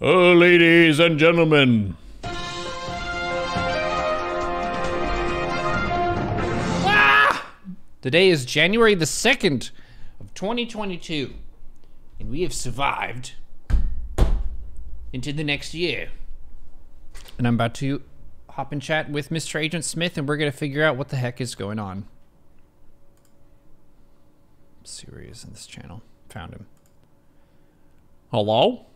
Oh, ladies and gentlemen. Ah! Today is January the 2nd of 2022, and we have survived into the next year. And I'm about to hop and chat with Mr. Agent Smith, and we're going to figure out what the heck is going on. Let's see where he is in this channel. Found him. Hello?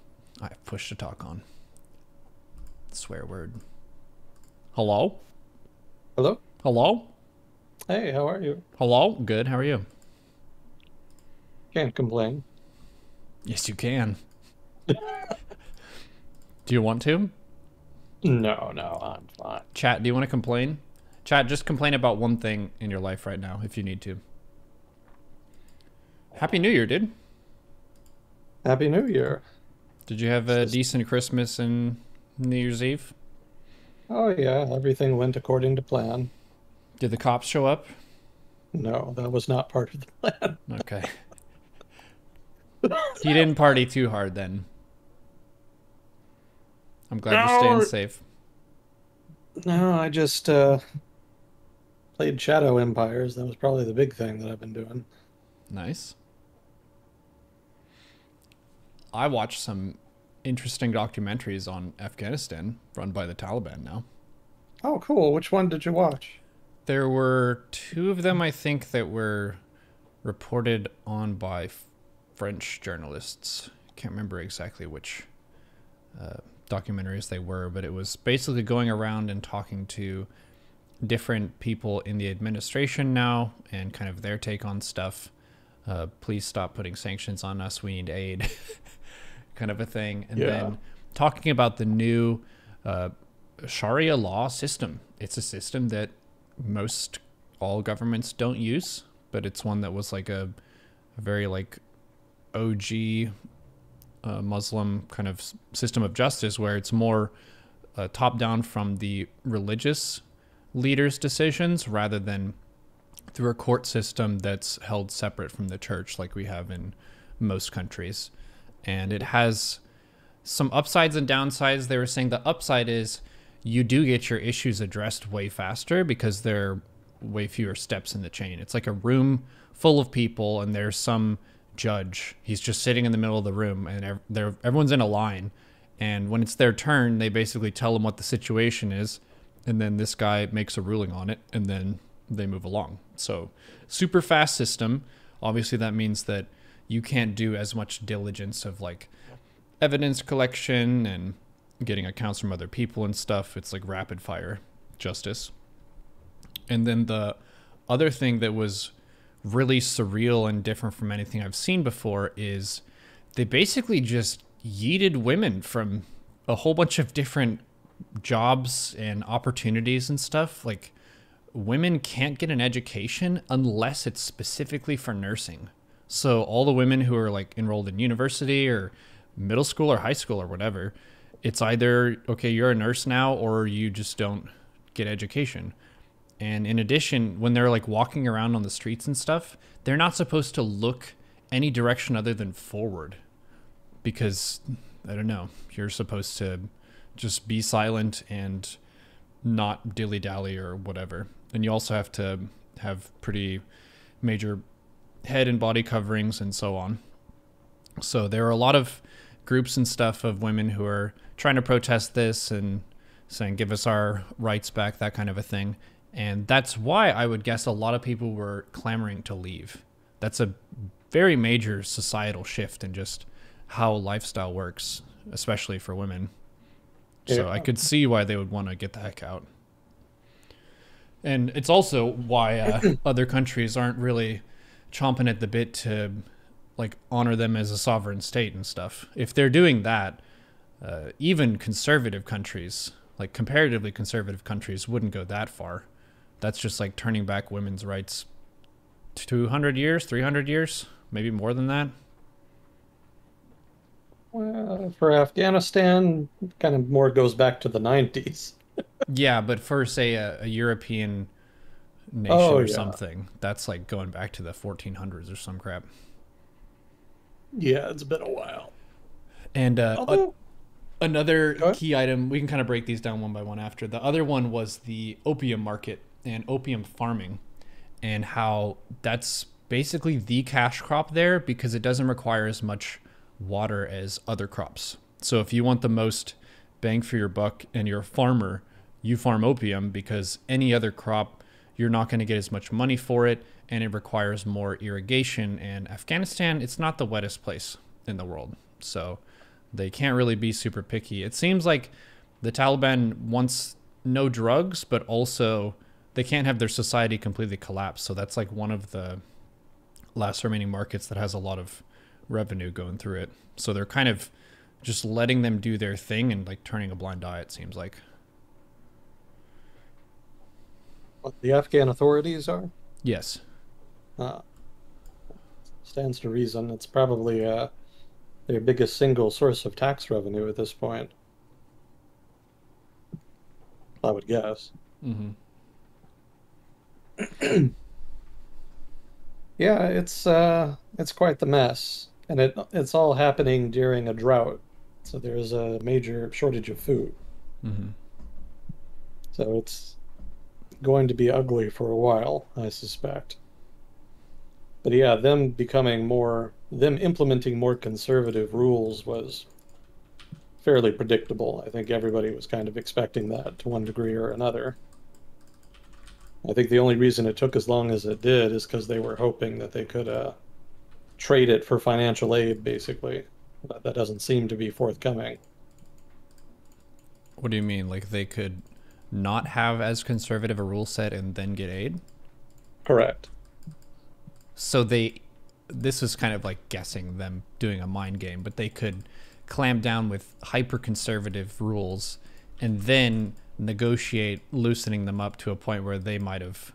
I pushed to talk on. Swear word. Hello? Hello? Hello? Hey, how are you? Hello? Good. How are you? Can't complain. Yes, you can. Do you want to? No, no, I'm fine. Chat, do you want to complain? Chat, just complain about one thing in your life right now if you need to. Happy New Year, dude. Happy New Year. Did you have a decent Christmas and New Year's Eve? Oh, yeah, everything went according to plan. Did the cops show up? No, that was not part of the plan. Okay. you didn't party too hard then. I'm glad you're staying safe. No, I just uh, played Shadow Empires. That was probably the big thing that I've been doing. Nice. I watched some interesting documentaries on Afghanistan run by the Taliban now. Oh, cool. Which one did you watch? There were two of them, I think, that were reported on by f- French journalists. Can't remember exactly which uh, documentaries they were, but it was basically going around and talking to different people in the administration now and kind of their take on stuff. Uh, please stop putting sanctions on us. We need aid, kind of a thing. And Yeah. then talking about the new uh, Sharia law system. It's a system that most all governments don't use, but it's one that was like a, a very like OG uh, Muslim kind of system of justice where it's more uh, top down from the religious leaders' decisions rather than through a court system that's held separate from the church like we have in most countries. And it has some upsides and downsides. They were saying the upside is you do get your issues addressed way faster because there are way fewer steps in the chain. It's like a room full of people, and there's some judge. He's just sitting in the middle of the room, and ev- everyone's in a line. And when it's their turn, they basically tell them what the situation is, and then this guy makes a ruling on it, and then they move along. So, super fast system. Obviously, that means that you can't do as much diligence of like evidence collection and getting accounts from other people and stuff. It's like rapid fire justice. And then the other thing that was really surreal and different from anything I've seen before is they basically just yeeted women from a whole bunch of different jobs and opportunities and stuff. Like women can't get an education unless it's specifically for nursing. So all the women who are like enrolled in university or middle school or high school or whatever, it's either okay, you're a nurse now or you just don't get education. And in addition, when they're like walking around on the streets and stuff, they're not supposed to look any direction other than forward because I don't know, you're supposed to just be silent and not dilly dally or whatever. And you also have to have pretty major head and body coverings and so on. So there are a lot of groups and stuff of women who are trying to protest this and saying, give us our rights back, that kind of a thing. And that's why I would guess a lot of people were clamoring to leave. That's a very major societal shift in just how lifestyle works, especially for women. So Yeah. I could see why they would want to get the heck out. And it's also why uh, other countries aren't really chomping at the bit to like honor them as a sovereign state and stuff. If they're doing that, uh, even conservative countries, like comparatively conservative countries, wouldn't go that far. That's just like turning back women's rights 200 years, 300 years, maybe more than that. Well, for Afghanistan, kind of more goes back to the 90s. Yeah, but for say a, a European nation Oh, or yeah. something, that's like going back to the 1400s or some crap. Yeah, it's been a while. And uh, Although, Another Go key item, we can kind of break these down one by one after. The other one was the opium market and opium farming, and how that's basically the cash crop there because it doesn't require as much water as other crops. So if you want the most bang for your buck and you're a farmer, you farm opium because any other crop, you're not going to get as much money for it and it requires more irrigation. And Afghanistan, it's not the wettest place in the world. So they can't really be super picky. It seems like the Taliban wants no drugs, but also they can't have their society completely collapse. So that's like one of the last remaining markets that has a lot of revenue going through it. So they're kind of just letting them do their thing and like turning a blind eye, it seems like. What the Afghan authorities are Yes. uh, stands to reason. It's probably uh, their biggest single source of tax revenue at this point. I would guess. Mm-hmm. Yeah, it's uh, it's quite the mess, and it it's all happening during a drought. So there's a major shortage of food. Mm-hmm. So it's going to be ugly for a while, I suspect. But yeah, them becoming more, them implementing more conservative rules was fairly predictable. I think everybody was kind of expecting that to one degree or another. I think the only reason it took as long as it did is because they were hoping that they could uh, trade it for financial aid, basically. But that doesn't seem to be forthcoming. What do you mean? Like they could not have as conservative a rule set and then get aid? Correct. So they, this is kind of like guessing them doing a mind game, but they could clamp down with hyper conservative rules and then negotiate loosening them up to a point where they might have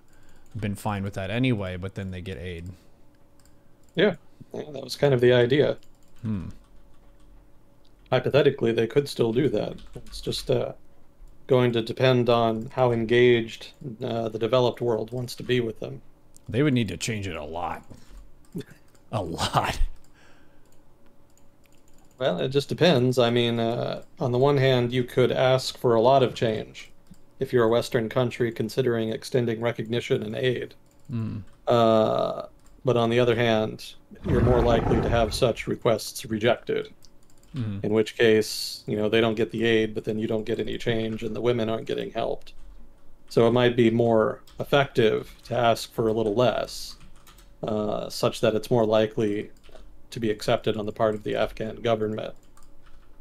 been fine with that anyway, but then they get aid. Yeah, yeah, that was kind of the idea. Hmm. Hypothetically, they could still do that. It's just uh, going to depend on how engaged uh, the developed world wants to be with them. They would need to change it a lot. A lot. Well, it just depends. I mean, uh, on the one hand, you could ask for a lot of change if you're a Western country considering extending recognition and aid. Mm. Uh, but on the other hand, you're more likely to have such requests rejected. Mhm. In which case, you know, they don't get the aid, but then you don't get any change, and the women aren't getting helped. So it might be more effective to ask for a little less, uh, such that it's more likely to be accepted on the part of the Afghan government.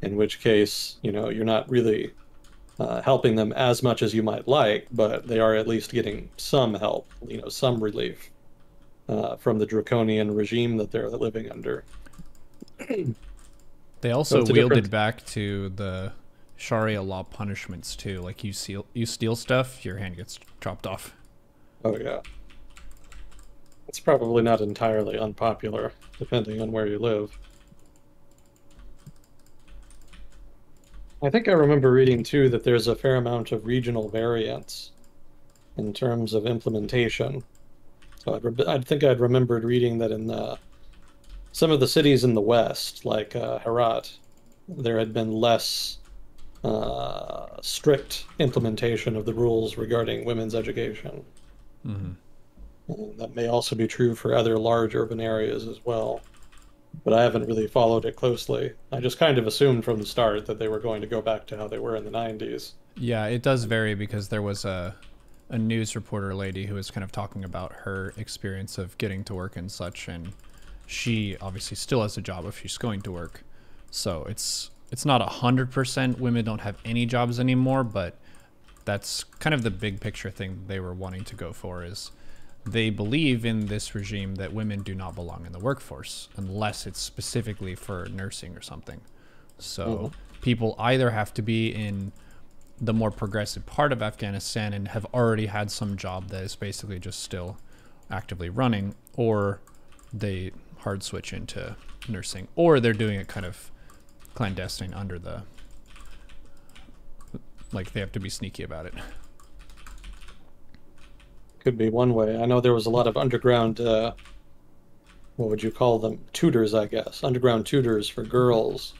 In which case, you know, you're not really uh, helping them as much as you might like, but they are at least getting some help, you know, some relief uh, from the draconian regime that they're living under. They also a wielded different- back to the Sharia law punishments too. Like you steal, you steal stuff, your hand gets chopped off. Oh yeah. It's probably not entirely unpopular, depending on where you live. I think I remember reading too that there's a fair amount of regional variance in terms of implementation. So I'd, re- I think I'd remembered reading that in uh, some of the cities in the west, like uh, Herat, there had been less uh, strict implementation of the rules regarding women's education. Mm-hmm. That may also be true for other large urban areas as well. But I haven't really followed it closely. I just kind of assumed from the start that they were going to go back to how they were in the 90s. Yeah, it does vary because there was a a news reporter lady who was kind of talking about her experience of getting to work and such, and she obviously still has a job if she's going to work. So it's it's not a hundred percent women don't have any jobs anymore, but that's kind of the big picture thing they were wanting to go for is they believe in this regime that women do not belong in the workforce unless it's specifically for nursing or something. So people either have to be in the more progressive part of Afghanistan and have already had some job that is basically just still actively running, or they hard switch into nursing, or they're doing it kind of clandestine under the like they have to be sneaky about it. Could be one way. I know there was a lot of underground, uh, what would you call them? Tutors, I guess. Underground tutors for girls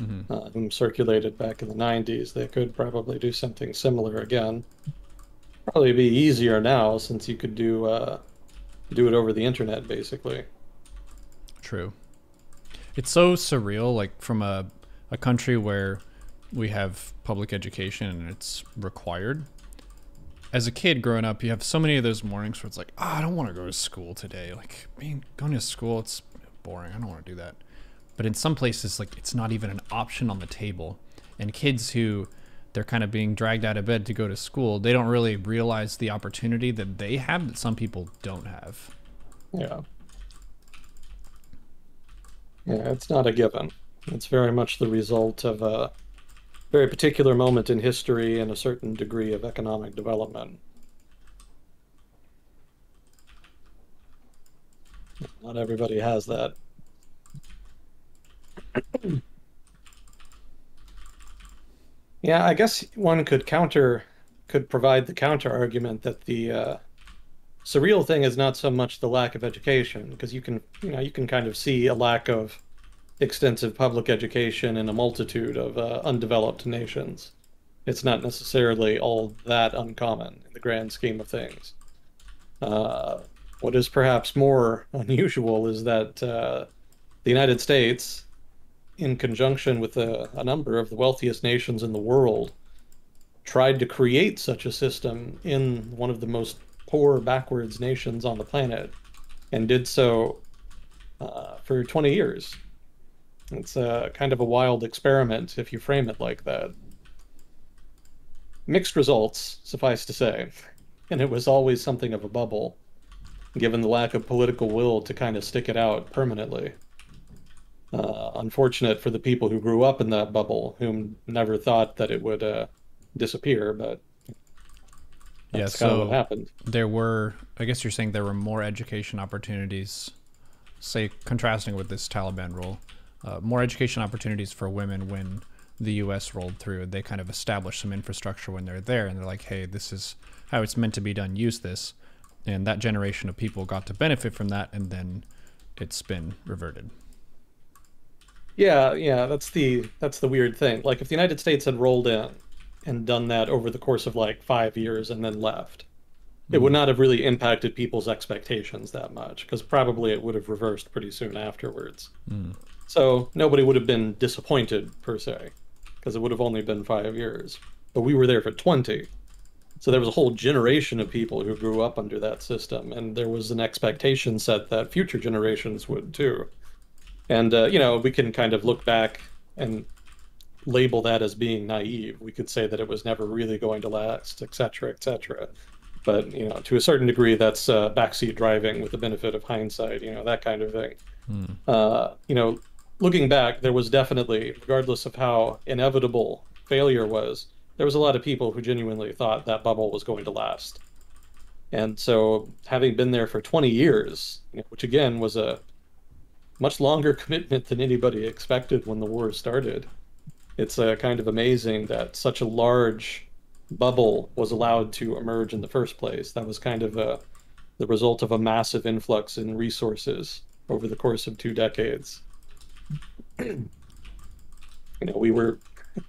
Mm-hmm. uh, whom circulated back in the 90s. They could probably do something similar again. Probably be easier now since you could do uh, do it over the internet, basically. True. It's so surreal, like from a, a country where we have public education and it's required. As a kid growing up, you have so many of those mornings where it's like, oh, I don't want to go to school today. Like, I mean, going to school, it's boring. I don't want to do that. But in some places, like, it's not even an option on the table. And kids who they're kind of being dragged out of bed to go to school, they don't really realize the opportunity that they have that some people don't have. Yeah. Yeah, it's not a given. It's very much the result of a very particular moment in history and a certain degree of economic development. Not everybody has that. yeah, I guess one could counter, could provide the counter argument that the uh, surreal thing is not so much the lack of education, because you can, you know, you can kind of see a lack of extensive public education in a multitude of uh, undeveloped nations. It's not necessarily all that uncommon in the grand scheme of things. Uh, what is perhaps more unusual is that uh, the United States, in conjunction with a, a number of the wealthiest nations in the world, tried to create such a system in one of the most poor, backwards nations on the planet, and did so uh, for 20 years. It's a kind of a wild experiment if you frame it like that. Mixed results, suffice to say, and it was always something of a bubble, given the lack of political will to kind of stick it out permanently. Uh, unfortunate for the people who grew up in that bubble, whom never thought that it would uh, disappear, but that's yeah, kind so of what happened. there were, I guess you're saying there were more education opportunities, say, contrasting with this Taliban rule, uh, more education opportunities for women when the U.S. rolled through. They kind of established some infrastructure when they're there, and they're like, hey, this is how it's meant to be done, use this. And that generation of people got to benefit from that, and then it's been reverted. Yeah, yeah, that's the that's the weird thing. Like if the United States had rolled in and done that over the course of like five years and then left, it would not have really impacted people's expectations that much because probably it would have reversed pretty soon afterwards. So nobody would have been disappointed per se because it would have only been five years. But we were there for 20. So there was a whole generation of people who grew up under that system, and there was an expectation set that future generations would too. And, uh, you know, we can kind of look back and label that as being naive. We could say that it was never really going to last, et cetera, et cetera. But, you know, to a certain degree, that's uh, backseat driving with the benefit of hindsight, you know, that kind of thing. Uh, you know, looking back, there was definitely, regardless of how inevitable failure was, there was a lot of people who genuinely thought that bubble was going to last. And so, having been there for 20 years, you know, which again was a much longer commitment than anybody expected when the war started, it's uh, kind of amazing that such a large bubble was allowed to emerge in the first place. That was kind of a, the result of a massive influx in resources over the course of two decades. you know, we were,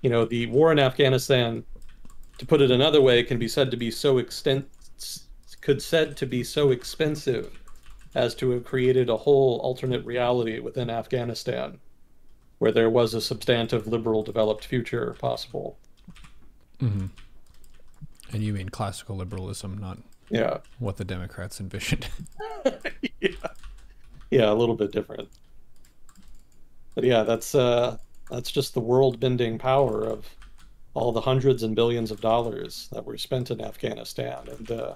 you know, the war in Afghanistan, to put it another way, can be said to be so extent, could said to be so expensive as to have created a whole alternate reality within Afghanistan, where there was a substantive liberal developed future possible. And you mean classical liberalism, not Yeah, what the Democrats envisioned. yeah, yeah, a little bit different. But yeah, that's uh, that's just the world-bending power of all the hundreds and billions of dollars that were spent in Afghanistan, and uh,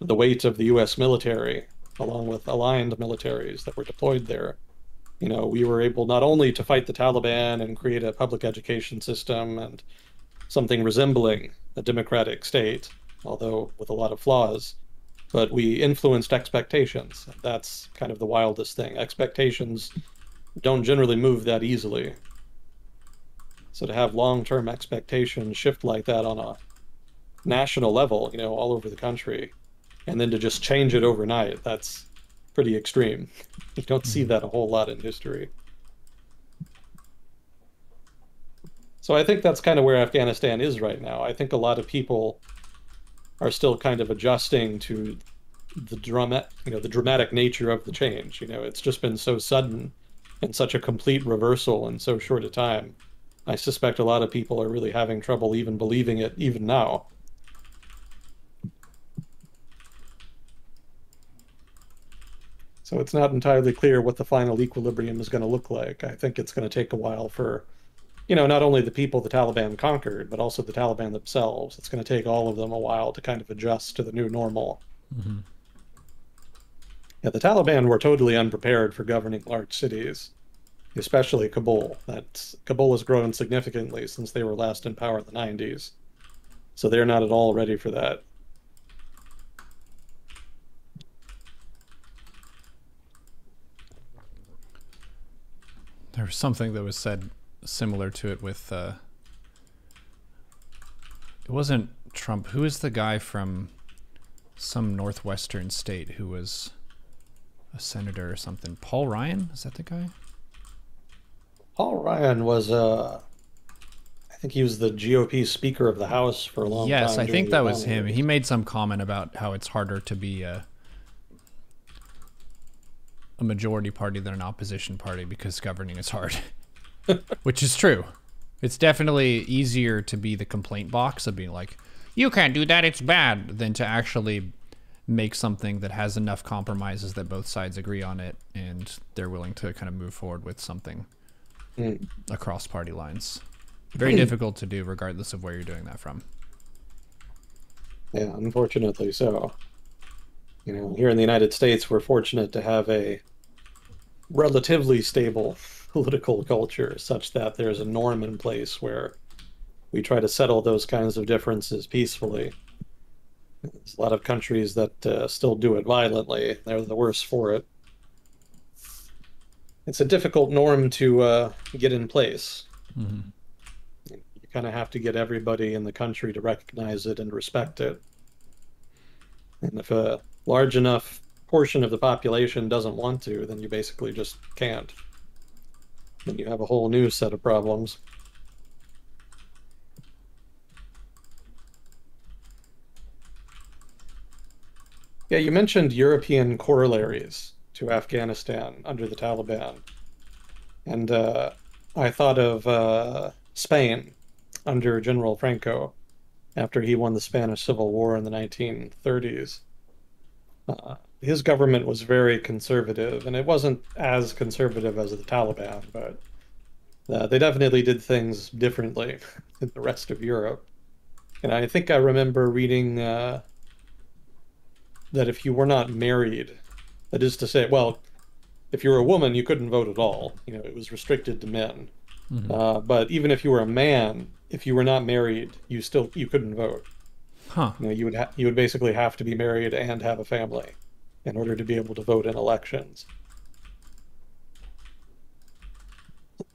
the weight of the U.S. military, along with aligned militaries that were deployed there. You know, we were able not only to fight the Taliban and create a public education system and something resembling a democratic state, although with a lot of flaws, but we influenced expectations. That's kind of the wildest thing. Expectations don't generally move that easily. So to have long-term expectations shift like that on a national level, you know, all over the country, and then to just change it overnight, that's pretty extreme. You don't see hmm. that a whole lot in history. So I think that's kind of where Afghanistan is right now. I think a lot of people are still kind of adjusting to the drama, you know, the dramatic nature of the change. You know, it's just been so sudden and such a complete reversal in so short a time. I suspect a lot of people are really having trouble even believing it even now. So it's not entirely clear what the final equilibrium is going to look like. I think it's going to take a while for you know, not only the people the Taliban conquered, but also the Taliban themselves. It's going to take all of them a while to kind of adjust to the new normal. Mm-hmm. Yeah, the Taliban were totally unprepared for governing large cities, especially Kabul. That Kabul has grown significantly since they were last in power in the 90s. So they're not at all ready for that. There was something that was said similar to it with uh, it wasn't Trump. Who is the guy from some northwestern state who was a senator or something? Paul Ryan is that the guy? Paul Ryan was uh I think he was the GOP Speaker of the House for a long yes, time. Yes, I think that was him. He made some comment about how it's harder to be a, a majority party than an opposition party because governing is hard. which is true. It's definitely easier to be the complaint box of being like, you can't do that, it's bad, than to actually make something that has enough compromises that both sides agree on it and they're willing to kind of move forward with something mm. across party lines. Very difficult to do, regardless of where you're doing that from. Yeah, unfortunately so. You know, here in the United States, we're fortunate to have a relatively stable political culture such that there's a norm in place where we try to settle those kinds of differences peacefully. There's a lot of countries that uh, still do it violently. They're the worse for it. It's a difficult norm to uh, get in place. Mm-hmm. You kind of have to get everybody in the country to recognize it and respect it. And if a large enough portion of the population doesn't want to, then you basically just can't then you have a whole new set of problems. Yeah, you mentioned European corollaries to Afghanistan under the Taliban. And uh, I thought of uh, Spain under General Franco after he won the Spanish Civil War in the 1930s. Uh, his government was very conservative, and it wasn't as conservative as the Taliban, but uh, they definitely did things differently than the rest of Europe. And I think I remember reading uh, that if you were not married, that is to say, well, if you were a woman, you couldn't vote at all. You know, it was restricted to men. Mm-hmm. Uh, but even if you were a man, if you were not married, you still you couldn't vote. Huh. You know, you would ha- you would basically have to be married and have a family in order to be able to vote in elections.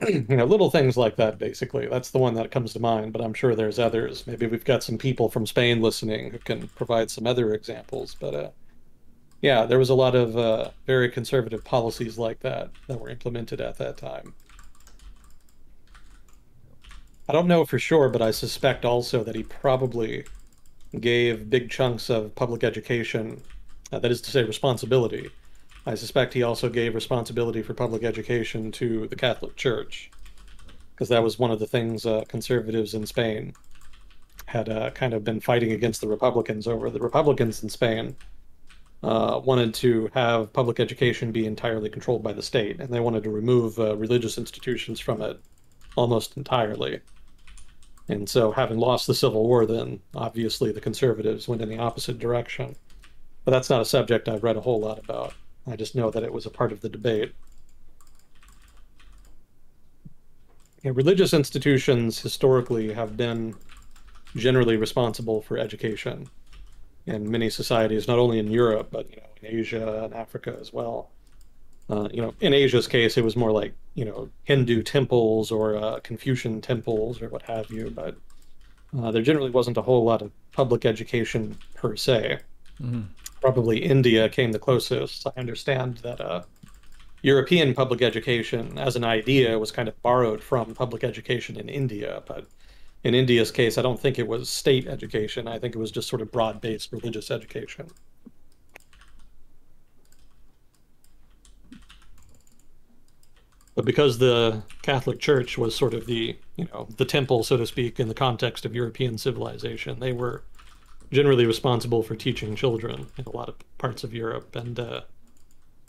you know, little things like that, basically. That's the one that comes to mind, but I'm sure there's others. Maybe we've got some people from Spain listening who can provide some other examples. But uh, yeah, there was a lot of uh, very conservative policies like that that were implemented at that time. I don't know for sure, but I suspect also that he probably gave big chunks of public education uh, that is to say, responsibility. I suspect he also gave responsibility for public education to the Catholic Church, because that was one of the things uh, conservatives in Spain had uh, kind of been fighting against the Republicans over. The Republicans in Spain uh, wanted to have public education be entirely controlled by the state, and they wanted to remove uh, religious institutions from it almost entirely. And so, having lost the Civil War, then obviously the conservatives went in the opposite direction. But that's not a subject I've read a whole lot about. I just know that it was a part of the debate. Religious institutions historically have been generally responsible for education in many societies, not only in Europe, but you know, in Asia and Africa as well. Uh, you know, in Asia's case, it was more like you know Hindu temples or uh, Confucian temples or what have you, but uh, there generally wasn't a whole lot of public education per se. Mm-hmm probably India came the closest. I understand that uh, European public education as an idea was kind of borrowed from public education in India, but in India's case, I don't think it was state education. I think it was just sort of broad based religious education. But because the Catholic Church was sort of the, you know, the temple, so to speak, in the context of European civilization, they were generally responsible for teaching children in a lot of parts of Europe. And uh,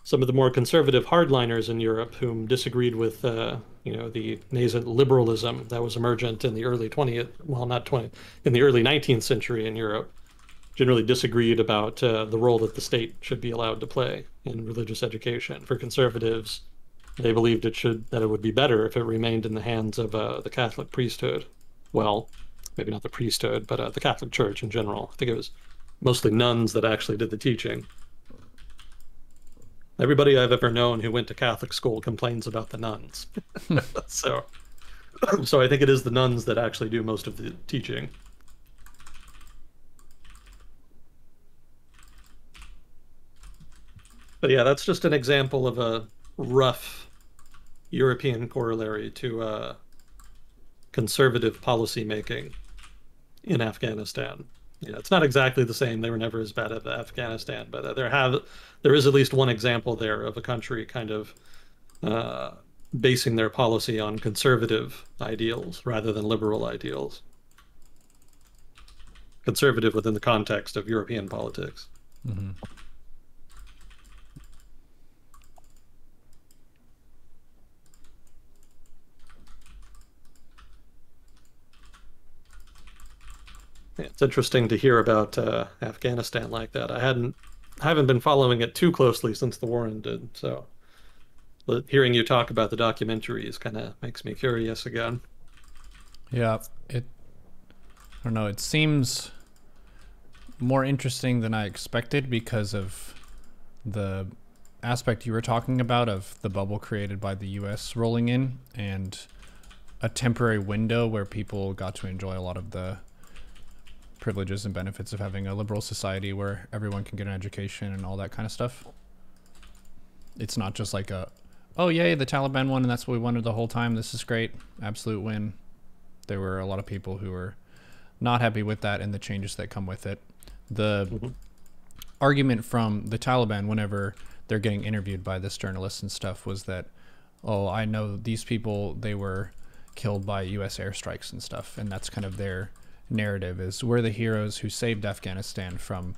some of the more conservative hardliners in Europe, whom disagreed with, uh, you know, the nascent liberalism that was emergent in the early 20th, well, not 20, in the early 19th century in Europe, generally disagreed about uh, the role that the state should be allowed to play in religious education. For conservatives, they believed it should that it would be better if it remained in the hands of uh, the Catholic priesthood. Well, maybe not the priesthood, but uh, the Catholic Church in general. I think it was mostly nuns that actually did the teaching. Everybody I've ever known who went to Catholic school complains about the nuns. so, so I think it is the nuns that actually do most of the teaching. But yeah, that's just an example of a rough European corollary to uh, conservative policy making in Afghanistan. Yeah, it's not exactly the same. They were never as bad as Afghanistan, but uh, there have there is at least one example there of a country kind of uh, basing their policy on conservative ideals rather than liberal ideals. Conservative within the context of European politics. Mm-hmm. It's interesting to hear about uh, Afghanistan like that. I hadn't, I haven't been following it too closely since the war ended. So, but hearing you talk about the documentaries kind of makes me curious again. Yeah, it. I don't know. It seems more interesting than I expected because of the aspect you were talking about of the bubble created by the U.S. rolling in and a temporary window where people got to enjoy a lot of the privileges and benefits of having a liberal society where everyone can get an education and all that kind of stuff. It's not just like a, oh yay, the Taliban won and that's what we wanted the whole time. This is great, absolute win. There were a lot of people who were not happy with that and the changes that come with it. The mm-hmm. argument from the Taliban whenever they're getting interviewed by this journalist and stuff was that, oh, I know these people, they were killed by U.S. airstrikes and stuff, and that's kind of their narrative is we're the heroes who saved Afghanistan from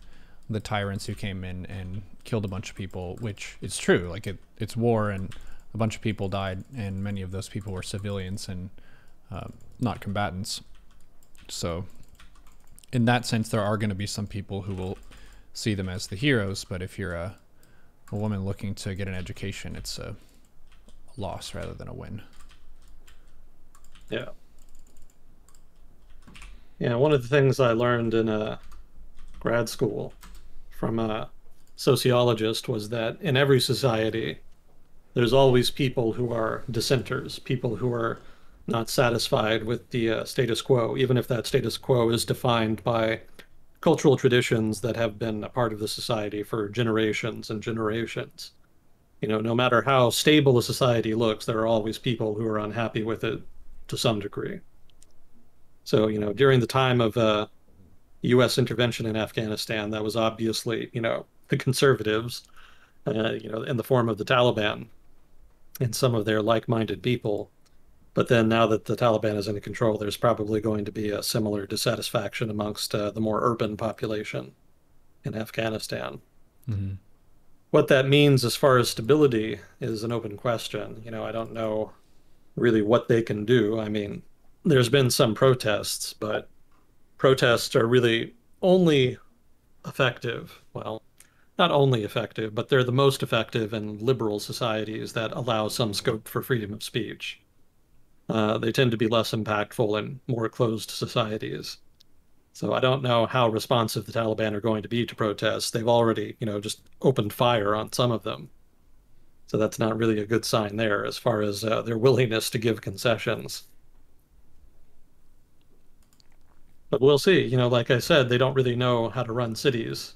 the tyrants who came in and killed a bunch of people, which is true. Like it, it's war and a bunch of people died, and many of those people were civilians and uh, not combatants. So, in that sense, there are going to be some people who will see them as the heroes. But if you're a, a woman looking to get an education, it's a loss rather than a win. Yeah. Yeah, one of the things I learned in a grad school from a sociologist was that in every society, there's always people who are dissenters, people who are not satisfied with the uh, status quo, even if that status quo is defined by cultural traditions that have been a part of the society for generations and generations. You know, no matter how stable a society looks, there are always people who are unhappy with it to some degree. So, you know, during the time of uh, U.S. intervention in Afghanistan, that was obviously, you know, the conservatives, uh, you know, in the form of the Taliban and some of their like-minded people. But then now that the Taliban is in control, there's probably going to be a similar dissatisfaction amongst uh, the more urban population in Afghanistan. Mm-hmm. What that means as far as stability is an open question. You know, I don't know really what they can do. I mean, there's been some protests, but protests are really only effective. Well, not only effective, but they're the most effective in liberal societies that allow some scope for freedom of speech. Uh, they tend to be less impactful in more closed societies. So I don't know how responsive the Taliban are going to be to protests. They've already, you know, just opened fire on some of them. So that's not really a good sign there as far as uh, their willingness to give concessions. But we'll see. You know, like I said, they don't really know how to run cities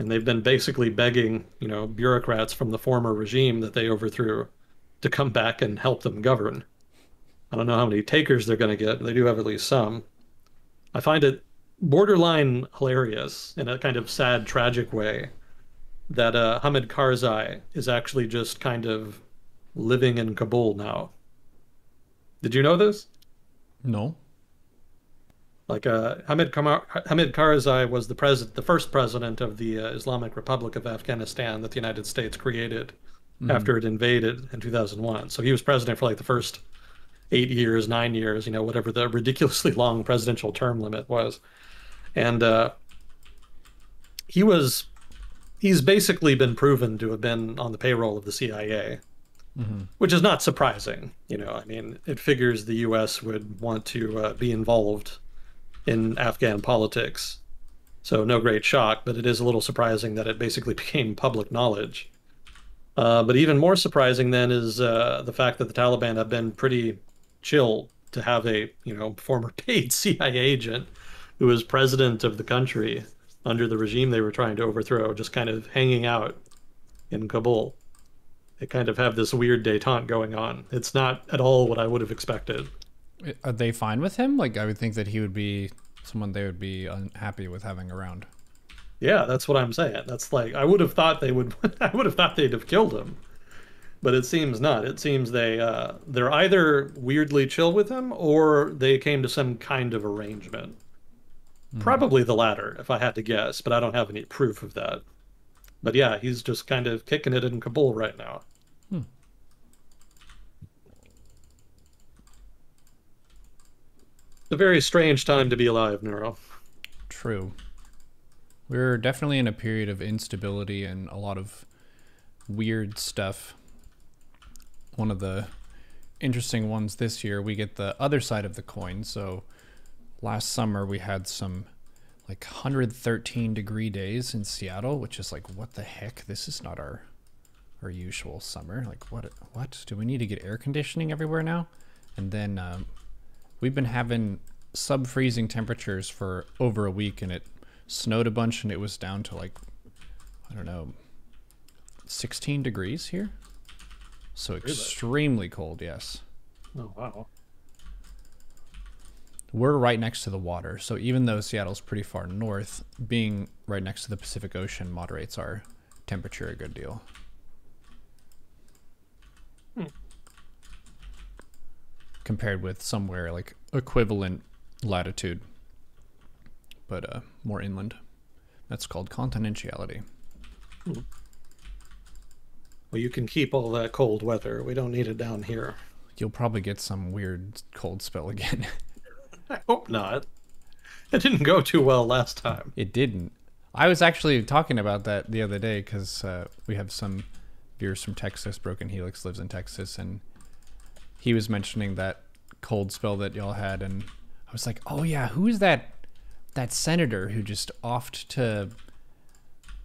and they've been basically begging, you know, bureaucrats from the former regime that they overthrew to come back and help them govern. I don't know how many takers they're going to get. They do have at least some. I find it borderline hilarious in a kind of sad, tragic way that uh, Hamid Karzai is actually just kind of living in Kabul now. Did you know this? No. Like uh, Hamid, Kamar- Hamid Karzai was the president, the first president of the uh, Islamic Republic of Afghanistan that the United States created mm-hmm. after it invaded in 2001. So he was president for like the first eight years, nine years, you know, whatever the ridiculously long presidential term limit was. And uh, he was, he's basically been proven to have been on the payroll of the CIA. Mm-hmm. Which is not surprising, you know. I mean, it figures the U.S. would want to uh, be involved in Afghan politics. So no great shock, but it is a little surprising that it basically became public knowledge. Uh, but even more surprising then is uh, the fact that the Taliban have been pretty chill to have a you know former paid CIA agent who was president of the country under the regime they were trying to overthrow, just kind of hanging out in Kabul. They kind of have this weird detente going on. It's not at all what I would have expected. Are they fine with him? Like, I would think that he would be someone they would be unhappy with having around. Yeah, that's what I'm saying. That's like I would have thought they would. I would have thought they'd have killed him, but it seems not. It seems they uh, they're either weirdly chill with him or they came to some kind of arrangement. Mm-hmm. Probably the latter, if I had to guess, but I don't have any proof of that. But yeah, he's just kind of kicking it in Kabul right now. A very strange time to be alive, Neuro. True. We're definitely in a period of instability and a lot of weird stuff. One of the interesting ones this year, we get the other side of the coin. So last summer we had some like 113 degree days in Seattle, which is like what the heck? This is not our our usual summer. Like what what? Do we need to get air conditioning everywhere now? And then um, we've been having sub freezing temperatures for over a week and it snowed a bunch and it was down to like I don't know 16 degrees here. So extremely cold, yes. Oh wow. We're right next to the water, so even though Seattle's pretty far north, being right next to the Pacific Ocean moderates our temperature a good deal. Compared with somewhere like equivalent latitude, but uh, more inland. That's called continentality. Hmm. Well, you can keep all that cold weather. We don't need it down here. You'll probably get some weird cold spell again. I hope not. It didn't go too well last time. It didn't. I was actually talking about that the other day because uh, we have some viewers from Texas. Broken Helix lives in Texas, and he was mentioning that cold spell that y'all had, and I was like, oh yeah, who is that that senator who just offed to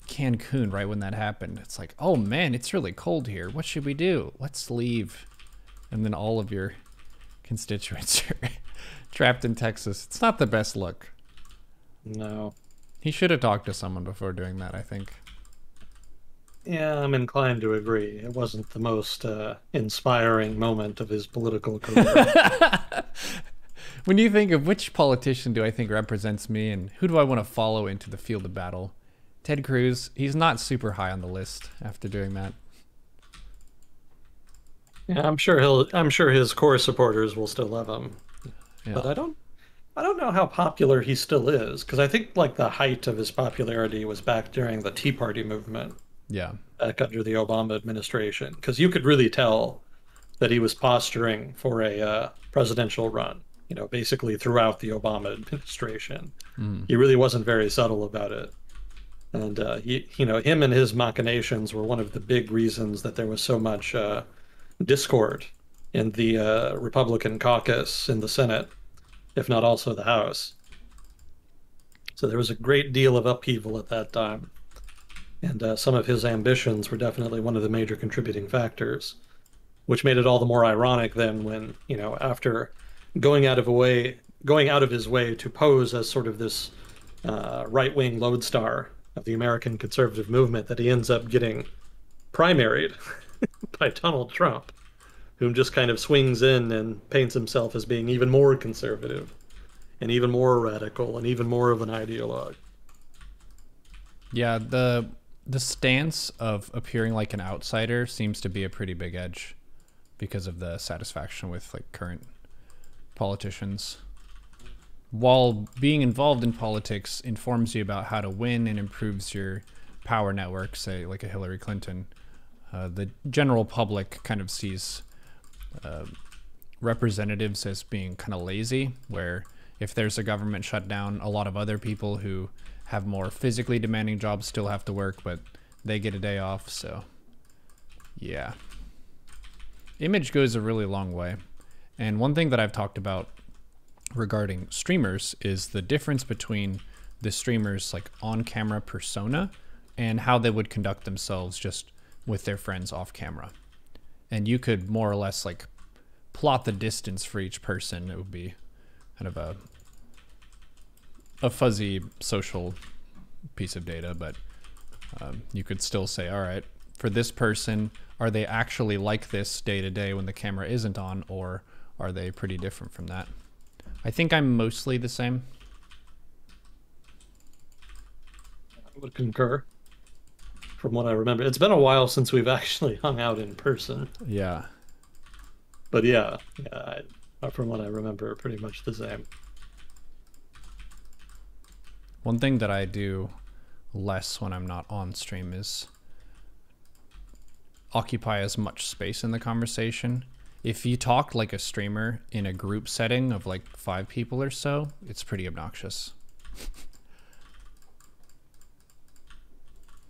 Cancun right when that happened? It's like, oh man, it's really cold here. What should we do? Let's leave. And then all of your constituents are trapped in Texas. It's not the best look. No. He should have talked to someone before doing that, I think. Yeah, I'm inclined to agree. It wasn't the most uh, inspiring moment of his political career. when you think of which politician do I think represents me and who do I want to follow into the field of battle? Ted Cruz, he's not super high on the list after doing that. Yeah, I'm sure he'll I'm sure his core supporters will still love him. Yeah. But I don't I don't know how popular he still is because I think like the height of his popularity was back during the Tea Party movement. Yeah. Back under the Obama administration, because you could really tell that he was posturing for a uh, presidential run. You know, basically throughout the Obama administration, mm. he really wasn't very subtle about it. And uh, he, you know, him and his machinations were one of the big reasons that there was so much uh, discord in the uh, Republican caucus in the Senate, if not also the House. So there was a great deal of upheaval at that time and uh, some of his ambitions were definitely one of the major contributing factors, which made it all the more ironic then when you know after going out of a way going out of his way to pose as sort of this uh, right wing lodestar of the American conservative movement that he ends up getting primaried by Donald Trump, whom just kind of swings in and paints himself as being even more conservative and even more radical and even more of an ideologue. Yeah, the the stance of appearing like an outsider seems to be a pretty big edge because of the satisfaction with like current politicians. While being involved in politics informs you about how to win and improves your power network, say like a Hillary Clinton, uh, the general public kind of sees uh, representatives as being kind of lazy, where if there's a government shutdown, a lot of other people who have more physically demanding jobs still have to work, but they get a day off. So, yeah. Image goes a really long way. And one thing that I've talked about regarding streamers is the difference between the streamer's like on camera persona and how they would conduct themselves just with their friends off camera. And you could more or less like plot the distance for each person. It would be kind of a a fuzzy social piece of data, but um, you could still say, all right, for this person, are they actually like this day to day when the camera isn't on, or are they pretty different from that? I think I'm mostly the same. I would concur. From what I remember, it's been a while since we've actually hung out in person. Yeah. But yeah, yeah, I, from what I remember, pretty much the same. One thing that I do less when I'm not on stream is occupy as much space in the conversation. If you talk like a streamer in a group setting of like five people or so, it's pretty obnoxious.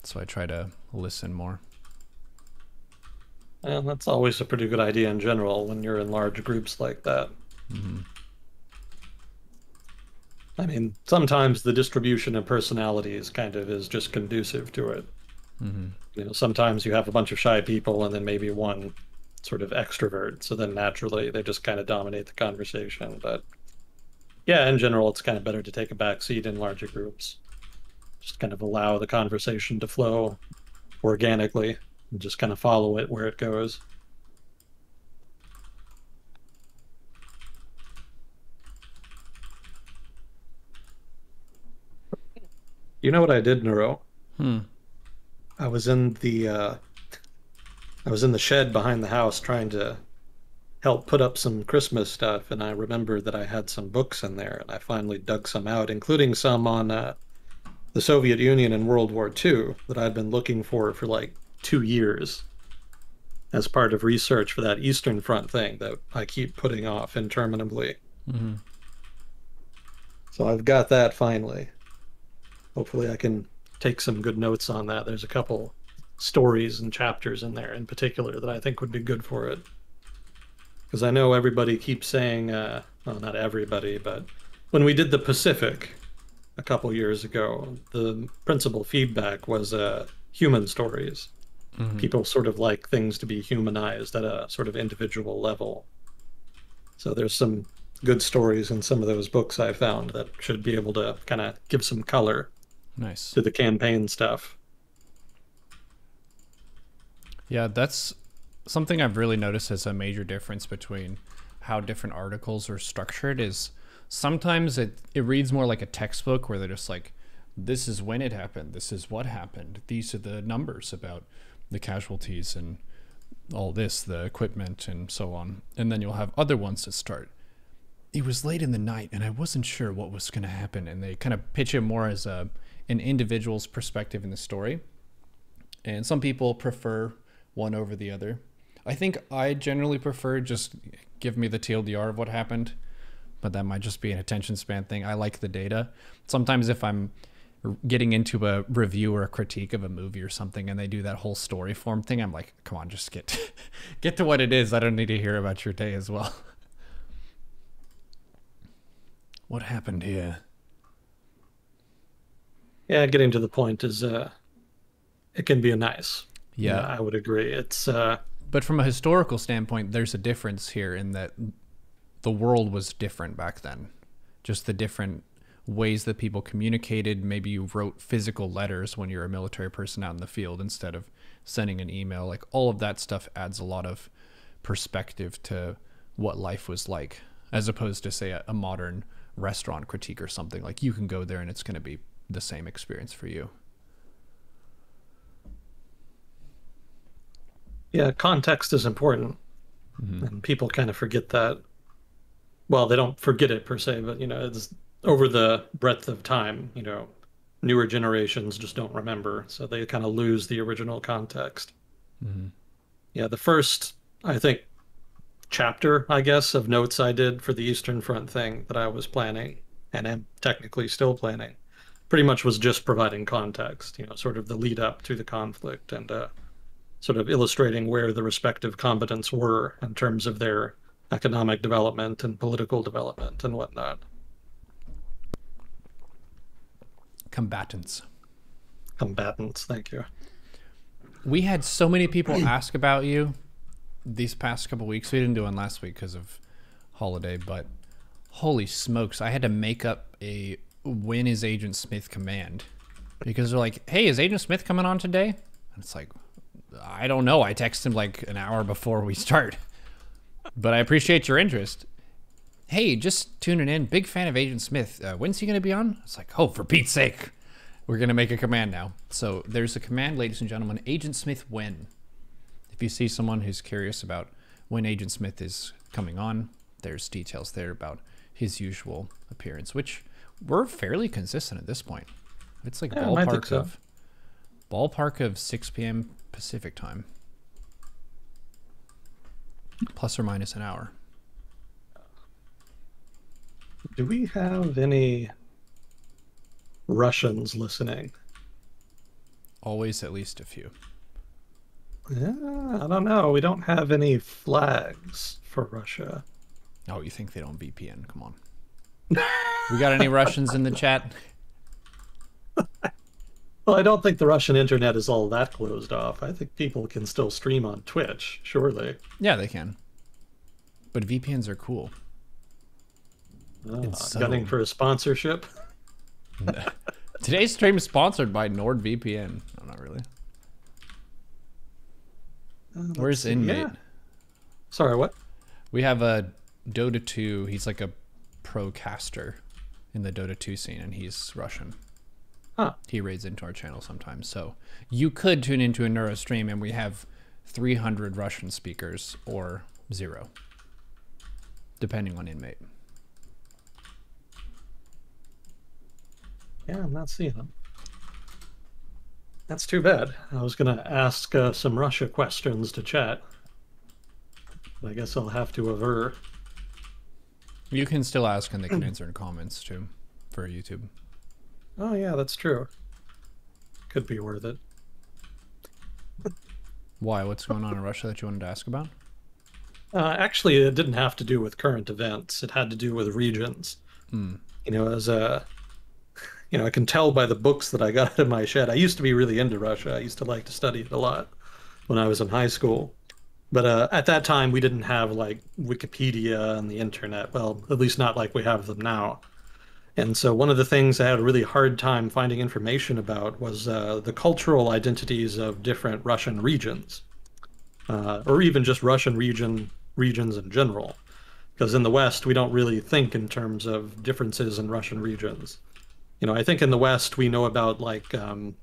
so I try to listen more. And that's always a pretty good idea in general when you're in large groups like that. Mm-hmm. I mean, sometimes the distribution of personalities kind of is just conducive to it. Mm-hmm. You know, sometimes you have a bunch of shy people and then maybe one sort of extrovert. So then naturally they just kind of dominate the conversation. But yeah, in general, it's kind of better to take a back seat in larger groups. Just kind of allow the conversation to flow organically and just kind of follow it where it goes. You know what I did, Neuro? Hmm. I was in the uh, I was in the shed behind the house trying to help put up some Christmas stuff, and I remember that I had some books in there, and I finally dug some out, including some on uh, the Soviet Union and World War II that I'd been looking for for like two years as part of research for that Eastern Front thing that I keep putting off interminably. Mm-hmm. So I've got that finally. Hopefully, I can take some good notes on that. There's a couple stories and chapters in there in particular that I think would be good for it. Because I know everybody keeps saying, uh, well, not everybody, but when we did the Pacific a couple years ago, the principal feedback was uh, human stories. Mhm. People sort of like things to be humanized at a sort of individual level. So there's some good stories in some of those books I found that should be able to kind of give some color Nice. to the campaign stuff. Yeah, that's something I've really noticed as a major difference between how different articles are structured is sometimes it, it reads more like a textbook where they're just like, this is when it happened, this is what happened, these are the numbers about the casualties and all this, the equipment and so on. And then you'll have other ones that start. It was late in the night and I wasn't sure what was going to happen. And they kind of pitch it more as a, an individual's perspective in the story. And some people prefer one over the other. I think I generally prefer just give me the TLDR of what happened, but that might just be an attention span thing. I like the data. Sometimes if I'm getting into a review or a critique of a movie or something and they do that whole story form thing, I'm like, come on, just get get to what it is. I don't need to hear about your day as well. what happened here? Yeah, getting to the point is uh it can be a nice. Yeah. I would agree. It's uh But from a historical standpoint, there's a difference here in that the world was different back then. Just the different ways that people communicated. Maybe you wrote physical letters when you're a military person out in the field instead of sending an email. Like all of that stuff adds a lot of perspective to what life was like, as opposed to, say, a, a modern restaurant critique or something. Like you can go there and it's going to be the same experience for you. Yeah, context is important. Mm-hmm. And people kind of forget that. Well, they don't forget it per se, but you know, it's over the breadth of time, you know, newer generations just don't remember, so they kind of lose the original context. Mm-hmm. Yeah, the first, I think, chapter, I guess, of notes I did for the Eastern Front thing that I was planning and am technically still planning, pretty much was just providing context, you know, sort of the lead up to the conflict and uh, sort of illustrating where the respective combatants were in terms of their economic development and political development and whatnot. Combatants. Combatants, thank you. We had so many people ask about you these past couple weeks. We didn't do one last week because of holiday, but holy smokes, I had to make up a when is Agent Smith command because they're like, "Hey, is Agent Smith coming on today?" And it's like, I don't know. I text him like an hour before we start, but I appreciate your interest. Hey, just tuning in. Big fan of Agent Smith. Uh, when's he going to be on? It's like, oh, for Pete's sake. We're going to make a command now. So there's a command, ladies and gentlemen Agent Smith when. If you see someone who's curious about when Agent Smith is coming on, there's details there about his usual appearance, which we're fairly consistent at this point. It's like Yeah, ballpark so. of ballpark of 6 p.m. Pacific time, plus or minus an hour. Do we have any Russians listening? Always at least a few. Yeah, I don't know. We don't have any flags for Russia. Oh, you think they don't VPN? Come on. We got any Russians in the chat? Well, I don't think the Russian internet is all that closed off. I think people can still stream on Twitch, surely. Yeah, they can. But VPNs are cool. Ah, It's gunning for a sponsorship. Today's stream is sponsored by NordVPN. No, not really. Uh, Where's. Inmate? Yeah. Sorry, what? We have a Dota 2. He's like a pro caster in the Dota 2 scene, and he's Russian. Huh. He raids into our channel sometimes. So you could tune into a Neuro stream, and we have 300 Russian speakers or zero, depending on inmate. Yeah, I'm not seeing them. That's too bad. I was going to ask uh, some Russia questions to chat. But I guess I'll have to aver. You can still ask, and they can answer in comments too for YouTube. Oh, yeah, that's true. Could be worth it. Why? What's going on in Russia that you wanted to ask about? Uh, actually, it didn't have to do with current events. It had to do with regions. Hmm. You know, as a, you know, I can tell by the books that I got in my shed. I used to be really into Russia. I used to like to study it a lot when I was in high school. But uh, at that time, we didn't have like Wikipedia and the internet. Well, at least not like we have them now. And so one of the things I had a really hard time finding information about was uh, the cultural identities of different Russian regions, uh, or even just Russian region regions in general. Because in the West, we don't really think in terms of differences in Russian regions. You know, I think in the West we know about like um,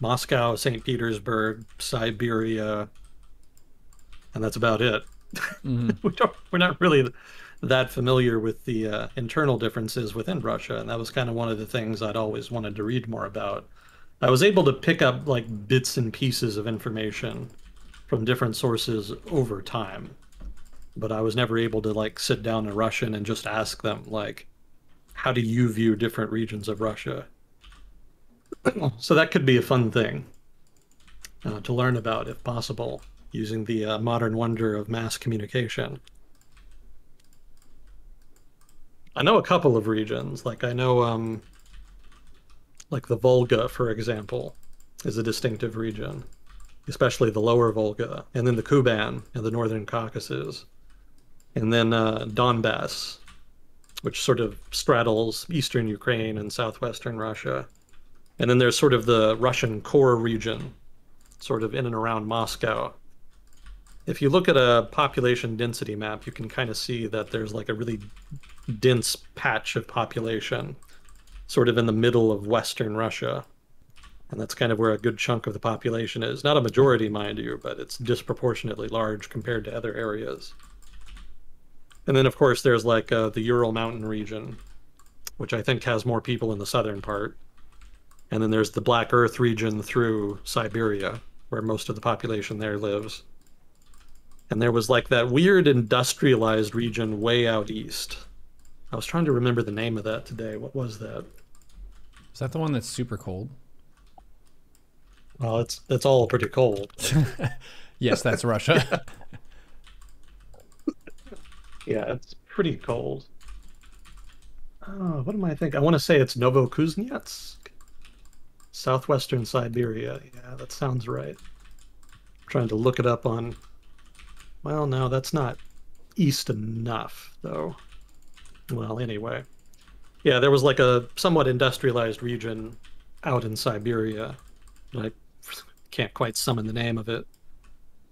Moscow, St. Petersburg, Siberia, and that's about it. Mhm. we don't, we're not really that familiar with the uh, internal differences within Russia, and that was kind of one of the things I'd always wanted to read more about. I was able to pick up like bits and pieces of information from different sources over time, but I was never able to like sit down in Russian and just ask them like, how do you view different regions of Russia? so that could be a fun thing uh, to learn about if possible, using the uh, modern wonder of mass communication. I know a couple of regions, like I know, um, like the Volga, for example, is a distinctive region, especially the lower Volga, and then the Kuban and the northern Caucasus, and then uh, Donbass which sort of straddles eastern Ukraine and southwestern Russia. And then there's sort of the Russian core region, sort of in and around Moscow. If you look at a population density map, you can kind of see that there's like a really dense patch of population, sort of in the middle of western Russia. And that's kind of where a good chunk of the population is. Not a majority, mind you, but it's disproportionately large compared to other areas. And then, of course, there's like uh, the Ural Mountain region, which I think has more people in the southern part. And then there's the Black Earth region through Siberia, where most of the population there lives. And there was like that weird industrialized region way out east. I was trying to remember the name of that today. What was that? Is that the one that's super cold? Well, it's it's all pretty cold. yes, that's Russia. yeah, it's pretty cold. Oh, what am I thinking? I want to say it's Novokuznetsk, southwestern Siberia. Yeah, that sounds right. I'm trying to look it up on. Well, no, that's not east enough, though. Well, anyway. Yeah, there was like a somewhat industrialized region out in Siberia. I can't quite summon the name of it.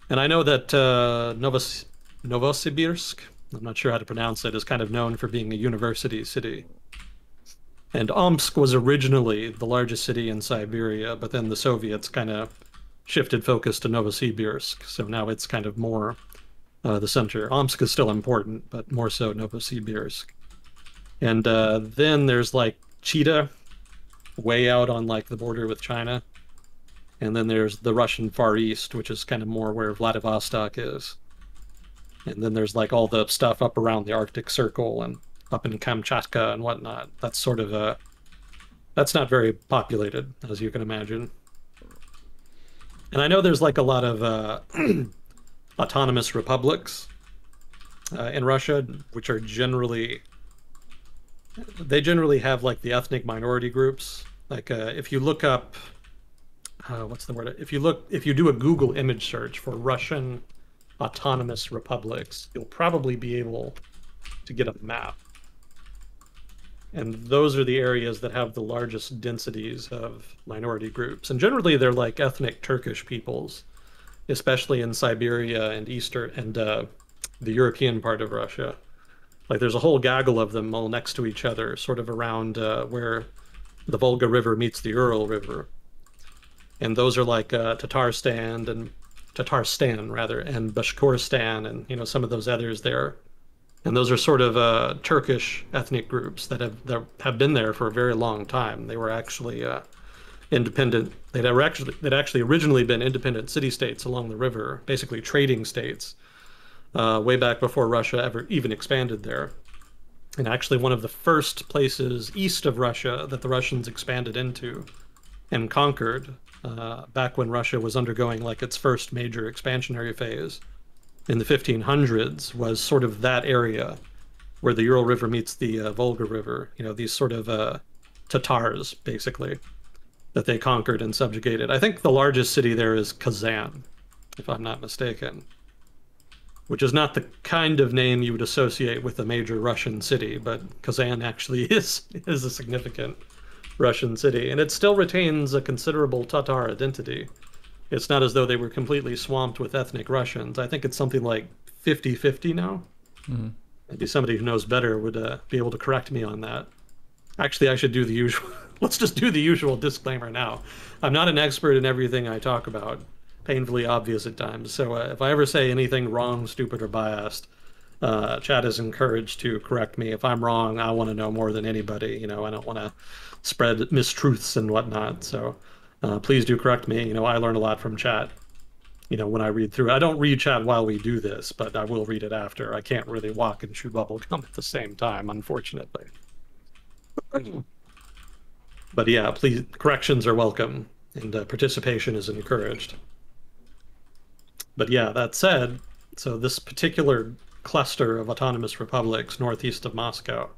And I know that uh, Novos- Novosibirsk, I'm not sure how to pronounce it, is kind of known for being a university city. And Omsk was originally the largest city in Siberia, but then the Soviets kind of shifted focus to Novosibirsk, so now it's kind of more uh, the center. Omsk is still important, but more so Novosibirsk. And uh, then there's like Chita, way out on like the border with China. And then there's the Russian Far East, which is kind of more where Vladivostok is. And then there's like all the stuff up around the Arctic Circle and up in Kamchatka and whatnot. That's sort of a. That's not very populated, as you can imagine. And I know there's like a lot of uh, autonomous republics uh, in Russia, which are generally. They generally have like the ethnic minority groups. Like uh, if you look up uh, what's the word? If you look, if you do a Google image search for Russian autonomous republics, you'll probably be able to get a map. And those are the areas that have the largest densities of minority groups. And generally, they're like ethnic Turkish peoples, especially in Siberia and Eastern and uh, the European part of Russia. Like there's a whole gaggle of them all next to each other, sort of around uh, where the Volga River meets the Ural River and those are like uh, Tatarstan and Tatarstan rather, and Bashkortostan, and you know some of those others there. And those are sort of uh, Turkish ethnic groups that have that have been there for a very long time. They were actually uh, independent. They'd actually they'd actually originally been independent city states along the river, basically trading states, uh, way back before Russia ever even expanded there. And actually, one of the first places east of Russia that the Russians expanded into and conquered uh, back when Russia was undergoing like its first major expansionary phase in the 1500s was sort of that area where the Ural River meets the uh, Volga River. You know, these sort of uh, Tatars, basically, that they conquered and subjugated. I think the largest city there is Kazan, if I'm not mistaken, which is not the kind of name you would associate with a major Russian city, but Kazan actually is is a significant Russian city, and it still retains a considerable Tatar identity. It's not as though they were completely swamped with ethnic Russians. I think it's something like 50 50 now. Mm-hmm. Maybe somebody who knows better would uh, be able to correct me on that. Actually, I should do the usual. Let's just do the usual disclaimer now. I'm not an expert in everything I talk about, painfully obvious at times. So uh, if I ever say anything wrong, stupid, or biased, uh, Chad is encouraged to correct me. If I'm wrong, I want to know more than anybody. You know, I don't want to spread mistruths and whatnot. So uh, please do correct me. You know, I learn a lot from chat. You know, when I read through, I don't read chat while we do this, but I will read it after. I can't really walk and chew bubble gum at the same time, unfortunately. but yeah, please corrections are welcome and uh, participation is encouraged. But yeah, that said, so this particular cluster of autonomous republics northeast of Moscow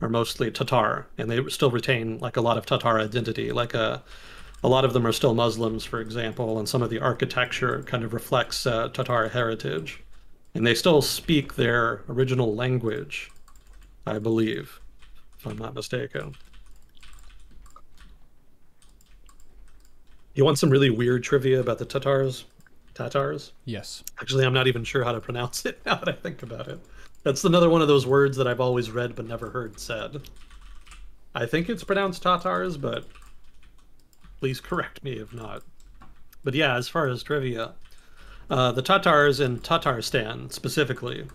are mostly Tatar, and they still retain like a lot of Tatar identity. Like a, uh, a lot of them are still Muslims, for example, and some of the architecture kind of reflects uh, Tatar heritage. And they still speak their original language, I believe, if I'm not mistaken. You want some really weird trivia about the Tatars? Tatars? Yes. Actually, I'm not even sure how to pronounce it now that I think about it. That's another one of those words that I've always read but never heard said. I think it's pronounced Tatars, but please correct me if not. But yeah, as far as trivia, uh, the Tatars in Tatarstan specifically,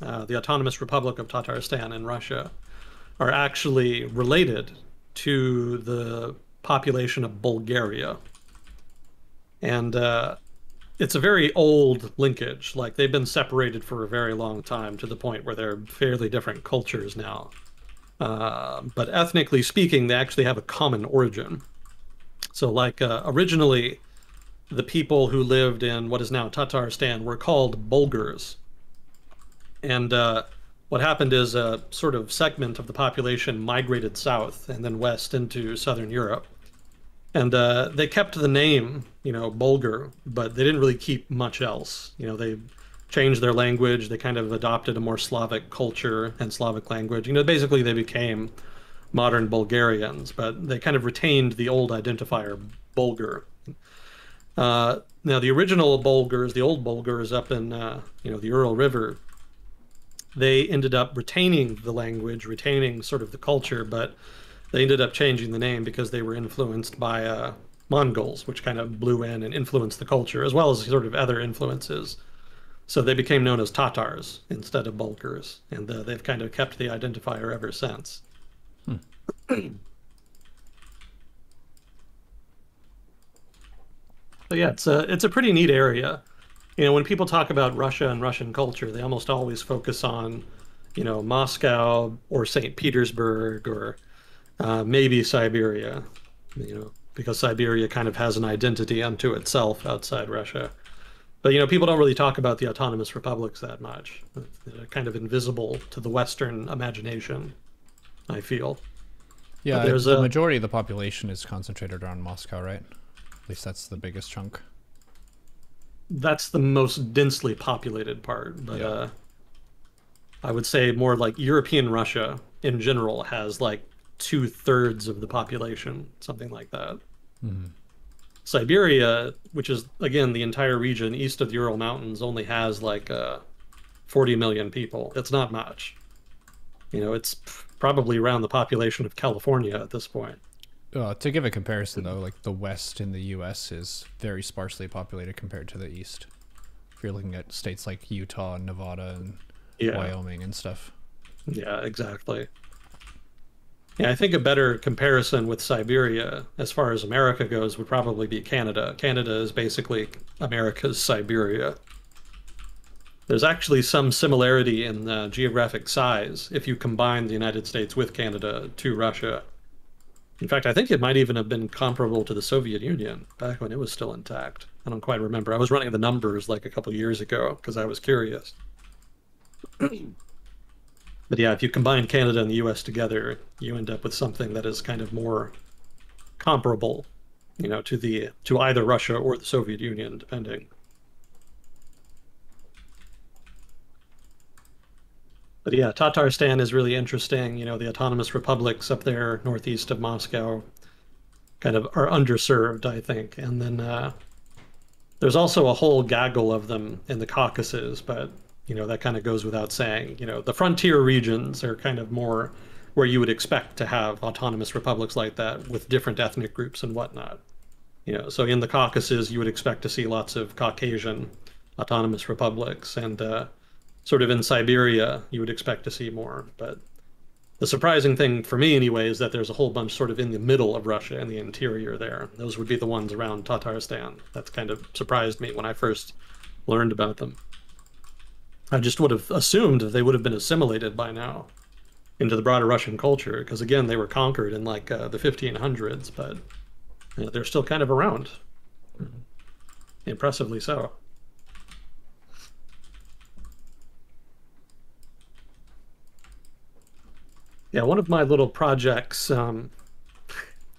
uh, the Autonomous Republic of Tatarstan in Russia, are actually related to the population of Bulgaria. And uh, it's a very old linkage. Like they've been separated for a very long time to the point where they're fairly different cultures now. Uh, but ethnically speaking, they actually have a common origin. So, like uh, originally, the people who lived in what is now Tatarstan were called Bulgars. And uh, what happened is a sort of segment of the population migrated south and then west into southern Europe. And uh, they kept the name, you know, Bulgar, but they didn't really keep much else. You know, they changed their language. They kind of adopted a more Slavic culture and Slavic language. You know, basically they became modern Bulgarians, but they kind of retained the old identifier Bulgar. Uh, now, the original Bulgars, the old Bulgars up in, uh, you know, the Ural River, they ended up retaining the language, retaining sort of the culture, but they ended up changing the name because they were influenced by uh, Mongols, which kind of blew in and influenced the culture, as well as sort of other influences. So they became known as Tatars instead of Bulgars, and uh, they've kind of kept the identifier ever since. Hmm. so yeah, it's a it's a pretty neat area. You know, when people talk about Russia and Russian culture, they almost always focus on, you know, Moscow or St. Petersburg or uh, maybe Siberia, you know, because Siberia kind of has an identity unto itself outside Russia. But you know, people don't really talk about the autonomous republics that much. They're kind of invisible to the Western imagination. I feel. Yeah, there's the a... majority of the population is concentrated around Moscow, right? At least that's the biggest chunk. That's the most densely populated part, but yeah. uh, I would say more like European Russia in general has like two thirds of the population, something like that. Mm-hmm. Siberia, which is again the entire region east of the Ural Mountains, only has like uh, 40 million people. It's not much. You know, it's probably around the population of California at this point. Uh, to give a comparison, though, like the West in the U.S. is very sparsely populated compared to the East. If you're looking at states like Utah and Nevada and yeah. Wyoming and stuff. Yeah, exactly. Yeah, I think a better comparison with Siberia, as far as America goes, would probably be Canada. Canada is basically America's Siberia. There's actually some similarity in geographic size if you combine the United States with Canada to Russia. In fact, I think it might even have been comparable to the Soviet Union back when it was still intact. I don't quite remember. I was running the numbers like a couple years ago because I was curious. But yeah, if you combine Canada and the US together, you end up with something that is kind of more comparable, you know, to the to either Russia or the Soviet Union, depending. But yeah, Tatarstan is really interesting. You know, the autonomous republics up there northeast of Moscow kind of are underserved, I think. And then uh, there's also a whole gaggle of them in the Caucasus, but you know that kind of goes without saying you know the frontier regions are kind of more where you would expect to have autonomous republics like that with different ethnic groups and whatnot you know so in the caucasus you would expect to see lots of caucasian autonomous republics and uh, sort of in siberia you would expect to see more but the surprising thing for me anyway is that there's a whole bunch sort of in the middle of russia in the interior there those would be the ones around tatarstan that's kind of surprised me when i first learned about them I just would have assumed that they would have been assimilated by now into the broader Russian culture, because again, they were conquered in like uh, the 1500s, but you know, they're still kind of around. Impressively so. Yeah, one of my little projects, um,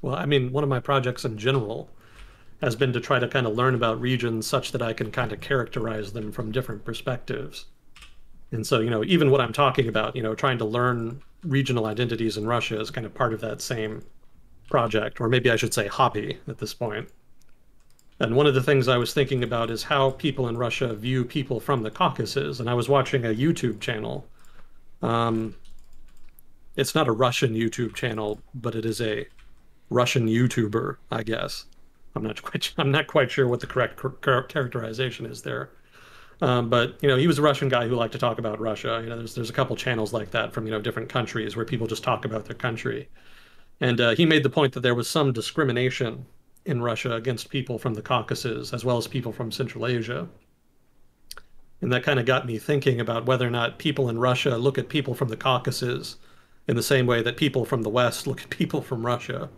well, I mean, one of my projects in general has been to try to kind of learn about regions such that I can kind of characterize them from different perspectives. And so, you know, even what I'm talking about, you know, trying to learn regional identities in Russia is kind of part of that same project, or maybe I should say hobby at this point. And one of the things I was thinking about is how people in Russia view people from the Caucasus. And I was watching a YouTube channel. Um, it's not a Russian YouTube channel, but it is a Russian YouTuber, I guess. I'm not quite. I'm not quite sure what the correct characterization is there. Um, but you know, he was a Russian guy who liked to talk about Russia. You know, there's there's a couple channels like that from you know different countries where people just talk about their country. And uh, he made the point that there was some discrimination in Russia against people from the Caucasus as well as people from Central Asia. And that kind of got me thinking about whether or not people in Russia look at people from the Caucasus in the same way that people from the West look at people from Russia.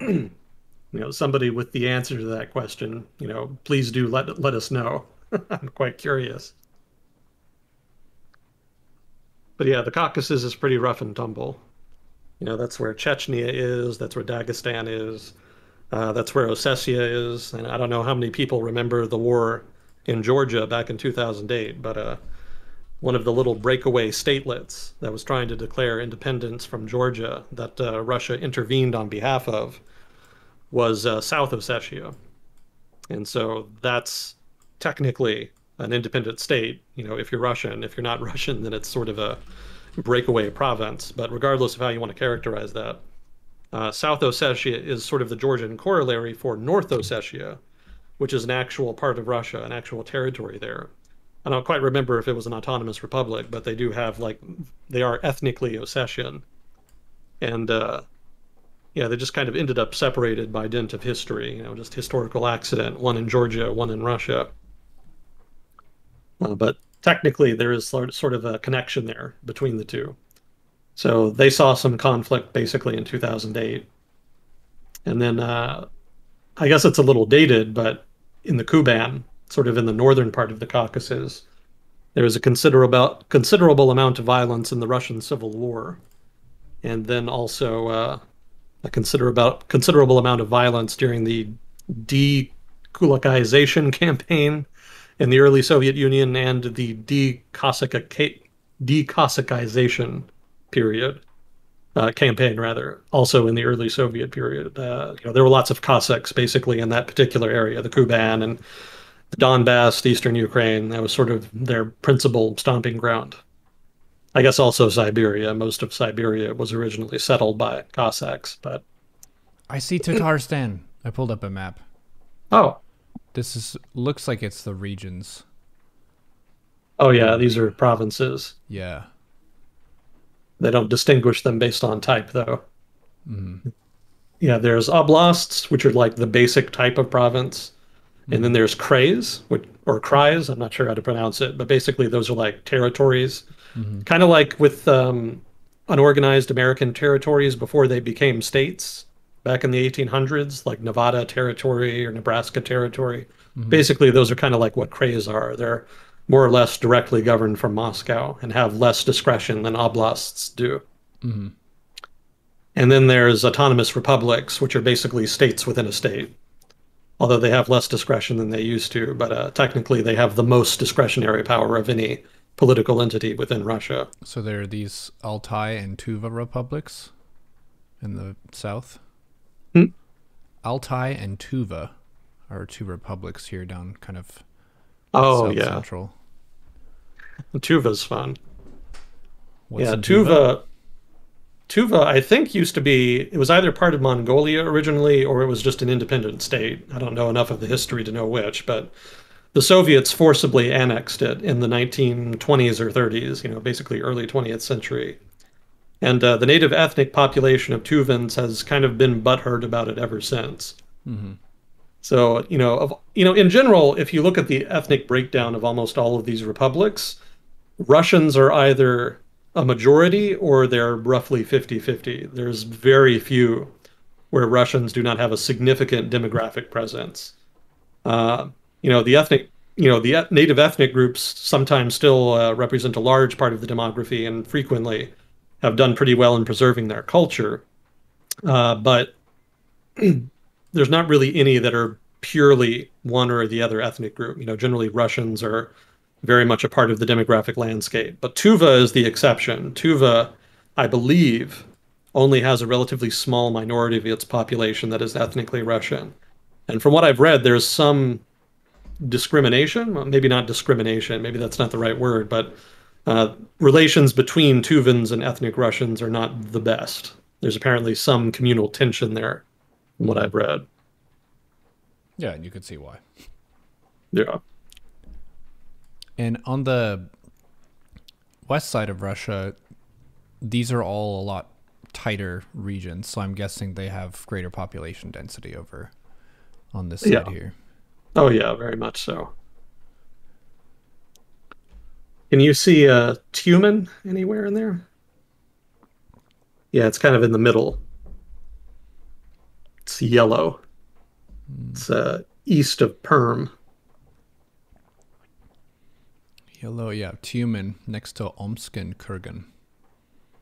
you know, somebody with the answer to that question, you know, please do let let us know. I'm quite curious. But yeah, the Caucasus is pretty rough and tumble. You know, that's where Chechnya is, that's where Dagestan is, uh, that's where Ossetia is. And I don't know how many people remember the war in Georgia back in 2008, but uh, one of the little breakaway statelets that was trying to declare independence from Georgia that uh, Russia intervened on behalf of was uh, South Ossetia. And so that's technically an independent state. You know, if you're Russian, if you're not Russian, then it's sort of a breakaway province. But regardless of how you want to characterize that, uh, South Ossetia is sort of the Georgian corollary for North Ossetia, which is an actual part of Russia, an actual territory there. I don't quite remember if it was an autonomous republic, but they do have like they are ethnically Ossetian, and uh, yeah, they just kind of ended up separated by dint of history. You know, just historical accident. One in Georgia, one in Russia. Uh, but technically, there is sort of a connection there between the two. So they saw some conflict basically in 2008, and then uh, I guess it's a little dated, but in the Kuban, sort of in the northern part of the Caucasus, there was a considerable considerable amount of violence in the Russian Civil War, and then also uh, a considerable considerable amount of violence during the dekulakization campaign in the early Soviet Union and the decossacization period uh, campaign, rather, also in the early Soviet period. Uh, you know, there were lots of Cossacks basically in that particular area, the Kuban and the Donbass, Eastern Ukraine. That was sort of their principal stomping ground. I guess also Siberia. Most of Siberia was originally settled by Cossacks, but I see Tatarstan. I pulled up a map. Oh, this is looks like it's the regions. Oh yeah, these are provinces. Yeah. They don't distinguish them based on type, though. Mm-hmm. Yeah, there's oblasts, which are like the basic type of province. And then there's which or krais. I'm not sure how to pronounce it, but basically those are like territories, mm-hmm. kind of like with um, unorganized American territories before they became states back in the 1800s, like Nevada territory or Nebraska territory. Mm-hmm. Basically, those are kind of like what krais are. They're more or less directly governed from Moscow and have less discretion than oblasts do. Mm-hmm. And then there's autonomous republics, which are basically states within a state, although they have less discretion than they used to. But uh, technically, they have the most discretionary power of any political entity within Russia. So there are these Altai and Tuva republics in the south. Hmm? Altai and Tuva are two republics here down kind of Oh yeah, Central. Tuva's fun. What's yeah, Tuva? Tuva, I think used to be. It was either part of Mongolia originally, or it was just an independent state. I don't know enough of the history to know which, but the Soviets forcibly annexed it in the 1920s or 30s. You know, basically early 20th century. And uh, the native ethnic population of Tuvans has kind of been butthurt about it ever since. Mm-hmm. So, you know, of, you know, in general, if you look at the ethnic breakdown of almost all of these republics, Russians are either a majority or they're roughly 50-50. There's very few where Russians do not have a significant demographic presence. Uh, you know, the ethnic, you know, the native ethnic groups sometimes still uh, represent a large part of the demography and frequently have done pretty well in preserving their culture. Uh, but there's not really any that are purely one or the other ethnic group. You know, generally Russians are very much a part of the demographic landscape. But Tuva is the exception. Tuva, I believe, only has a relatively small minority of its population that is ethnically Russian. And from what I've read, there's some discrimination, well, maybe not discrimination, maybe that's not the right word, but uh, relations between Tuvans and ethnic Russians are not the best. There's apparently some communal tension there, from what I've read. Yeah, and you could see why. Yeah. And on the west side of Russia, these are all a lot tighter regions, so I'm guessing they have greater population density over on this side Yeah. here. Oh yeah, very much so. Can you see uh Tyumen anywhere in there? Yeah, it's kind of in the middle. It's yellow. It's uh east of Perm. Hello, yeah, Tyumen next to Omsk and Kurgan.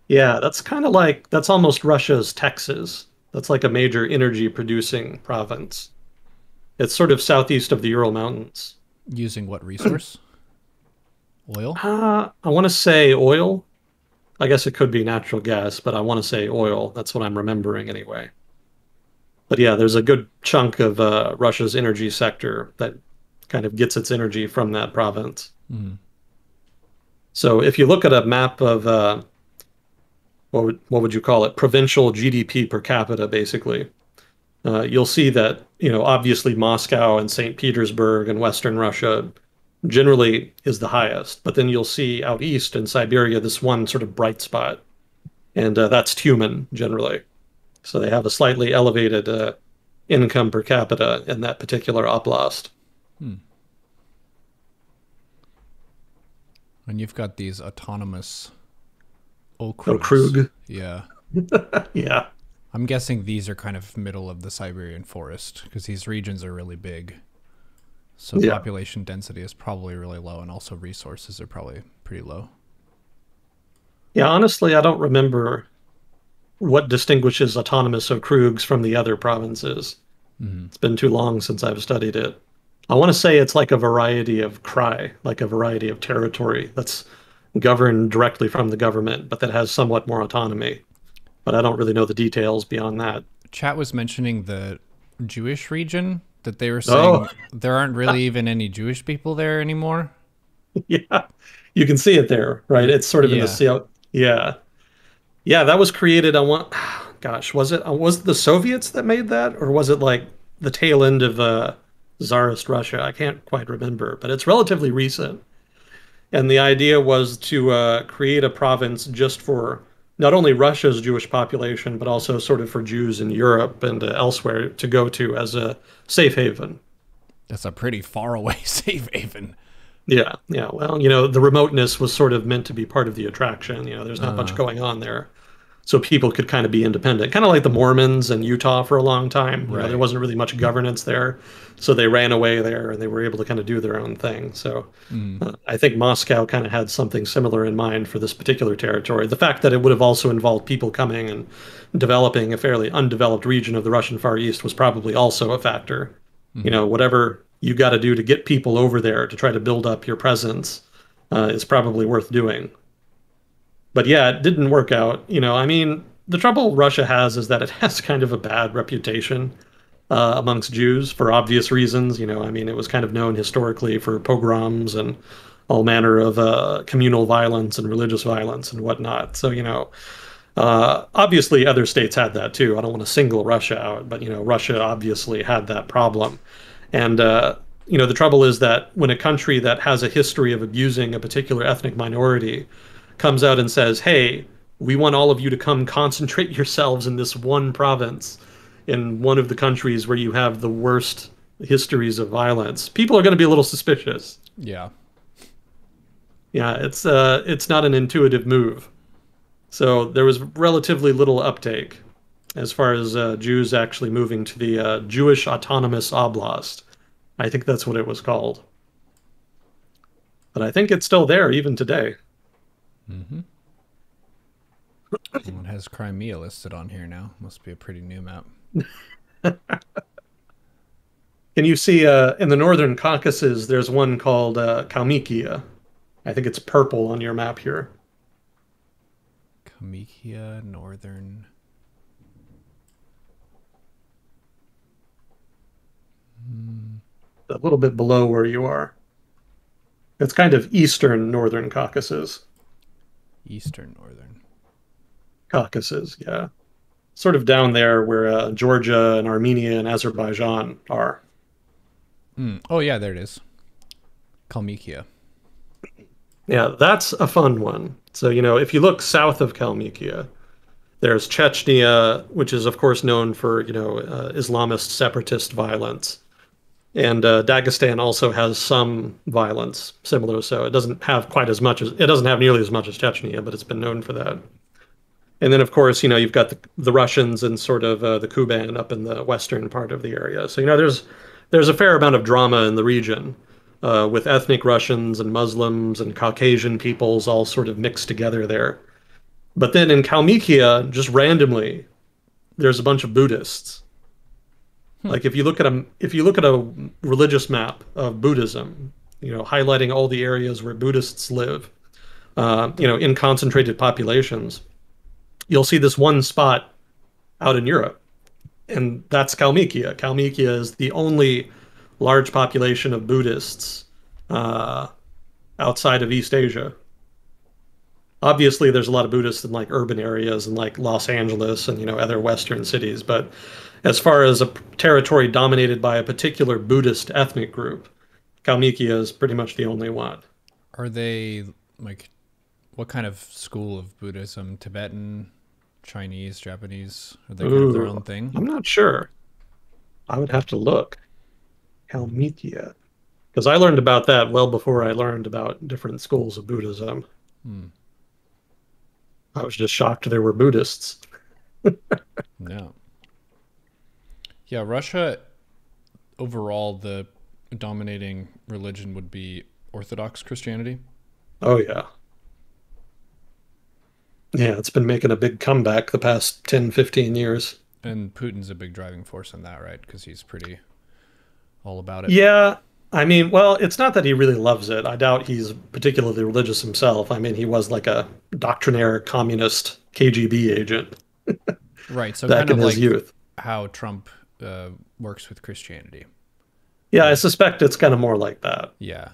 Yeah, that's kind of like that's almost Russia's Texas. That's like a major energy producing province. It's sort of southeast of the Ural Mountains. Using what resource? Oil? Uh, I want to say oil. I guess it could be natural gas, but I want to say oil. That's what I'm remembering anyway. But yeah, there's a good chunk of uh, Russia's energy sector that kind of gets its energy from that province. Mhm. So if you look at a map of uh, what would, what would you call it? Provincial GDP per capita, basically. Uh, you'll see that you know obviously Moscow and St. Petersburg and Western Russia generally is the highest, but then you'll see out east in Siberia this one sort of bright spot, and uh, that's Tyumen generally. So they have a slightly elevated uh, income per capita in that particular oblast. And you've got these autonomous Okrugs. Okrug. Yeah. Yeah, I'm guessing these are kind of middle of the Siberian forest because these regions are really big. So Yeah. population density is probably really low and also resources are probably pretty low. yeah. Honestly, I don't remember what distinguishes autonomous Okrugs from the other provinces. Mm-hmm. It's been too long since I've studied it. I want to say it's like a variety of krai, like a variety of territory that's governed directly from the government, but that has somewhat more autonomy. But I don't really know the details beyond that. Chat was mentioning the Jewish region that they were saying Oh. there aren't really even any Jewish people there anymore. yeah, you can see it there, right? It's sort of in the sea. Yeah, yeah. That was created. I want. Gosh, was it was it the Soviets that made that, or was it like the tail end of uh, Tsarist Russia? I can't quite remember, but it's relatively recent. And the idea was to uh, create a province just for not only Russia's Jewish population, but also sort of for Jews in Europe and uh, elsewhere to go to as a safe haven. That's a pretty far away safe haven. Yeah, yeah. Well, you know, the remoteness was sort of meant to be part of the attraction. You know, there's not much going on there. So people could kind of be independent, kind of like the Mormons in Utah for a long time. You know, there wasn't really much governance there. So they ran away there and they were able to kind of do their own thing. So uh, I think Moscow kind of had something similar in mind for this particular territory. The fact that it would have also involved people coming and developing a fairly undeveloped region of the Russian Far East was probably also a factor. You know, whatever you got to do to get people over there to try to build up your presence uh, is probably worth doing. But yeah, it didn't work out. You know, I mean, the trouble Russia has is that it has kind of a bad reputation uh, amongst Jews for obvious reasons. You know, I mean, it was kind of known historically for pogroms and all manner of uh, communal violence and religious violence and whatnot. So, you know, uh, obviously other states had that too. I don't want to single Russia out, but, you know, Russia obviously had that problem. And, uh, you know, the trouble is that when a country that has a history of abusing a particular ethnic minority comes out and says, hey, we want all of you to come concentrate yourselves in this one province in one of the countries where you have the worst histories of violence, people are going to be a little suspicious. Yeah. Yeah, it's uh, it's not an intuitive move. So there was relatively little uptake as far as uh, Jews actually moving to the uh, Jewish Autonomous Oblast. I think that's what it was called. But I think it's still there even today. It has Crimea listed on here now. Must be a pretty new map. Can you see uh, in the northern Caucasus? There's one called uh, Kalmykia, I think it's purple on your map here. Kalmykia, northern. A little bit below where you are. It's kind of eastern northern Caucasus. Eastern northern. Caucasus, yeah. Sort of down there where uh, Georgia and Armenia and Azerbaijan are. Mm. Oh yeah, there it is. Kalmykia. Yeah, that's a fun one. So, you know, if you look south of Kalmykia, there's Chechnya, which is, of course, known for, you know, uh, Islamist separatist violence. And uh, Dagestan also has some violence similar. So it doesn't have quite as much as, it doesn't have nearly as much as Chechnya, but it's been known for that. And then, of course, you know, you've got the, the Russians and sort of uh, the Kuban up in the western part of the area. So, you know, there's there's a fair amount of drama in the region uh, with ethnic Russians and Muslims and Caucasian peoples all sort of mixed together there. But then in Kalmykia, just randomly, there's a bunch of Buddhists. Hmm. Like if you look at a if you look at a religious map of Buddhism, you know, highlighting all the areas where Buddhists live, uh, you know, in concentrated populations, you'll see this one spot out in Europe, and that's Kalmykia. Kalmykia is the only large population of Buddhists uh, outside of East Asia. Obviously, there's a lot of Buddhists in like urban areas and like Los Angeles and you know other Western cities, but as far as a territory dominated by a particular Buddhist ethnic group, Kalmykia is pretty much the only one. Are they like what kind of school of Buddhism? Tibetan, Chinese, Japanese? Are they Ooh, kind of their own thing? I'm not sure. I would have to look. Kalmykia. Because I learned about that well before I learned about different schools of Buddhism. Hmm. I was just shocked there were Buddhists. no. Yeah, Russia, overall, the dominating religion would be Orthodox Christianity. Oh, yeah. Yeah, it's been making a big comeback the past 10, 15 years. And Putin's a big driving force in that, right? Because he's pretty all about it. Yeah. I mean, well, it's not that he really loves it. I doubt he's particularly religious himself. I mean, he was like a doctrinaire communist KGB agent. right. So back in his like youth. how Trump uh, works with Christianity. Yeah, I suspect it's kind of more like that. Yeah.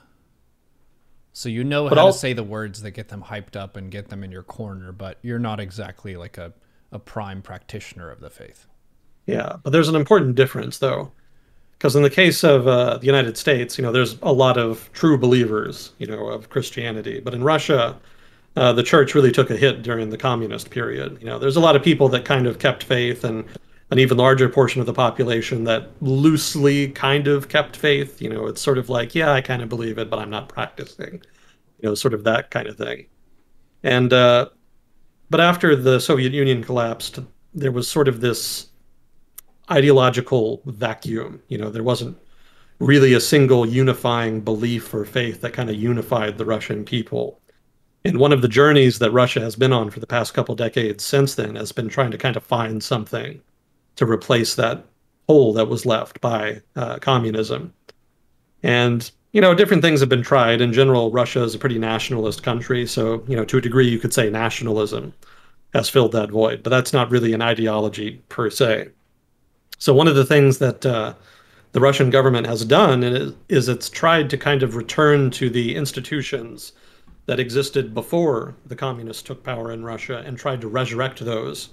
So you know but how I'll... to say the words that get them hyped up and get them in your corner, but you're not exactly like a, a prime practitioner of the faith. Yeah, but there's an important difference, though. Because in the case of uh, the United States, you know, there's a lot of true believers, you know, of Christianity. But in Russia, uh, the church really took a hit during the communist period. You know, there's a lot of people that kind of kept faith, and an even larger portion of the population that loosely kind of kept faith. You know, it's sort of like, yeah, I kind of believe it, but I'm not practicing. You know, sort of that kind of thing. And uh, but after the Soviet Union collapsed, there was sort of this ideological vacuum. You know, there wasn't really a single unifying belief or faith that kind of unified the Russian people. And one of the journeys that Russia has been on for the past couple decades since then has been trying to kind of find something to replace that hole that was left by uh, communism. And you know, different things have been tried. In general, Russia is a pretty nationalist country, so you know, to a degree, you could say nationalism has filled that void. But that's not really an ideology per se. So one of the things that uh, the Russian government has done is, is it's tried to kind of return to the institutions that existed before the communists took power in Russia and tried to resurrect those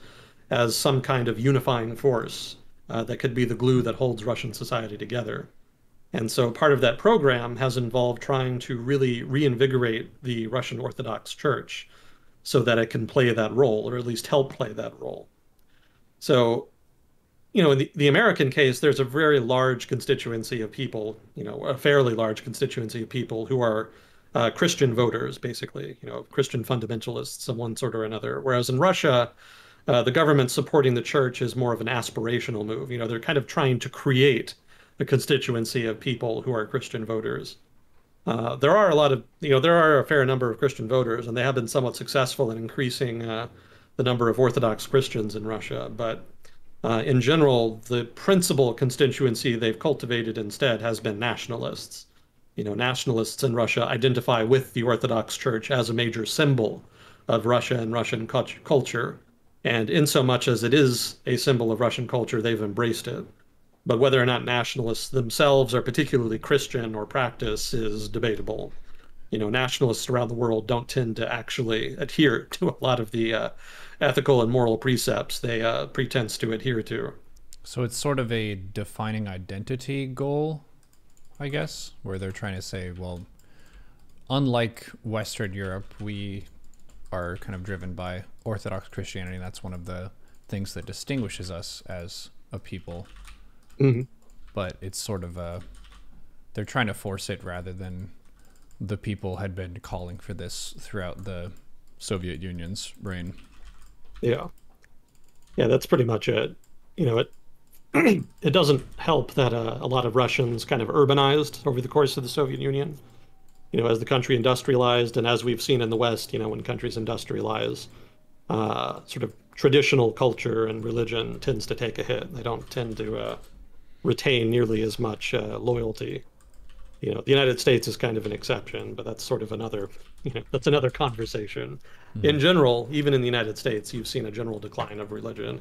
as some kind of unifying force uh, that could be the glue that holds Russian society together. And so part of that program has involved trying to really reinvigorate the Russian Orthodox Church so that it can play that role, or at least help play that role. So you know, in the, the American case, there's a very large constituency of people, you know, a fairly large constituency of people who are uh, Christian voters, basically, you know, Christian fundamentalists of one sort or another. Whereas in Russia, uh, the government supporting the church is more of an aspirational move. You know, they're kind of trying to create a constituency of people who are Christian voters. Uh, there are a lot of, you know, there are a fair number of Christian voters, and they have been somewhat successful in increasing uh, the number of Orthodox Christians in Russia. But uh, in general, the principal constituency they've cultivated instead has been nationalists. You know, nationalists in Russia identify with the Orthodox Church as a major symbol of Russia and Russian culture. And in so much as it is a symbol of Russian culture, they've embraced it. But whether or not nationalists themselves are particularly Christian or practice is debatable. You know, nationalists around the world don't tend to actually adhere to a lot of the uh, ethical and moral precepts they uh, pretend to adhere to. So it's sort of a defining identity goal, I guess, where they're trying to say, well, unlike Western Europe, we are kind of driven by Orthodox Christianity. That's one of the things that distinguishes us as a people. Mm-hmm. But it's sort of a they're trying to force it rather than the people had been calling for this throughout the Soviet Union's reign. Yeah. Yeah, that's pretty much it. You know, it it doesn't help that uh, a lot of Russians kind of urbanized over the course of the Soviet Union. You know, as the country industrialized, and as we've seen in the West, you know, when countries industrialize, uh, sort of traditional culture and religion tends to take a hit. They don't tend to uh, retain nearly as much uh, loyalty. You know, the United States is kind of an exception, but that's sort of another, you know, that's another conversation. Mm-hmm. In general, even in the United States, you've seen a general decline of religion.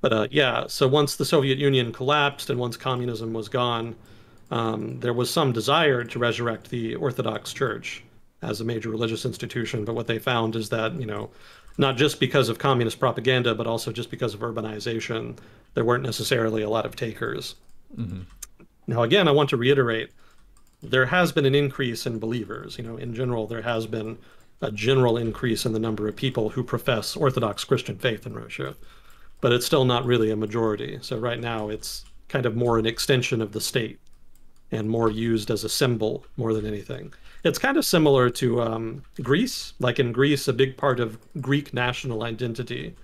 But uh, yeah, so once the Soviet Union collapsed and once communism was gone, um, there was some desire to resurrect the Orthodox Church as a major religious institution. But what they found is that, you know, not just because of communist propaganda, but also just because of urbanization, there weren't necessarily a lot of takers. Mm-hmm. Now, again, I want to reiterate there has been an increase in believers. You know, in general, there has been a general increase in the number of people who profess Orthodox Christian faith in Russia, but it's still not really a majority. So right now, it's kind of more an extension of the state and more used as a symbol more than anything. It's kind of similar to um, Greece. Like in Greece, a big part of Greek national identity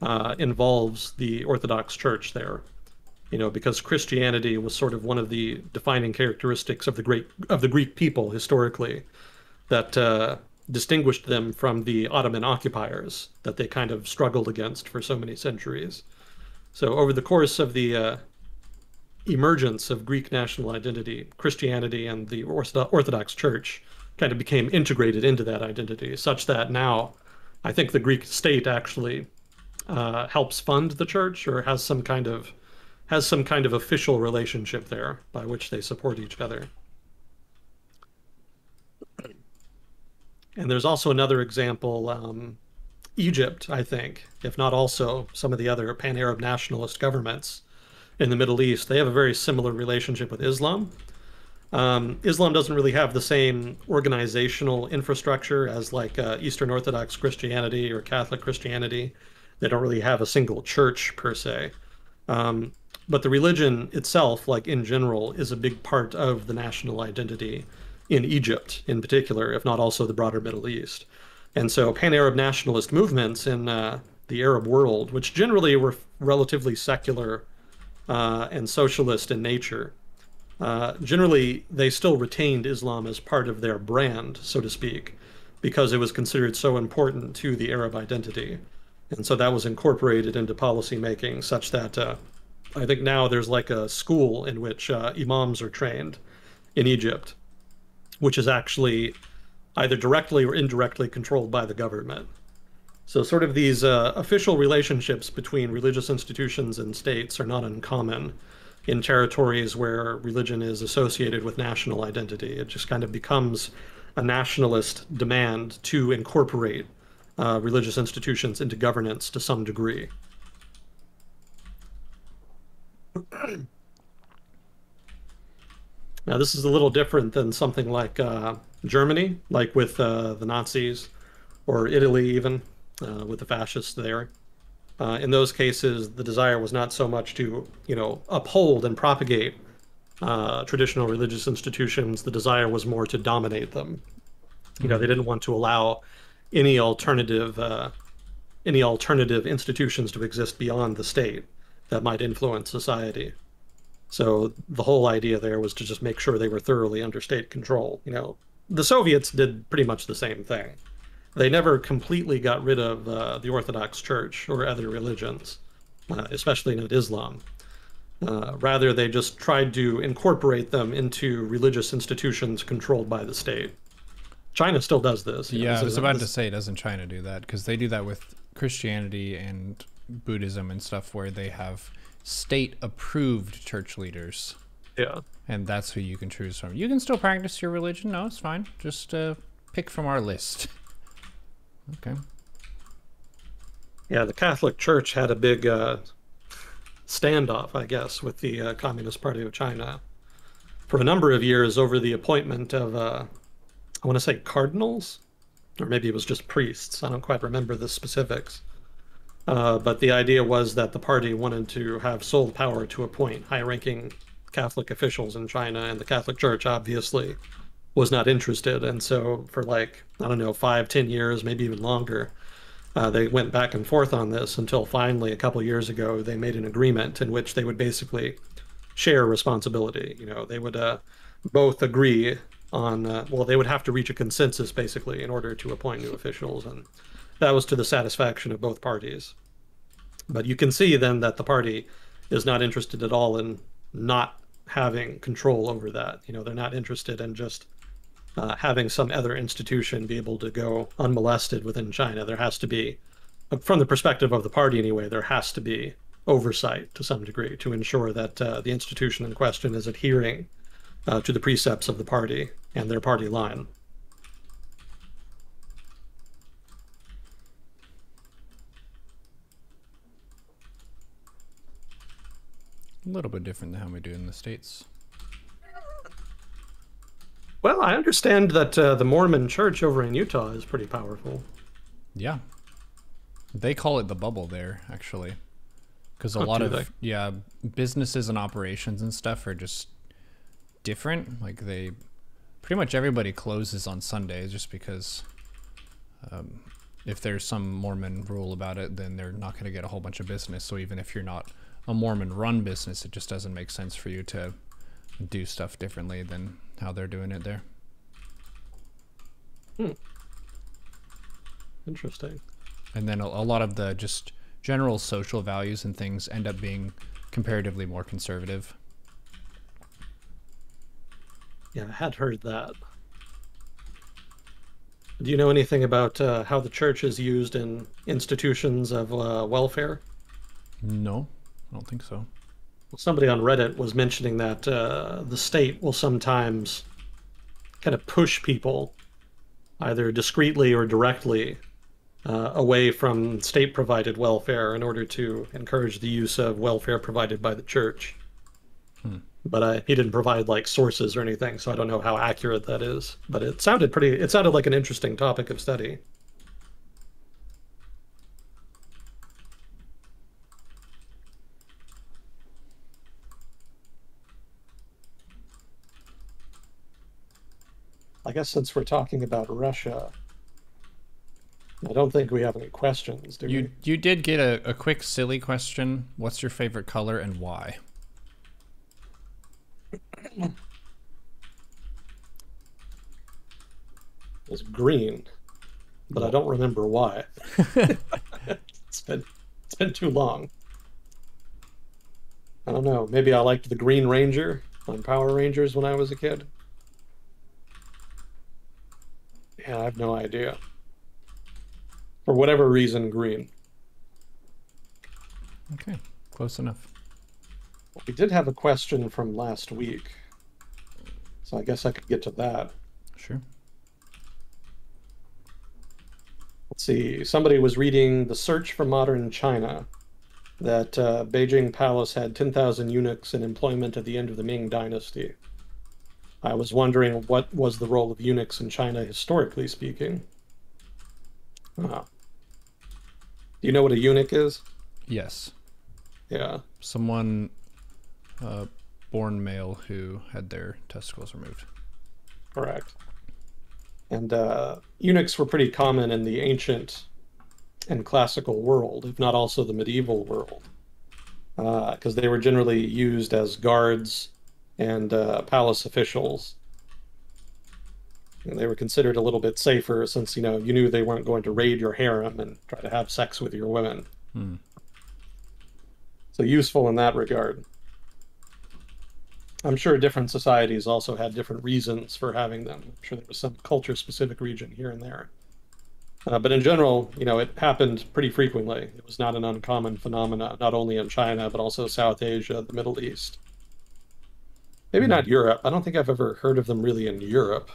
uh, involves the Orthodox Church there. You know, because Christianity was sort of one of the defining characteristics of the great of the Greek people historically, that uh, distinguished them from the Ottoman occupiers that they kind of struggled against for so many centuries. So over the course of the uh, emergence of Greek national identity, Christianity and the Orthodox Church kind of became integrated into that identity, such that now I think the Greek state actually uh, helps fund the church or has some kind of has some kind of official relationship there by which they support each other. And there's also another example, um, Egypt, I think, if not also some of the other pan Arab nationalist governments in the Middle East, they have a very similar relationship with Islam. Um, Islam doesn't really have the same organizational infrastructure as like uh, Eastern Orthodox Christianity or Catholic Christianity. They don't really have a single church per se. Um, but the religion itself, like in general, is a big part of the national identity in Egypt in particular, if not also the broader Middle East. And so pan Arab nationalist movements in uh, the Arab world, which generally were relatively secular uh, and socialist in nature. Uh, generally, they still retained Islam as part of their brand, so to speak, because it was considered so important to the Arab identity. And so that was incorporated into policy making, such that uh, I think now there's like a school in which uh, imams are trained in Egypt, which is actually either directly or indirectly controlled by the government. So, sort of these uh, official relationships between religious institutions and states are not uncommon in territories where religion is associated with national identity. It just kind of becomes a nationalist demand to incorporate uh, religious institutions into governance to some degree. now, this is a little different than something like uh, Germany, like with uh, the Nazis, or Italy, even uh, with the fascists there. Uh, in those cases, the desire was not so much to, you know, uphold and propagate uh, traditional religious institutions. The desire was more to dominate them. You know, they didn't want to allow any alternative, uh, any alternative institutions to exist beyond the state that might influence society. So the whole idea there was to just make sure they were thoroughly under state control. You know, the Soviets did pretty much the same thing they never completely got rid of uh, the Orthodox Church or other religions, uh, especially not Islam. Uh, rather, they just tried to incorporate them into religious institutions controlled by the state. China still does this. know, Yeah, this I was about to say, doesn't China do that? Because they do that with Christianity and Buddhism and stuff, where they have state-approved church leaders, Yeah. and that's who you can choose from. You can still practice your religion. No, it's fine. Just uh, pick from our list. okay. Yeah, the Catholic Church had a big uh, standoff, I guess, with the uh, Communist Party of China for a number of years over the appointment of, uh, I want to say, cardinals, or maybe it was just priests. I don't quite remember the specifics. Uh, but the idea was that the party wanted to have sole power to appoint high ranking Catholic officials in China, and the Catholic Church obviously was not interested. And so, for like, I don't know, five, ten years, maybe even longer, uh, they went back and forth on this until finally, a couple years ago, they made an agreement in which they would basically share responsibility. You know, they would uh, both agree on, uh, well, they would have to reach a consensus basically in order to appoint new officials. And that was to the satisfaction of both parties. But you can see then that the party is not interested at all in not having control over that. You know, they're not interested in just uh, having some other institution be able to go unmolested within China. There has to be, from the perspective of the party anyway, there has to be oversight to some degree to ensure that uh, the institution in question is adhering uh, to the precepts of the party and their party line. A little bit different than how we do in the states. Well, I understand that uh, the Mormon church over in Utah is pretty powerful. Yeah. They call it the bubble there, actually. Because a Oh, lot of, they? yeah, businesses and operations and stuff are just different. Like, they, pretty much everybody closes on Sundays just because um, if there's some Mormon rule about it, then they're not going to get a whole bunch of business. So even if you're not a Mormon run business, it just doesn't make sense for you to do stuff differently than how they're doing it there. Interesting. and then a, a lot of the just general social values and things end up being comparatively more conservative. Yeah, I had heard that. Do you know anything about uh, how the church is used in institutions of uh, welfare? No, I don't think so. Somebody on Reddit was mentioning that uh, the state will sometimes kind of push people, either discreetly or directly, uh, away from state provided welfare in order to encourage the use of welfare provided by the church. But uh, he didn't provide like sources or anything, so I don't know how accurate that is. But it sounded pretty. It sounded like an interesting topic of study. I guess since we're talking about Russia, I don't think we have any questions, do You you did get a, a quick silly question. What's your favorite color and why? It's green, but I don't remember why. it's been it's been too long. I don't know. Maybe I liked the Green Ranger on Power Rangers when I was a kid. Yeah, I have no idea. For whatever reason, green. Okay, close enough. We did have a question from last week, so I guess I could get to that. Sure. Let's see. Somebody was reading The Search for Modern China that uh, Beijing Palace had 10,000 eunuchs in employment at the end of the Ming Dynasty. I was wondering what was the role of eunuchs in China historically speaking. Ah. Do you know what a eunuch is? Yes, Yeah. someone uh, born male who had their testicles removed. Correct. And uh, eunuchs were pretty common in the ancient and classical world, if not also the medieval world, because they were generally used as guards and uh, palace officials. And they were considered a little bit safer since you know you knew they weren't going to raid your harem and try to have sex with your women. Hmm. So useful in that regard. I'm sure different societies also had different reasons for having them. I'm sure there was some culture specific region here and there. Uh, but in general, you know, it happened pretty frequently. It was not an uncommon phenomenon, not only in China, but also South Asia, the Middle East. Maybe not Europe. I don't think I've ever heard of them really in Europe,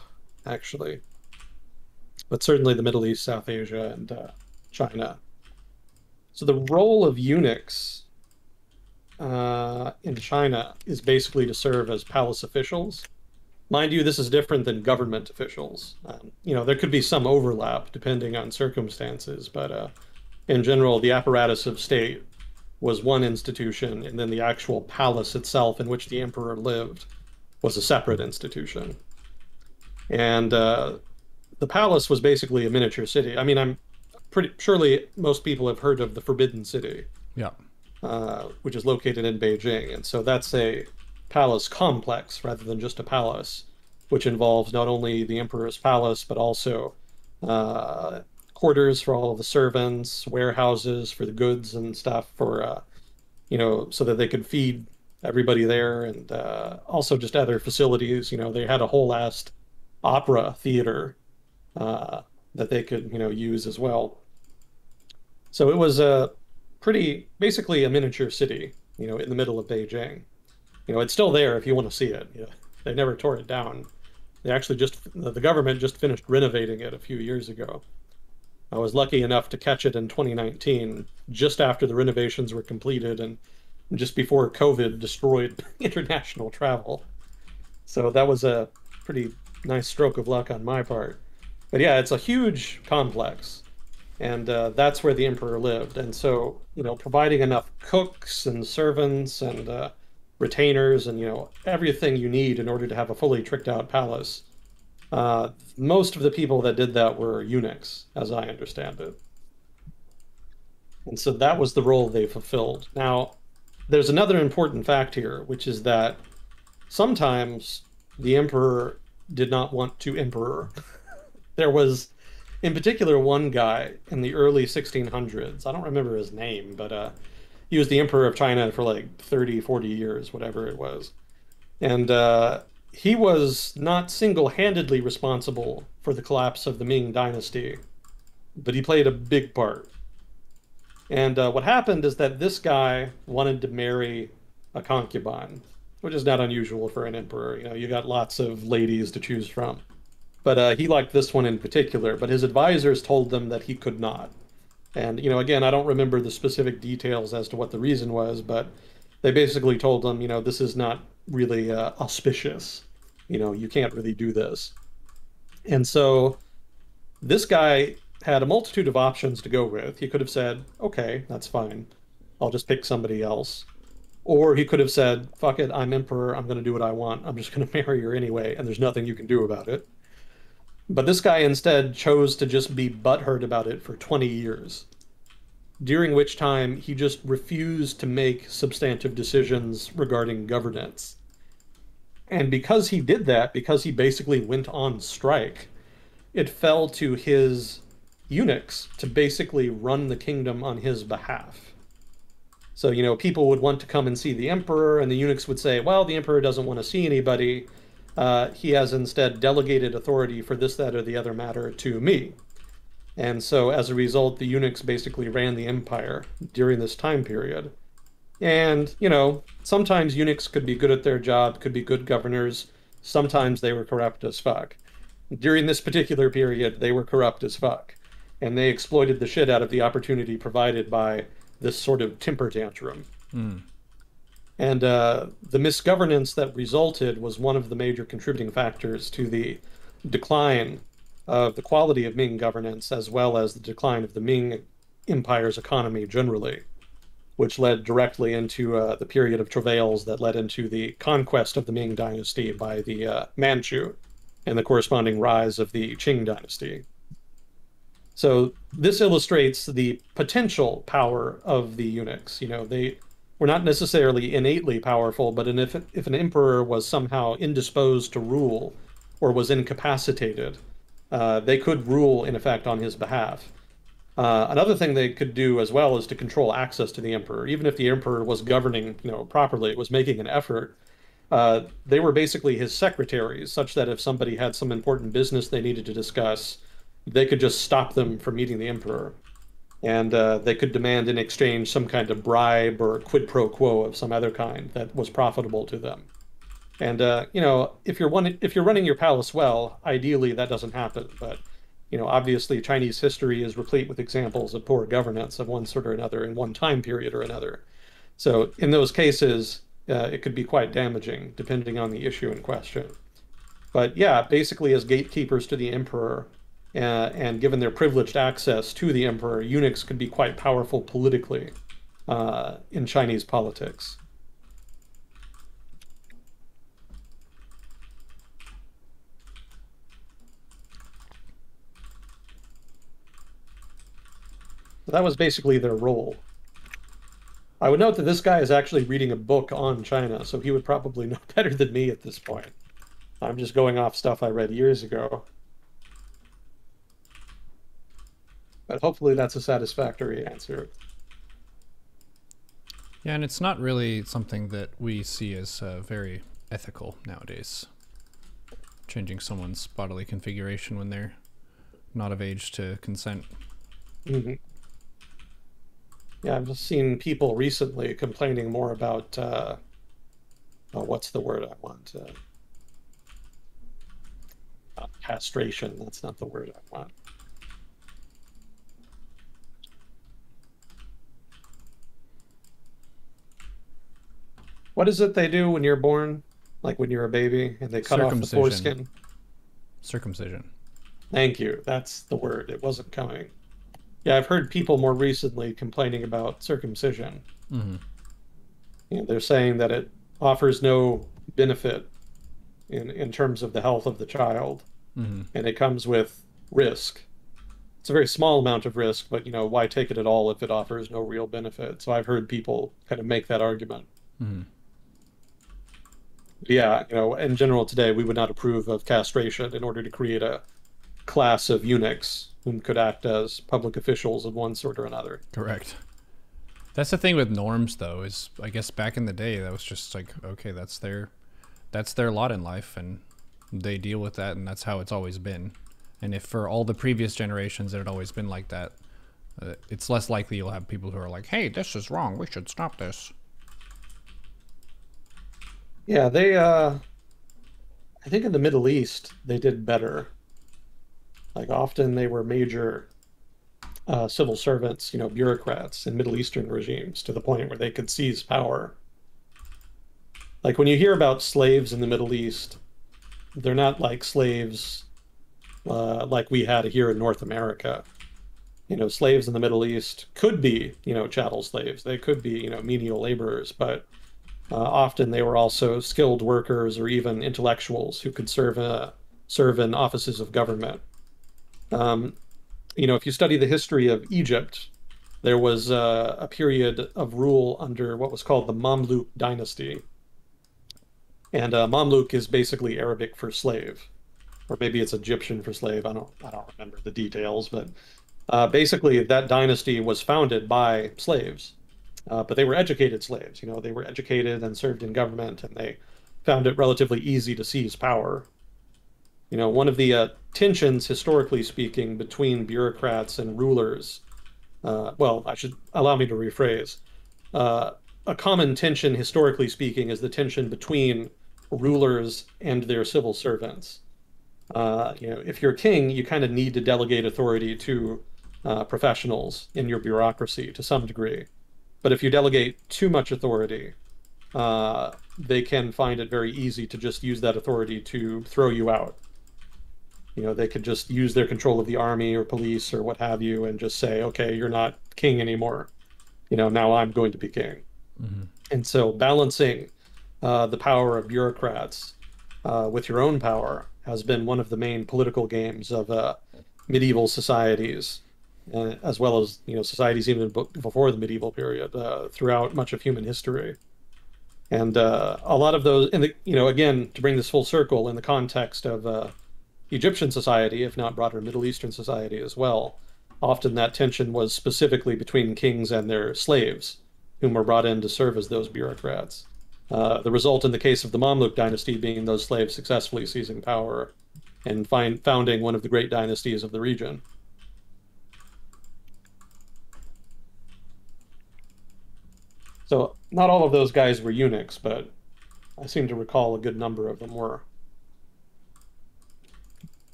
actually. But certainly the Middle East, South Asia, and uh, China. So the role of eunuchs uh, in China is basically to serve as palace officials. Mind you, this is different than government officials. Um, you know, there could be some overlap depending on circumstances, but uh, in general, the apparatus of state was one institution, and then the actual palace itself in which the emperor lived was a separate institution. And uh, the palace was basically a miniature city. I mean, I'm pretty surely most people have heard of the Forbidden City. Yeah. Uh, which is located in Beijing. And so that's a palace complex rather than just a palace, which involves not only the emperor's palace, but also uh, quarters for all of the servants, warehouses for the goods and stuff for, uh, you know, so that they could feed everybody there, and uh, also just other facilities. You know, they had a whole last opera theater uh, that they could, you know, use as well. So it was a pretty basically a miniature city, you know, in the middle of Beijing. You know, it's still there if you want to see it. They never tore it down. They actually just the government just finished renovating it a few years ago. I was lucky enough to catch it in 2019, just after the renovations were completed and just before COVID destroyed international travel. So that was a pretty nice stroke of luck on my part. But yeah, it's a huge complex and uh, that's where the emperor lived. And so, you know, providing enough cooks and servants and uh, retainers and you know everything you need in order to have a fully tricked out palace. Uh, most of the people that did that were eunuchs, as I understand it. And so that was the role they fulfilled. Now, there's another important fact here, which is that sometimes the emperor did not want to emperor. there was in particular one guy in the early 1600s i don't remember his name but uh, he was the emperor of china for like 30 40 years whatever it was and uh, he was not single-handedly responsible for the collapse of the ming dynasty but he played a big part and uh, what happened is that this guy wanted to marry a concubine which is not unusual for an emperor you know you got lots of ladies to choose from but uh, he liked this one in particular. But his advisors told them that he could not. And you know, again, I don't remember the specific details as to what the reason was, but they basically told him, you know, this is not really uh, auspicious. You know, you can't really do this. And so this guy had a multitude of options to go with. He could have said, okay, that's fine. I'll just pick somebody else. Or he could have said, fuck it, I'm emperor. I'm going to do what I want. I'm just going to marry her anyway, and there's nothing you can do about it. But this guy instead chose to just be butthurt about it for 20 years, during which time he just refused to make substantive decisions regarding governance. And because he did that, because he basically went on strike, it fell to his eunuchs to basically run the kingdom on his behalf. So, you know, people would want to come and see the emperor, and the eunuchs would say, well, the emperor doesn't want to see anybody. Uh, he has instead delegated authority for this, that, or the other matter to me. And so as a result, the eunuchs basically ran the empire during this time period. And, you know, sometimes eunuchs could be good at their job, could be good governors. Sometimes they were corrupt as fuck. During this particular period, they were corrupt as fuck. And they exploited the shit out of the opportunity provided by this sort of temper tantrum. Mm. And uh, the misgovernance that resulted was one of the major contributing factors to the decline of the quality of Ming governance, as well as the decline of the Ming Empire's economy generally, which led directly into uh, the period of travails that led into the conquest of the Ming dynasty by the uh, Manchu and the corresponding rise of the Qing dynasty. So this illustrates the potential power of the eunuchs. You know, they were not necessarily innately powerful, but if, if an emperor was somehow indisposed to rule or was incapacitated, uh, they could rule, in effect, on his behalf. Uh, another thing they could do as well is to control access to the emperor. Even if the emperor was governing, you know, properly, was making an effort, uh, they were basically his secretaries, such that if somebody had some important business they needed to discuss, they could just stop them from meeting the emperor. And uh, they could demand in exchange some kind of bribe or quid pro quo of some other kind that was profitable to them. And uh, you know, if you're one, if you're running your palace well, ideally that doesn't happen. But you know, obviously Chinese history is replete with examples of poor governance of one sort or another in one time period or another. So in those cases, uh, it could be quite damaging depending on the issue in question. But yeah, basically as gatekeepers to the emperor, uh, and given their privileged access to the emperor, eunuchs could be quite powerful politically uh, in Chinese politics. That was basically their role. I would note that this guy is actually reading a book on China, so he would probably know better than me at this point. I'm just going off stuff I read years ago. But hopefully that's a satisfactory answer. Yeah, and it's not really something that we see as uh, very ethical nowadays. Changing someone's bodily configuration when they're not of age to consent. Mm-hmm. Yeah, I've seen people recently complaining more about uh, oh, what's the word I want? Uh, uh, castration. That's not the word I want. What is it they do when you're born? Like when you're a baby and they cut off the foreskin? Circumcision. Thank you. That's the word. It wasn't coming. Yeah, I've heard people more recently complaining about circumcision. Mm-hmm. You know, they're saying that it offers no benefit in in terms of the health of the child, mm-hmm. and it comes with risk. It's a very small amount of risk, but you know, why take it at all if it offers no real benefit? So I've heard people kind of make that argument. Mm-hmm. Yeah, you know, in general today, we would not approve of castration in order to create a class of eunuchs whom could act as public officials of one sort or another. Correct. That's the thing with norms, though. Is I guess back in the day, that was just like, okay, that's their, that's their lot in life, and they deal with that, and that's how it's always been. And if for all the previous generations it had always been like that, uh, it's less likely you'll have people who are like, "Hey, this is wrong. We should stop this." Yeah, they. uh I think in the Middle East they did better like often they were major uh, civil servants, you know, bureaucrats in Middle Eastern regimes to the point where they could seize power. Like when you hear about slaves in the Middle East, they're not like slaves uh, like we had here in North America. You know, slaves in the Middle East could be, you know, chattel slaves. They could be, you know, menial laborers, but uh, often they were also skilled workers or even intellectuals who could serve uh, serve in offices of government. Um, you know, if you study the history of Egypt, there was uh, a period of rule under what was called the Mamluk dynasty. And uh, Mamluk is basically Arabic for slave, or maybe it's Egyptian for slave. I don't, I don't remember the details, but uh, basically that dynasty was founded by slaves, uh, but they were educated slaves. You know, they were educated and served in government, and they found it relatively easy to seize power you know, one of the uh, tensions, historically speaking, between bureaucrats and rulers, uh, well, I should allow me to rephrase. Uh, a common tension, historically speaking, is the tension between rulers and their civil servants. Uh, you know, if you're a king, you kind of need to delegate authority to uh, professionals in your bureaucracy to some degree. But if you delegate too much authority, uh, they can find it very easy to just use that authority to throw you out you know they could just use their control of the army or police or what have you and just say okay you're not king anymore. You know now i'm going to be king. Mm-hmm. and so balancing uh, the power of bureaucrats uh, with your own power has been one of the main political games of uh, medieval societies uh, as well as you know societies even before the medieval period uh, throughout much of human history. And uh, a lot of those in the you know again to bring this full circle in the context of Egyptian society, if not broader Middle Eastern society as well, often that tension was specifically between kings and their slaves, whom were brought in to serve as those bureaucrats. Uh, the result in the case of the Mamluk dynasty being those slaves successfully seizing power and find, founding one of the great dynasties of the region. So, not all of those guys were eunuchs, but I seem to recall a good number of them were.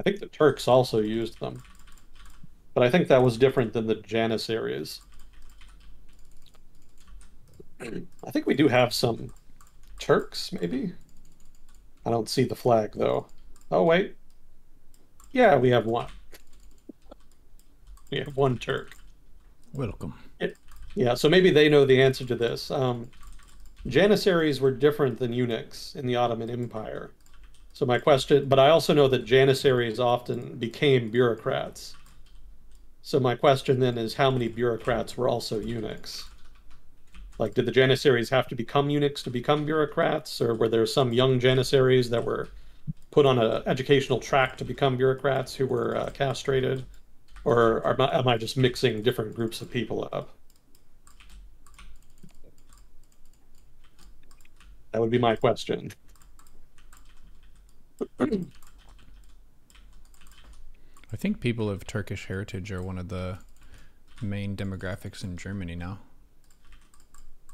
I think the Turks also used them. But I think that was different than the Janissaries. I think we do have some Turks, maybe? I don't see the flag, though. Oh, wait. Yeah, we have one. We have one Turk. Welcome. It, yeah, so maybe they know the answer to this. Um, Janissaries were different than eunuchs in the Ottoman Empire. So my question, but I also know that Janissaries often became bureaucrats. So my question then is how many bureaucrats were also eunuchs? Like, did the Janissaries have to become eunuchs to become bureaucrats, or were there some young Janissaries that were put on an educational track to become bureaucrats who were uh, castrated? Or am I, am I just mixing different groups of people up? That would be my question. I think people of Turkish heritage are one of the main demographics in Germany now.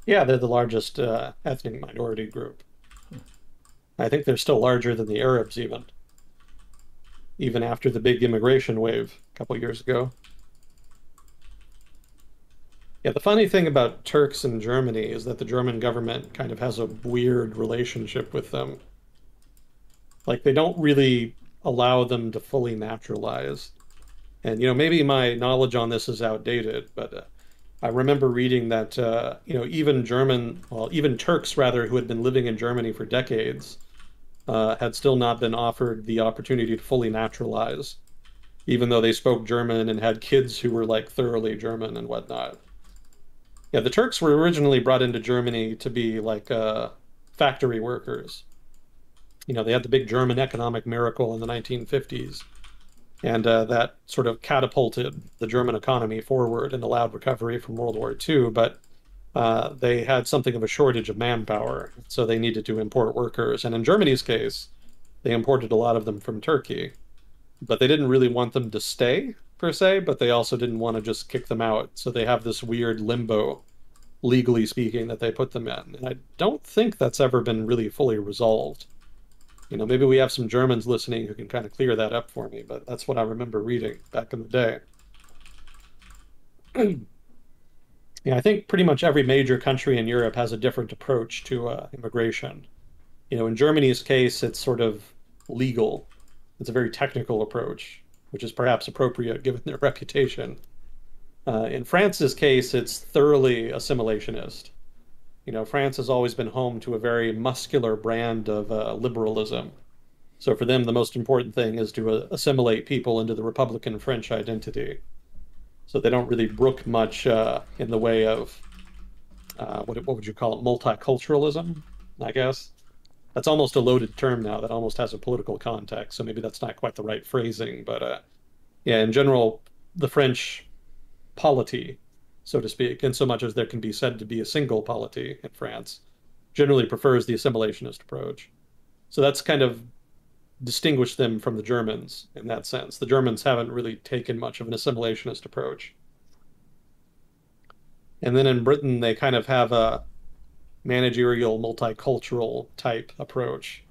Yeah, they're the largest uh, ethnic minority group. I think they're still larger than the Arabs, even. Even after the big immigration wave a couple years ago. Yeah, the funny thing about Turks in Germany is that the German government kind of has a weird relationship with them. Like, they don't really allow them to fully naturalize. And, you know, maybe my knowledge on this is outdated, but uh, I remember reading that, uh, you know, even German, well, even Turks, rather, who had been living in Germany for decades, uh, had still not been offered the opportunity to fully naturalize, even though they spoke German and had kids who were like thoroughly German and whatnot. Yeah, the Turks were originally brought into Germany to be like uh, factory workers. You know, they had the big German economic miracle in the 1950s, and uh, that sort of catapulted the German economy forward and allowed recovery from World War II. But uh, they had something of a shortage of manpower, so they needed to import workers. And in Germany's case, they imported a lot of them from Turkey, but they didn't really want them to stay per se, but they also didn't want to just kick them out. So they have this weird limbo, legally speaking, that they put them in. And I don't think that's ever been really fully resolved. You know, maybe we have some Germans listening who can kind of clear that up for me, but that's what I remember reading back in the day. Yeah, I think pretty much every major country in Europe has a different approach to uh, immigration. You know, in Germany's case, it's sort of legal. It's a very technical approach, which is perhaps appropriate given their reputation. Uh, in France's case, it's thoroughly assimilationist. You know, France has always been home to a very muscular brand of uh, liberalism. So for them, the most important thing is to uh, assimilate people into the Republican French identity. So they don't really brook much uh, in the way of uh, what what would you call it? Multiculturalism i guess? That's almost a loaded term now. That almost has a political context. So maybe that's not quite the right phrasing but uh, yeah in general the french polity so to speak in so much as there can be said to be a single polity in france generally prefers the assimilationist approach so that's kind of distinguish them from the Germans in that sense. The Germans haven't really taken much of an assimilationist approach. And then in Britain, they kind of have a managerial, multicultural type approach.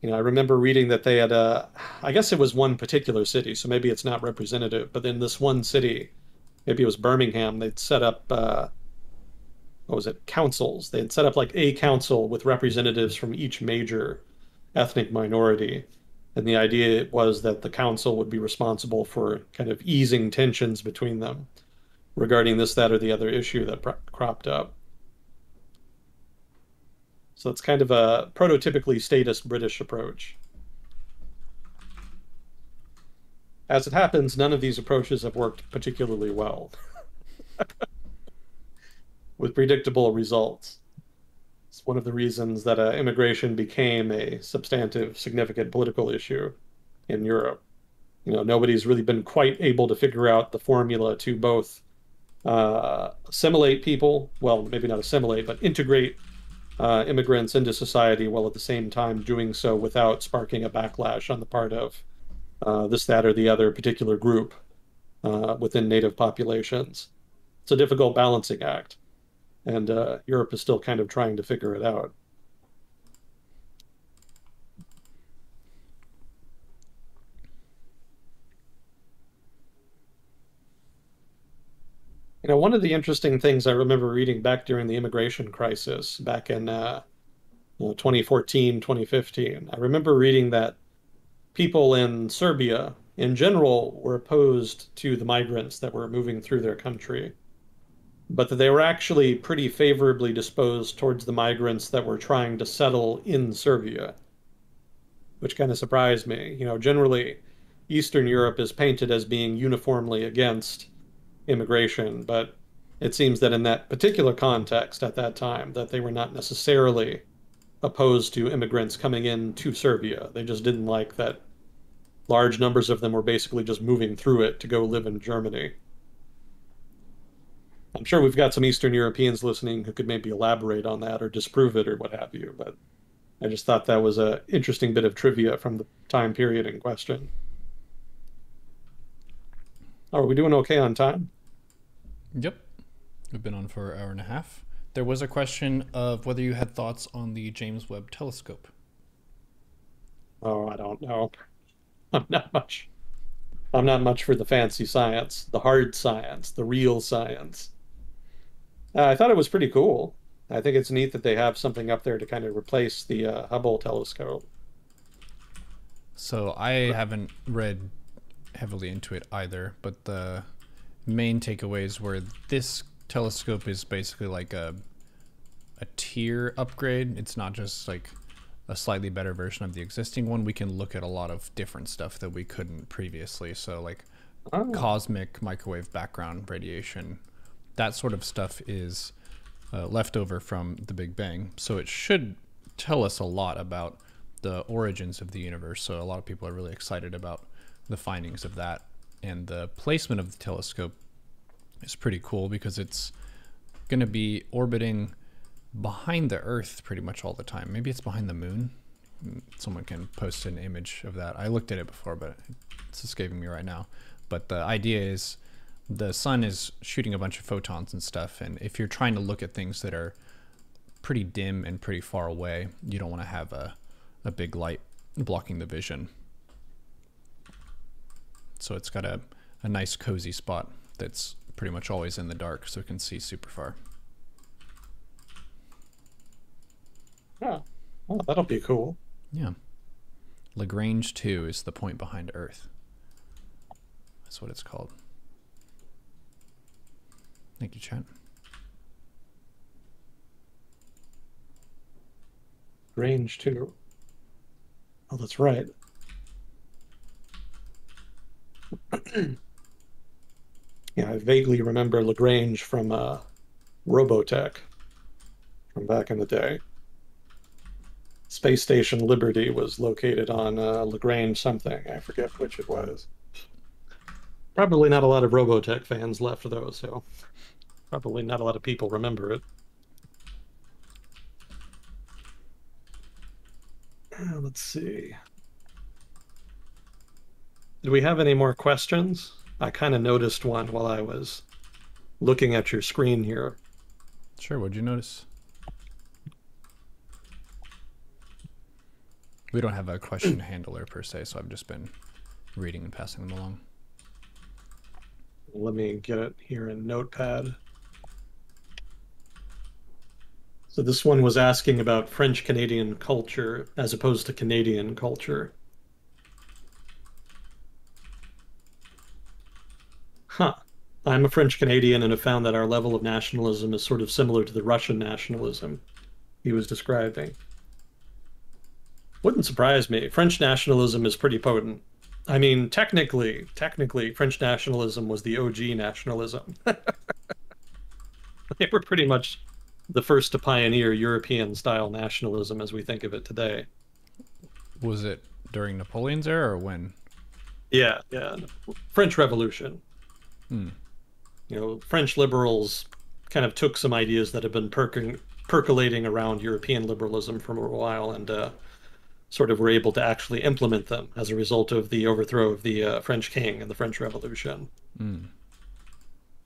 You know, I remember reading that they had a, I guess it was one particular city, so maybe it's not representative, but in this one city, maybe it was Birmingham, they'd set up, uh, what was it, councils. They had set up like a council with representatives from each major ethnic minority. And the idea was that the council would be responsible for kind of easing tensions between them regarding this, that, or the other issue that cropped up. So it's kind of a prototypically statist British approach. As it happens, none of these approaches have worked particularly well, with predictable results. It's one of the reasons that uh, immigration became a substantive, significant political issue in Europe. You know, nobody's really been quite able to figure out the formula to both uh, assimilate people, well, maybe not assimilate, but integrate uh, immigrants into society while at the same time doing so without sparking a backlash on the part of uh, this, that, or the other particular group uh, within native populations. It's a difficult balancing act, and uh, Europe is still kind of trying to figure it out. You know, one of the interesting things I remember reading back during the immigration crisis back in uh, you know, 2014, 2015, I remember reading that people in Serbia in general were opposed to the migrants that were moving through their country, but that they were actually pretty favorably disposed towards the migrants that were trying to settle in Serbia, which kind of surprised me. You know, generally, Eastern Europe is painted as being uniformly against immigration, but it seems that in that particular context at that time, that they were not necessarily opposed to immigrants coming in to Serbia. They just didn't like that large numbers of them were basically just moving through it to go live in Germany. I'm sure we've got some Eastern Europeans listening who could maybe elaborate on that or disprove it or what have you, but I just thought that was an interesting bit of trivia from the time period in question. Oh, are we doing okay on time? Yep. We've been on for an hour and a half. There was a question of whether you had thoughts on the James Webb Telescope. Oh, I don't know. I'm not much. I'm not much for the fancy science, the hard science, the real science. Uh, I thought it was pretty cool. I think it's neat that they have something up there to kind of replace the uh, Hubble telescope. So I haven't read heavily into it either, but the main takeaways were this telescope is basically like a a tier upgrade. It's not just like a slightly better version of the existing one. We can look at a lot of different stuff that we couldn't previously. So like oh. cosmic microwave background radiation, that sort of stuff is uh, left over from the Big Bang. So it should tell us a lot about the origins of the universe. So a lot of people are really excited about the findings of that. And the placement of the telescope is pretty cool because it's going to be orbiting behind the Earth pretty much all the time. Maybe it's behind the moon. Someone can post an image of that. I looked at it before, but it's escaping me right now. But the idea is the sun is shooting a bunch of photons and stuff. And if you're trying to look at things that are pretty dim and pretty far away, you don't want to have a, a big light blocking the vision. So it's got a, a nice cozy spot that's pretty much always in the dark so it can see super far. Yeah. Well, that'll be cool. Yeah. Lagrange 2 is the point behind Earth. That's what it's called. Thank you, chat. Range 2. Oh, that's right. yeah, I vaguely remember Lagrange from uh, Robotech from back in the day. Space Station Liberty was located on uh, Lagrange something. I forget which it was. Probably not a lot of Robotech fans left, though, so probably not a lot of people remember it. Uh, let's see. Do we have any more questions? I kind of noticed one while I was looking at your screen here. Sure, what'd you notice? We don't have a question handler per se, so I've just been reading and passing them along. Let me get it here in Notepad. So this one was asking about French Canadian culture as opposed to Canadian culture. Huh. I'm a French Canadian and have found that our level of nationalism is sort of similar to the Russian nationalism he was describing. Wouldn't surprise me. French nationalism is pretty potent. I mean, technically, technically, French nationalism was the OG nationalism. they were pretty much the first to pioneer European style nationalism as we think of it today. Was it during Napoleon's era or when? Yeah, yeah. French Revolution. Hmm. You know, French liberals kind of took some ideas that had been perking, percolating around European liberalism for a while and uh, sort of were able to actually implement them as a result of the overthrow of the uh, French king and the French Revolution. Mm.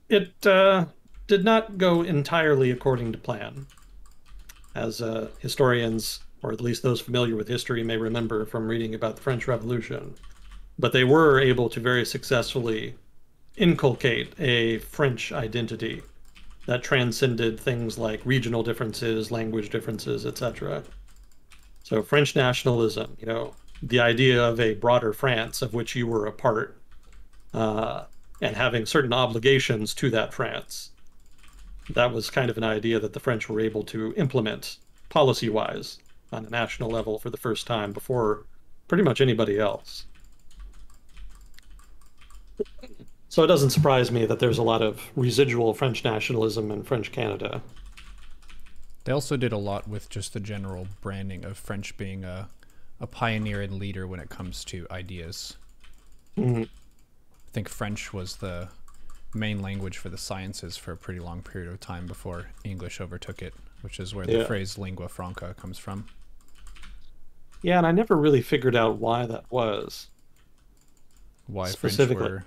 It uh, did not go entirely according to plan, as uh, historians, or at least those familiar with history, may remember from reading about the French Revolution. But they were able to very successfully inculcate a French identity that transcended things like regional differences, language differences, etc. So French nationalism, you know, the idea of a broader France of which you were a part, uh, and having certain obligations to that France. That was kind of an idea that the French were able to implement policy wise on a national level for the first time before pretty much anybody else. So it doesn't surprise me that there's a lot of residual French nationalism in French Canada. They also did a lot with just the general branding of French being a, a pioneer and leader when it comes to ideas. Mm-hmm. I think French was the main language for the sciences for a pretty long period of time before English overtook it, which is where the Yeah. phrase lingua franca comes from. Yeah, and I never really figured out why that was. Why Specifically. French were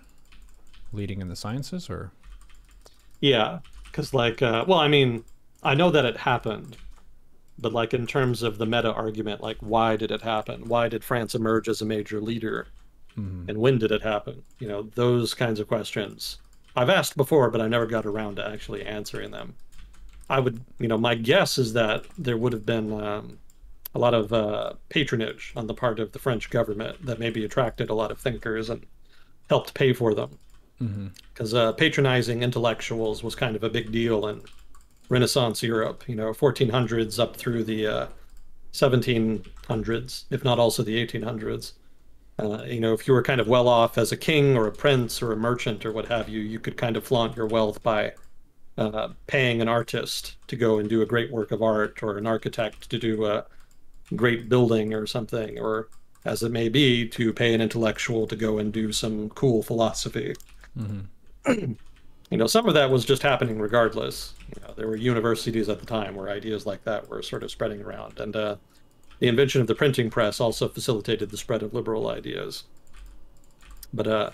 leading in the sciences, or Yeah, because like, uh, well, I mean, I know that it happened, but like in terms of the meta argument, like why did it happen? Why did France emerge as a major leader, and when did it happen? You know, those kinds of questions I've asked before, but I never got around to actually answering them. I would, you know, my guess is that there would have been um, a lot of uh, patronage on the part of the French government that maybe attracted a lot of thinkers and helped pay for them because uh, patronizing intellectuals was kind of a big deal in Renaissance Europe. You know, 1400s up through the uh, 1700s, if not also the 1800s. Uh, you know, if you were kind of well off as a king or a prince or a merchant or what have you, you could kind of flaunt your wealth by uh, paying an artist to go and do a great work of art or an architect to do a great building or something, or as it may be, to pay an intellectual to go and do some cool philosophy you know, some of that was just happening regardless. You know, there were universities at the time where ideas like that were sort of spreading around, and uh, the invention of the printing press also facilitated the spread of liberal ideas. But uh,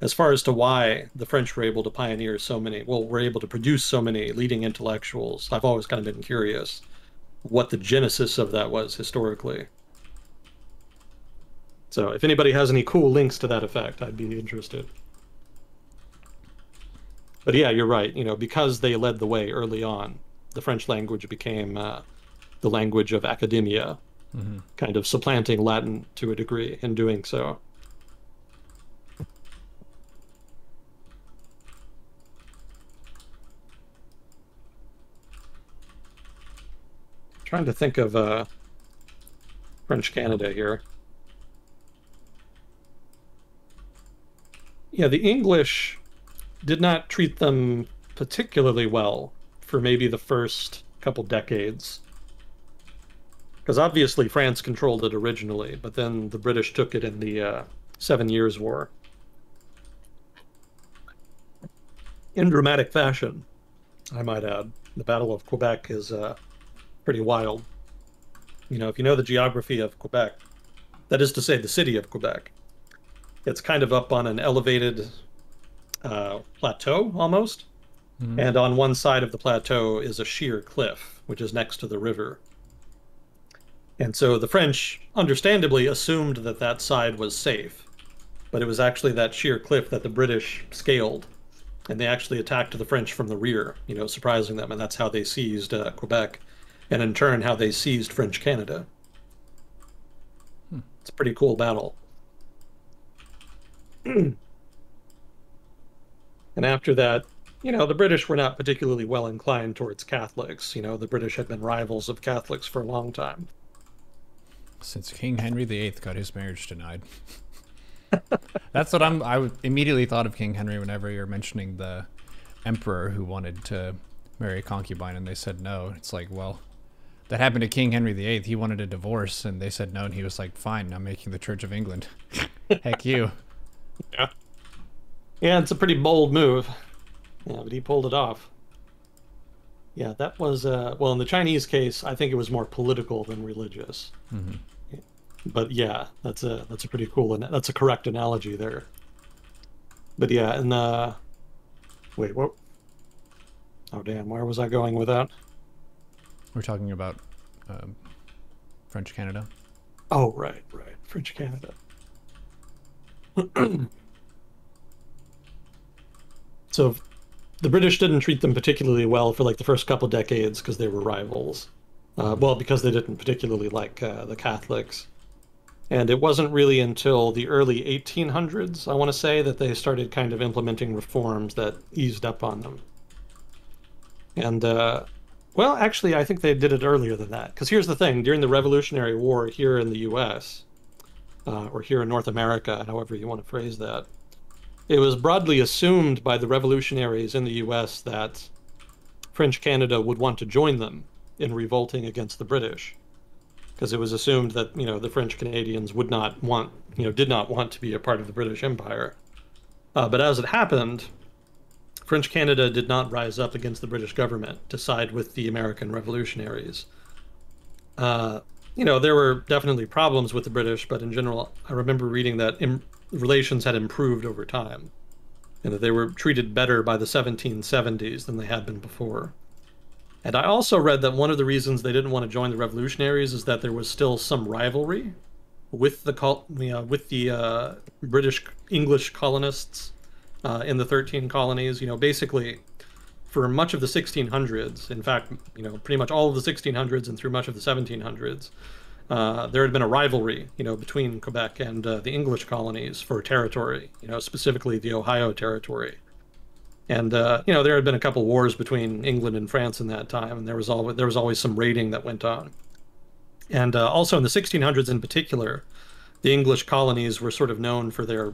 as far as to why the French were able to pioneer so many, well, were able to produce so many leading intellectuals, I've always kind of been curious what the genesis of that was historically. So, if anybody has any cool links to that effect, I'd be interested. But yeah, you're right. You know, because they led the way early on, the French language became uh, the language of academia, kind of supplanting Latin to a degree in doing so. Trying to think of uh, French Canada here. Yeah, the English did not treat them particularly well for maybe the first couple decades. Because obviously France controlled it originally, but then the British took it in the uh, Seven Years' War. In dramatic fashion, I might add. The Battle of Quebec is uh, pretty wild. You know, if you know the geography of Quebec, that is to say, the city of Quebec, it's kind of up on an elevated uh, plateau almost. And on one side of the plateau is a sheer cliff, which is next to the river. And so the French, understandably, assumed that that side was safe. But it was actually that sheer cliff that the British scaled. And they actually attacked the French from the rear, you know, surprising them. And that's how they seized uh, Quebec. And in turn, how they seized French Canada. It's a pretty cool battle. And after that, you know, the British were not particularly well inclined towards Catholics. You know, the British had been rivals of Catholics for a long time. since King Henry VIII got his marriage denied. That's what I'm. I immediately thought of King Henry whenever you're mentioning the emperor who wanted to marry a concubine and they said no. It's like, well, that happened to King Henry VIII. He wanted a divorce and they said no, and he was like, fine, I'm making the Church of England. Heck you. Yeah. Yeah, it's a pretty bold move. Yeah, but he pulled it off. Yeah, that was uh, well in the Chinese case. I think it was more political than religious. Mm-hmm. But yeah, that's a that's a pretty cool and that's a correct analogy there. But yeah, and uh, wait, what? Oh damn, where was I going with that? We're talking about um, French Canada. Oh right, right, French Canada. so the British didn't treat them particularly well for like the first couple decades because they were rivals. Uh, well, because they didn't particularly like uh, the Catholics. And it wasn't really until the early 1800s, I want to say, that they started kind of implementing reforms that eased up on them. And, uh, well, actually, I think they did it earlier than that. Because here's the thing during the Revolutionary War here in the US, uh, or here in North America, however you want to phrase that, it was broadly assumed by the revolutionaries in the US that French Canada would want to join them in revolting against the British. Because it was assumed that, you know, the French Canadians would not want, you know, did not want to be a part of the British Empire. Uh, but as it happened, French Canada did not rise up against the British government to side with the American revolutionaries. Uh, you know, there were definitely problems with the British, but in general, I remember reading that relations had improved over time and that they were treated better by the 1770s than they had been before. And I also read that one of the reasons they didn't want to join the revolutionaries is that there was still some rivalry with the col- uh, with the uh, British English colonists uh, in the 13 colonies. You know, basically, for much of the 1600s, in fact, you know, pretty much all of the 1600s and through much of the 1700s, uh, there had been a rivalry, you know, between Quebec and uh, the English colonies for territory. You know, specifically the Ohio territory. And uh, you know, there had been a couple wars between England and France in that time, and there was always there was always some raiding that went on. And uh, also in the 1600s, in particular, the English colonies were sort of known for their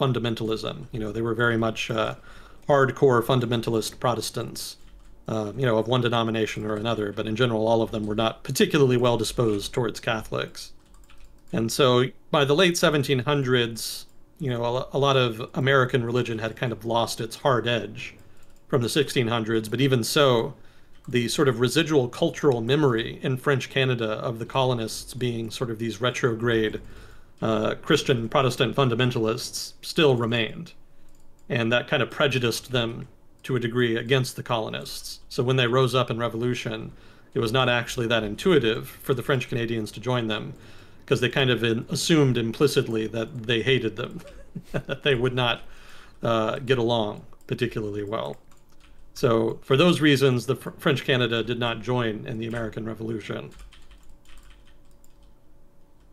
fundamentalism. You know, they were very much uh, hardcore fundamentalist Protestants. Uh, you know, of one denomination or another, but in general, all of them were not particularly well disposed towards Catholics. And so by the late 1700s, you know, a, a, lot of American religion had kind of lost its hard edge from the 1600s, but even so, the sort of residual cultural memory in French Canada of the colonists being sort of these retrograde uh, Christian Protestant fundamentalists still remained. And that kind of prejudiced them to a degree against the colonists. So when they rose up in revolution, it was not actually that intuitive for the French Canadians to join them because they kind of in, assumed implicitly that they hated them, that they would not uh, get along particularly well. So, for those reasons, the Fr- French Canada did not join in the American Revolution.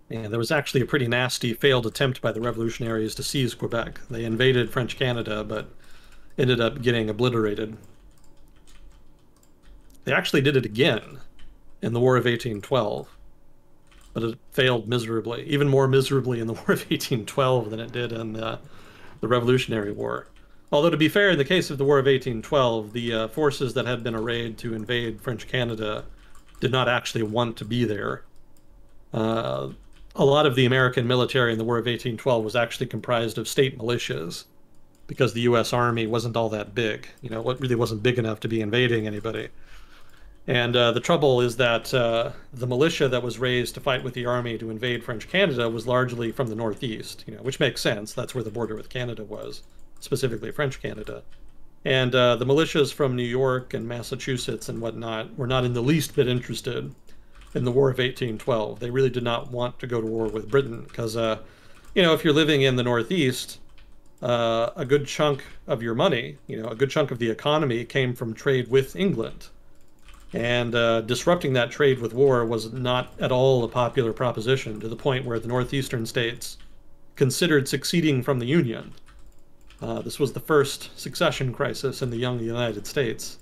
And there was actually a pretty nasty failed attempt by the revolutionaries to seize Quebec. They invaded French Canada, but ended up getting obliterated. They actually did it again in the War of 1812 but it failed miserably, even more miserably in the War of 1812 than it did in the, the Revolutionary War. Although, to be fair, in the case of the War of 1812, the uh, forces that had been arrayed to invade French Canada did not actually want to be there. Uh, a lot of the American military in the War of 1812 was actually comprised of state militias because the U.S. Army wasn't all that big. You know, it really wasn't big enough to be invading anybody. And uh, the trouble is that uh, the militia that was raised to fight with the army to invade French Canada was largely from the northeast, you know, which makes sense. That's where the border with Canada was, specifically French Canada. And uh, the militias from New York and Massachusetts and whatnot were not in the least bit interested in the War of 1812. They really did not want to go to war with Britain because, uh, you know, if you're living in the Northeast, uh, a good chunk of your money, you know, a good chunk of the economy came from trade with England and uh, disrupting that trade with war was not at all a popular proposition to the point where the northeastern states considered seceding from the Union. Uh, this was the first succession crisis in the young United States.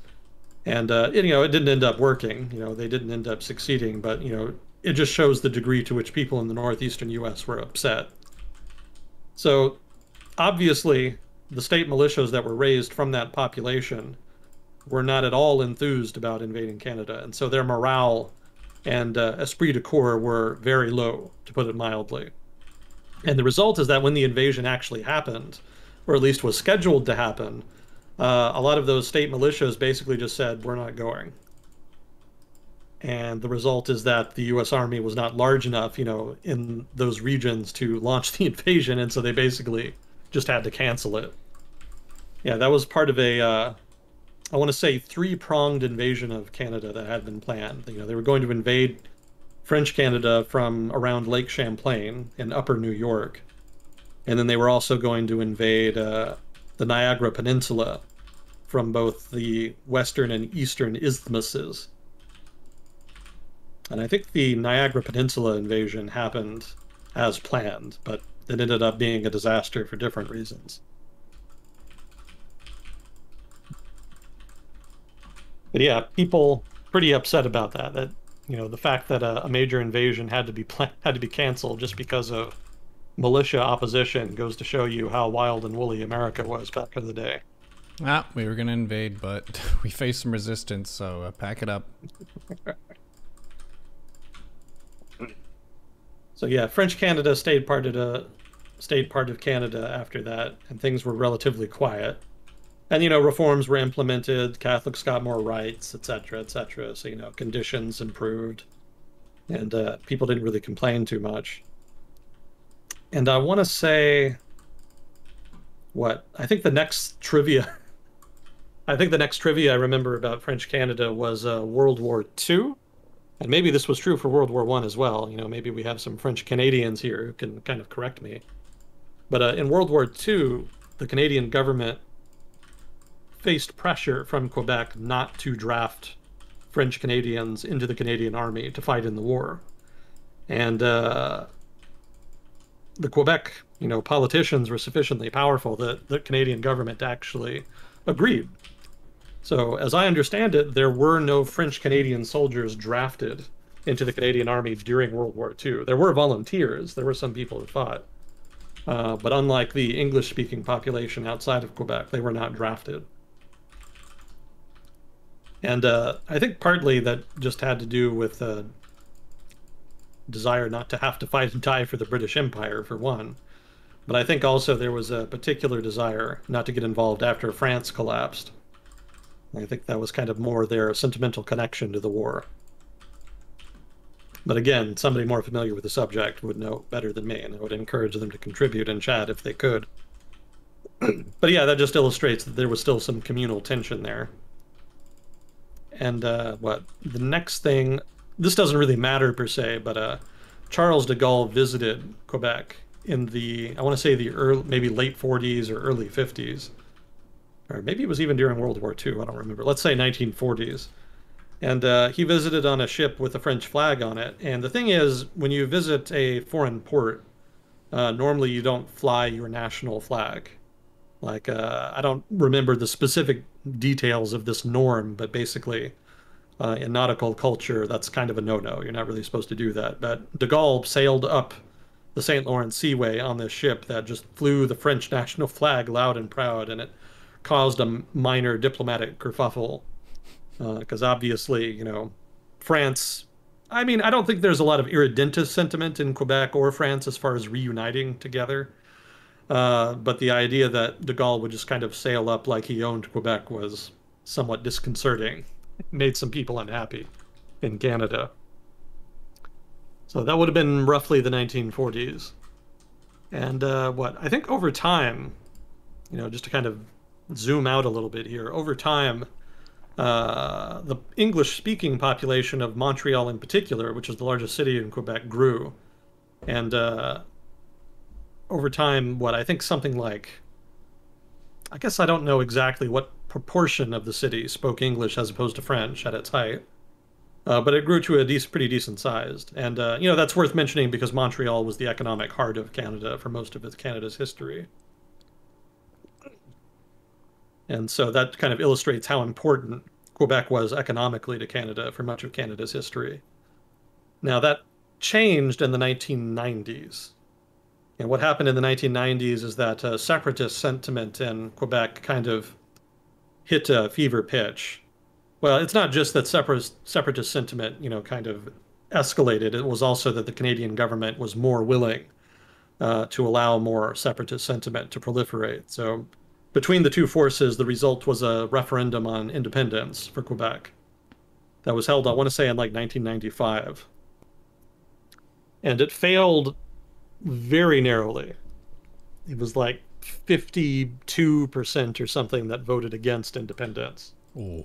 And, uh, you know, it didn't end up working. You know, they didn't end up succeeding, but, you know, it just shows the degree to which people in the northeastern U.S. were upset. So, obviously, the state militias that were raised from that population were not at all enthused about invading Canada, and so their morale and uh, esprit de corps were very low, to put it mildly. And the result is that when the invasion actually happened, or at least was scheduled to happen, uh, a lot of those state militias basically just said, "We're not going." And the result is that the U.S. Army was not large enough, you know, in those regions to launch the invasion, and so they basically just had to cancel it. Yeah, that was part of a, uh, I want to say, three-pronged invasion of Canada that had been planned. You know, they were going to invade French Canada from around Lake Champlain in Upper New York, and then they were also going to invade uh, the Niagara Peninsula from both the western and eastern isthmuses. And I think the Niagara Peninsula invasion happened as planned, but it ended up being a disaster for different reasons. But yeah, people pretty upset about that. That you know the fact that a, a major invasion had to be pla- had to be canceled just because of militia opposition goes to show you how wild and woolly America was back in the day. Ah, we were gonna invade, but we faced some resistance, so uh, pack it up. so yeah, French Canada stayed part of the stayed part of Canada after that, and things were relatively quiet. And you know, reforms were implemented, Catholics got more rights, etc., etc. So you know, conditions improved, and uh, people didn't really complain too much. And I want to say, what I think the next trivia. I think the next trivia I remember about French Canada was uh, World War II, and maybe this was true for World War One as well. You know, maybe we have some French Canadians here who can kind of correct me. But uh, in World War II, the Canadian government faced pressure from Quebec not to draft French Canadians into the Canadian Army to fight in the war, and uh, the Quebec, you know, politicians were sufficiently powerful that the Canadian government actually agreed. So, as I understand it, there were no French Canadian soldiers drafted into the Canadian Army during World War II. There were volunteers, there were some people who fought. Uh, but unlike the English speaking population outside of Quebec, they were not drafted. And uh, I think partly that just had to do with uh, desire not to have to fight and die for the British Empire, for one. But I think also there was a particular desire not to get involved after France collapsed. I think that was kind of more their sentimental connection to the war. But again, somebody more familiar with the subject would know better than me, and I would encourage them to contribute in chat if they could. but yeah, that just illustrates that there was still some communal tension there. And uh, what the next thing this doesn't really matter per se, but uh, Charles de Gaulle visited Quebec in the I want to say the early maybe late 40s or early 50s, or maybe it was even during World War II. I don't remember. Let's say 1940s. And uh, he visited on a ship with a French flag on it. And the thing is, when you visit a foreign port, uh, normally you don't fly your national flag. Like, uh, I don't remember the specific details of this norm, but basically, uh, in nautical culture, that's kind of a no-no. You're not really supposed to do that. But de Gaulle sailed up the St. Lawrence Seaway on this ship that just flew the French national flag loud and proud, and it caused a minor diplomatic kerfuffle. Because uh, obviously, you know, France. I mean, I don't think there's a lot of irredentist sentiment in Quebec or France as far as reuniting together. Uh, but the idea that de Gaulle would just kind of sail up like he owned Quebec was somewhat disconcerting made some people unhappy in Canada. So that would have been roughly the 1940s. And uh, what I think over time, you know, just to kind of zoom out a little bit here, over time, uh, the English speaking population of Montreal in particular, which is the largest city in Quebec, grew. And uh, over time, what I think something like, I guess I don't know exactly what proportion of the city spoke English as opposed to French at its height. Uh, but it grew to a pretty decent sized. And, uh, you know, that's worth mentioning because Montreal was the economic heart of Canada for most of its Canada's history. And so that kind of illustrates how important Quebec was economically to Canada for much of Canada's history. Now, that changed in the 1990s. And what happened in the 1990s is that uh, separatist sentiment in Quebec kind of hit a fever pitch. Well, it's not just that separatist, sentiment, you know, kind of escalated. It was also that the Canadian government was more willing uh, to allow more separatist sentiment to proliferate. So between the two forces, the result was a referendum on independence for Quebec that was held, I want to say, in like 1995. And it failed very narrowly. It was like 52% or something that voted against independence. Oh.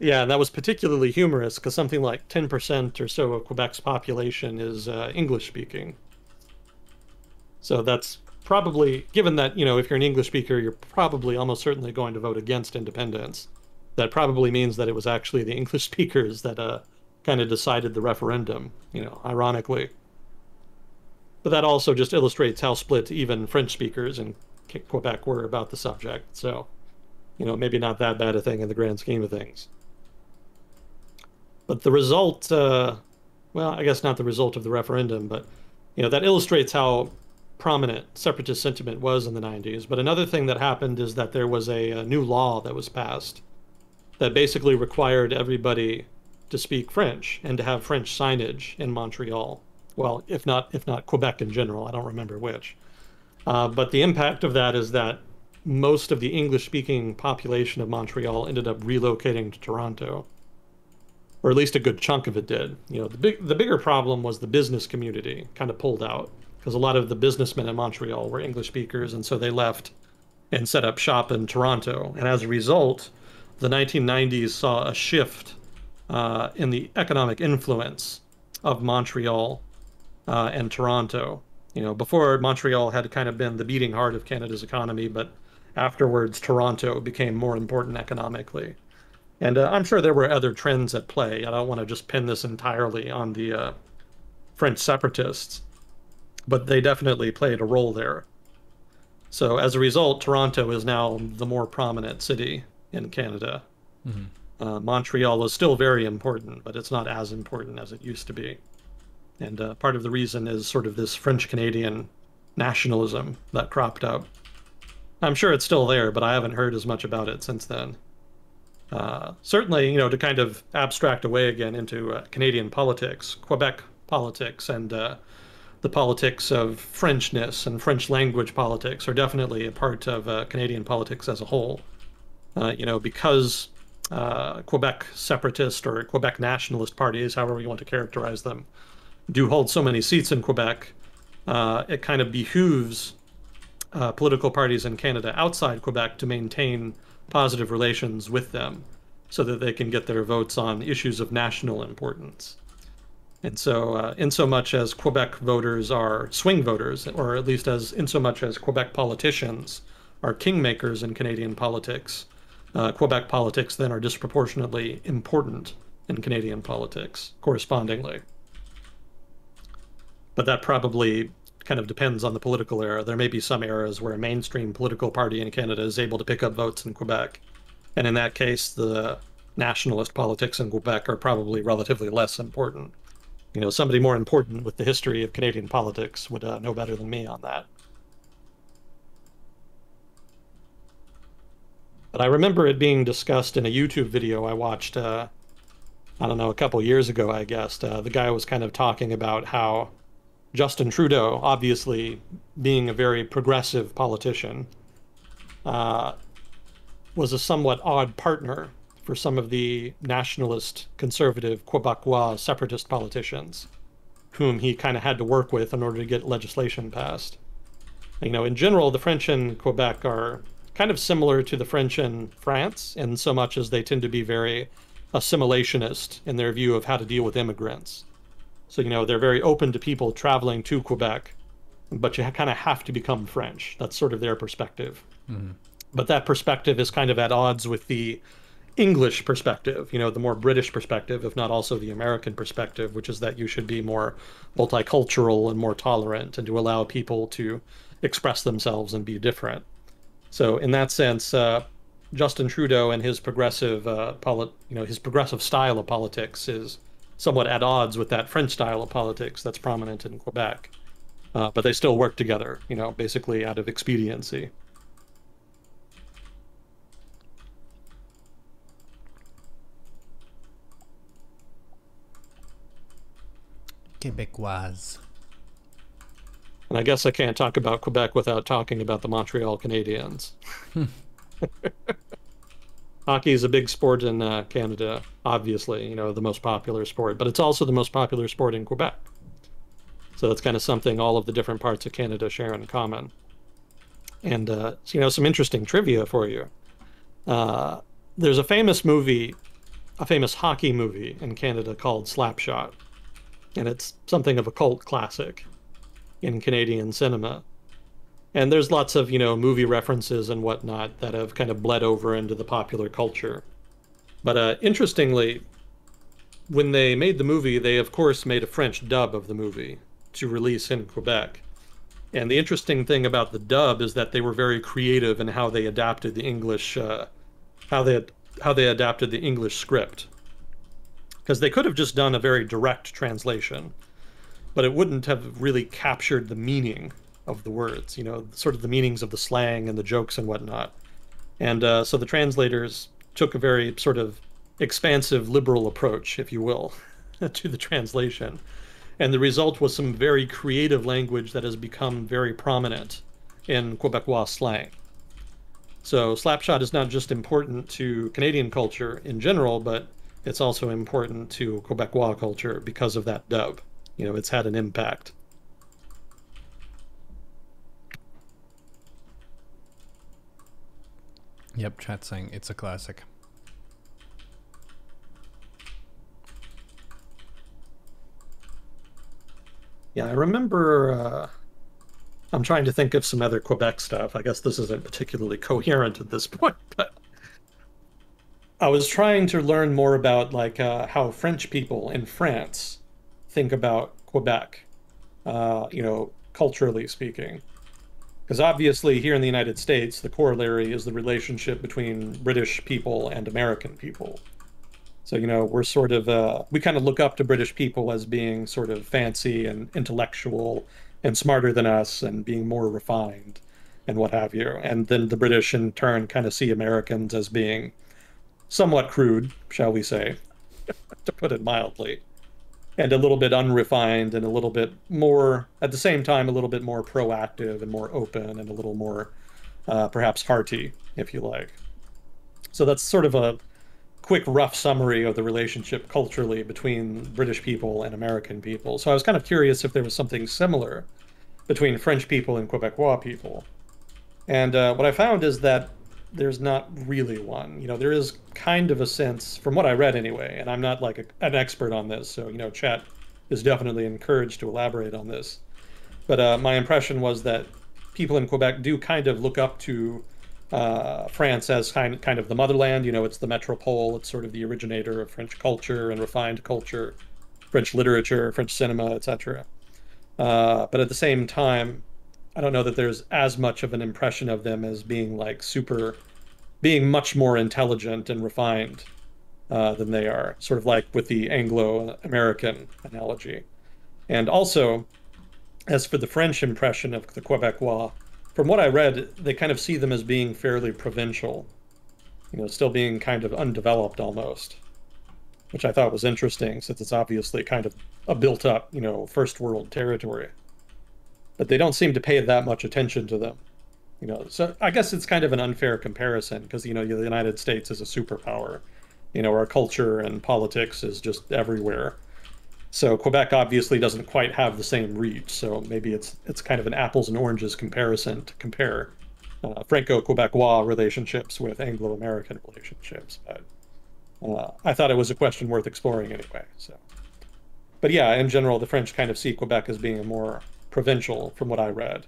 Yeah, and that was particularly humorous because something like 10% or so of Quebec's population is uh, English speaking. So that's probably, given that, you know, if you're an English speaker, you're probably almost certainly going to vote against independence. That probably means that it was actually the English speakers that uh, kind of decided the referendum, you know, ironically. But that also just illustrates how split even French speakers in Quebec were about the subject. So, you know, maybe not that bad a thing in the grand scheme of things. But the result, uh, well, I guess not the result of the referendum, but, you know, that illustrates how prominent separatist sentiment was in the 90s. But another thing that happened is that there was a, a new law that was passed that basically required everybody to speak French and to have French signage in Montreal. Well, if not if not Quebec in general, I don't remember which. Uh, but the impact of that is that most of the English-speaking population of Montreal ended up relocating to Toronto, or at least a good chunk of it did. You know, the big the bigger problem was the business community kind of pulled out because a lot of the businessmen in Montreal were English speakers, and so they left and set up shop in Toronto. And as a result, the 1990s saw a shift uh, in the economic influence of Montreal uh, and Toronto. You know, before Montreal had kind of been the beating heart of Canada's economy, but afterwards Toronto became more important economically. And uh, I'm sure there were other trends at play. I don't want to just pin this entirely on the uh, French separatists, but they definitely played a role there. So as a result, Toronto is now the more prominent city in Canada. Mm-hmm. Uh, Montreal is still very important, but it's not as important as it used to be. And uh, part of the reason is sort of this French Canadian nationalism that cropped up. I'm sure it's still there, but I haven't heard as much about it since then. Uh, certainly, you know, to kind of abstract away again into uh, Canadian politics, Quebec politics, and uh, the politics of Frenchness and French language politics are definitely a part of uh, Canadian politics as a whole. Uh, you know, because uh, Quebec separatist or Quebec nationalist parties, however you want to characterize them, do hold so many seats in Quebec, uh, it kind of behooves uh, political parties in Canada outside Quebec to maintain positive relations with them so that they can get their votes on issues of national importance. And so, uh, in so much as Quebec voters are swing voters, or at least as in so much as Quebec politicians are kingmakers in Canadian politics, uh, Quebec politics then are disproportionately important in Canadian politics correspondingly. But that probably kind of depends on the political era. There may be some eras where a mainstream political party in Canada is able to pick up votes in Quebec. And in that case, the nationalist politics in Quebec are probably relatively less important. You know, somebody more important with the history of Canadian politics would uh, know better than me on that. But I remember it being discussed in a YouTube video I watched, uh, I don't know, a couple years ago, I guess. Uh, the guy was kind of talking about how Justin Trudeau, obviously being a very progressive politician, uh, was a somewhat odd partner for some of the nationalist, conservative, Quebecois separatist politicians, whom he kind of had to work with in order to get legislation passed. You know, in general, the French in Quebec are kind of similar to the French in France, in so much as they tend to be very assimilationist in their view of how to deal with immigrants. So, you know, they're very open to people traveling to Quebec, but you kind of have to become French. That's sort of their perspective. Mm-hmm. But that perspective is kind of at odds with the English perspective, you know, the more British perspective, if not also the American perspective, which is that you should be more multicultural and more tolerant and to allow people to express themselves and be different. So in that sense, uh, Justin Trudeau and his progressive, uh, polit- you know, his progressive style of politics is somewhat at odds with that French style of politics that's prominent in Quebec. Uh, but they still work together, you know, basically out of expediency. Québécoise. And I guess I can't talk about Quebec without talking about the Montreal Canadiens. Hockey is a big sport in uh, Canada, obviously, you know, the most popular sport, but it's also the most popular sport in Quebec. So that's kind of something all of the different parts of Canada share in common. And, uh, you know, some interesting trivia for you. Uh, there's a famous movie, a famous hockey movie in Canada called Slapshot. And it's something of a cult classic in Canadian cinema. And there's lots of, you know, movie references and whatnot that have kind of bled over into the popular culture. But uh, interestingly, when they made the movie, they of course made a French dub of the movie to release in Quebec. And the interesting thing about the dub is that they were very creative in how they adapted the English, uh, how they how they adapted the English script. Because they could have just done a very direct translation, but it wouldn't have really captured the meaning of the words, you know, sort of the meanings of the slang and the jokes and whatnot. And uh, so the translators took a very sort of expansive liberal approach, if you will, to the translation. And the result was some very creative language that has become very prominent in Quebecois slang. So Slapshot is not just important to Canadian culture in general, but it's also important to Quebecois culture because of that dub. You know, it's had an impact. Yep, chat saying it's a classic. Yeah, I remember. Uh, I'm trying to think of some other Quebec stuff. I guess this isn't particularly coherent at this point, but I was trying to learn more about like uh, how French people in France think about Quebec. Uh, you know, culturally speaking. Because obviously, here in the United States, the corollary is the relationship between British people and American people. So, you know, we're sort of, uh, we kind of look up to British people as being sort of fancy and intellectual and smarter than us and being more refined and what have you. And then the British, in turn, kind of see Americans as being somewhat crude, shall we say, to put it mildly and a little bit unrefined and a little bit more at the same time a little bit more proactive and more open and a little more uh, perhaps hearty if you like. So that's sort of a quick rough summary of the relationship culturally between british people and american people. So i was kind of curious if there was something similar between french people and quebecois people. And uh, what i found is that there's not really one. You know, there is kind of a sense, from what I read anyway, and I'm not like a, an expert on this, so you know, chat is definitely encouraged to elaborate on this. But uh, my impression was that people in Quebec do kind of look up to uh, France as kind kind of the motherland. You know, it's the metropole. It's sort of the originator of French culture and refined culture, French literature, French cinema, etc. Uh, but at the same time, I don't know that there's as much of an impression of them as being like super, being much more intelligent and refined uh, than they are, sort of like with the Anglo American analogy. And also, as for the French impression of the Quebecois, from what I read, they kind of see them as being fairly provincial, you know, still being kind of undeveloped almost, which I thought was interesting since it's obviously kind of a built up, you know, first world territory but they don't seem to pay that much attention to them. You know, so I guess it's kind of an unfair comparison because you know the United States is a superpower. You know, our culture and politics is just everywhere. So Quebec obviously doesn't quite have the same reach. So maybe it's it's kind of an apples and oranges comparison to compare uh, Franco-Quebecois relationships with Anglo-American relationships. But uh, I thought it was a question worth exploring anyway. So, but yeah, in general, the French kind of see Quebec as being a more provincial, from what I read.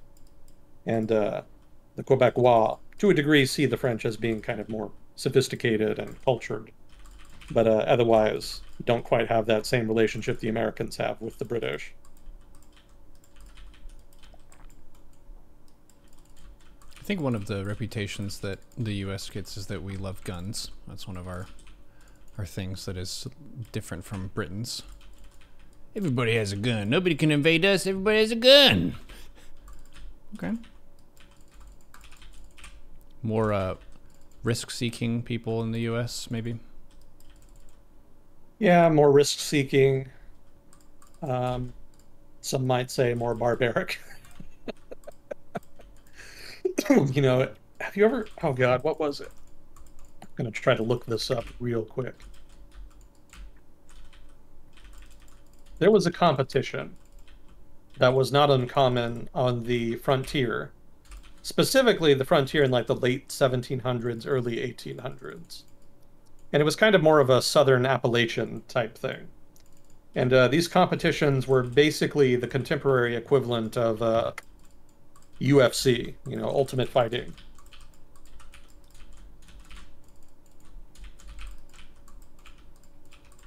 And uh, the Quebecois, to a degree, see the French as being kind of more sophisticated and cultured, but uh, otherwise don't quite have that same relationship the Americans have with the British. I think one of the reputations that the U.S. gets is that we love guns. That's one of our our things that is different from Britain's. Everybody has a gun. Nobody can invade us. Everybody has a gun. Okay. More uh, risk-seeking people in the U.S. Maybe. Yeah, more risk-seeking. Um, some might say more barbaric. you know, have you ever? Oh God, what was it? I'm gonna try to look this up real quick. There was a competition that was not uncommon on the frontier, specifically the frontier in like the late 1700s, early 1800s, and it was kind of more of a southern Appalachian type thing. And uh, these competitions were basically the contemporary equivalent of uh, UFC, you know, Ultimate Fighting.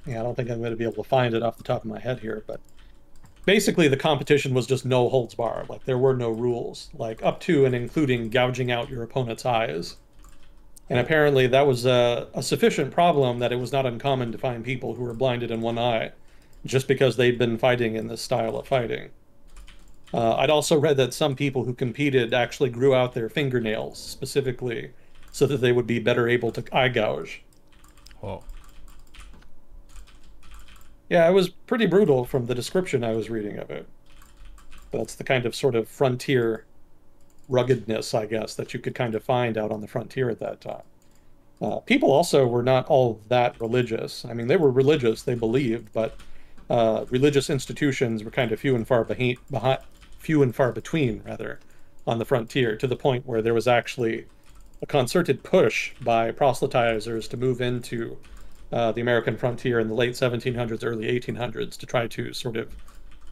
Yeah, I don't think I'm going to be able to find it off the top of my head here, but basically the competition was just no holds bar. Like there were no rules, like up to and including gouging out your opponent's eyes. And apparently that was a, a sufficient problem that it was not uncommon to find people who were blinded in one eye just because they'd been fighting in this style of fighting. Uh, I'd also read that some people who competed actually grew out their fingernails specifically so that they would be better able to eye gouge. Oh. Yeah, it was pretty brutal from the description I was reading of it. That's the kind of sort of frontier ruggedness, I guess, that you could kind of find out on the frontier at that time. Uh, people also were not all that religious. I mean, they were religious, they believed, but uh, religious institutions were kind of few and far behind, behind, few and far between, rather, on the frontier, to the point where there was actually a concerted push by proselytizers to move into uh, the American frontier in the late 1700s, early 1800s to try to sort of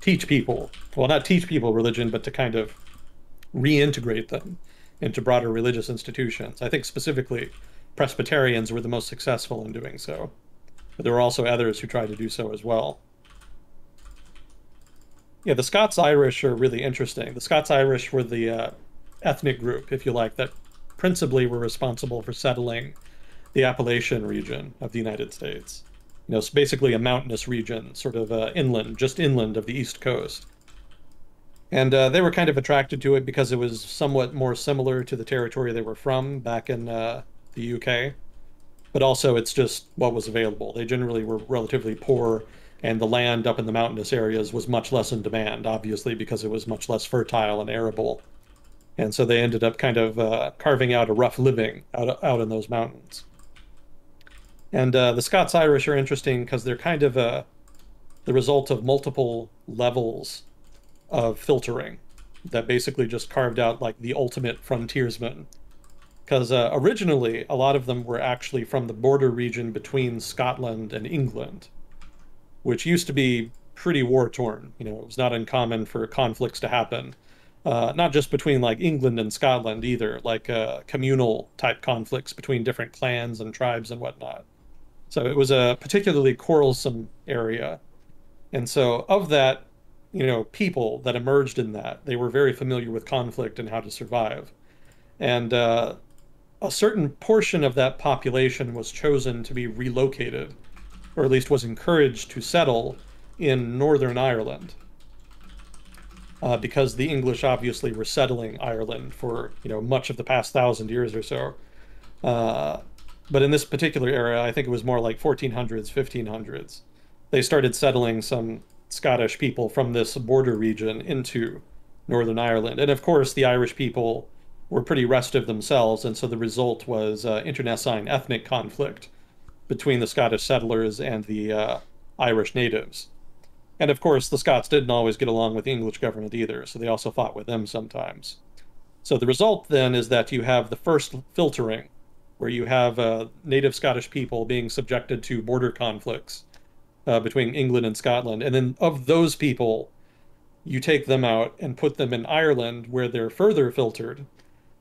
teach people, well, not teach people religion, but to kind of reintegrate them into broader religious institutions. I think specifically Presbyterians were the most successful in doing so, but there were also others who tried to do so as well. Yeah, the Scots Irish are really interesting. The Scots Irish were the uh, ethnic group, if you like, that principally were responsible for settling the Appalachian region of the United States. You know, it's basically a mountainous region, sort of uh, inland, just inland of the East Coast. And uh, they were kind of attracted to it because it was somewhat more similar to the territory they were from back in uh, the UK. But also, it's just what was available. They generally were relatively poor and the land up in the mountainous areas was much less in demand, obviously, because it was much less fertile and arable. And so they ended up kind of uh, carving out a rough living out, out in those mountains. And uh, the Scots Irish are interesting because they're kind of uh, the result of multiple levels of filtering that basically just carved out like the ultimate frontiersman. Because uh, originally, a lot of them were actually from the border region between Scotland and England which used to be pretty war torn. You know, it was not uncommon for conflicts to happen, uh, not just between like England and Scotland either, like uh, communal type conflicts between different clans and tribes and whatnot. So it was a particularly quarrelsome area. And so, of that, you know, people that emerged in that, they were very familiar with conflict and how to survive. And uh, a certain portion of that population was chosen to be relocated or at least was encouraged to settle in Northern Ireland. Uh, because the English obviously were settling Ireland for you know much of the past thousand years or so. Uh, but in this particular era, I think it was more like 1400s, 1500s. They started settling some Scottish people from this border region into Northern Ireland, and of course the Irish people were pretty restive themselves, and so the result was uh, internecine ethnic conflict between the Scottish settlers and the uh, Irish natives. And of course, the Scots didn't always get along with the English government either, so they also fought with them sometimes. So the result then is that you have the first filtering, where you have uh, native Scottish people being subjected to border conflicts uh, between England and Scotland. And then of those people, you take them out and put them in Ireland, where they're further filtered,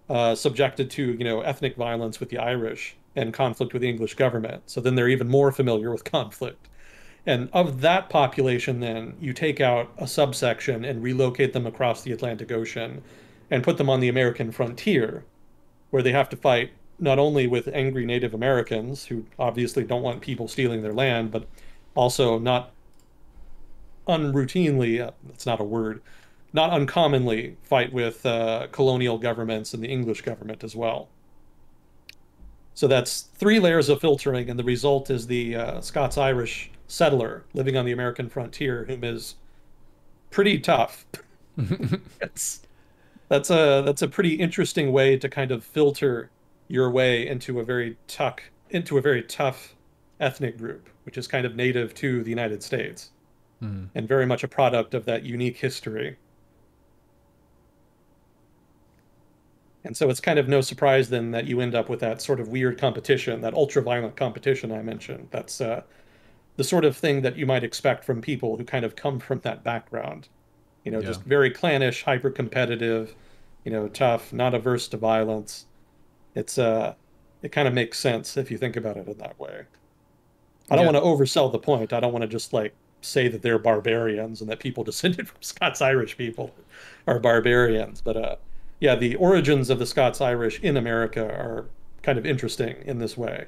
uh, subjected to you know ethnic violence with the Irish and conflict with the English government. So then they're even more familiar with conflict. And of that population, then you take out a subsection and relocate them across the Atlantic Ocean and put them on the American frontier, where they have to fight not only with angry Native Americans, who obviously don't want people stealing their land, but also not unroutinely, uh, that's not a word, not uncommonly fight with uh, colonial governments and the English government as well. So that's three layers of filtering, and the result is the uh, Scots Irish settler living on the American frontier, whom is pretty tough. that's a that's a pretty interesting way to kind of filter your way into a very tough into a very tough ethnic group, which is kind of native to the United States Mhm. and very much a product of that unique history. And so it's kind of no surprise then that you end up with that sort of weird competition, that ultra-violent competition I mentioned. That's uh, the sort of thing that you might expect from people who kind of come from that background. You know, Yeah. just very clannish, hyper-competitive, you know, tough, not averse to violence. It's uh, it kind of makes sense if you think about it in that way. I don't Yeah. want to oversell the point. I don't want to just like say that they're barbarians and that people descended from Scots Irish people are barbarians. But uh, yeah, the origins of the Scots Irish in America are kind of interesting in this way,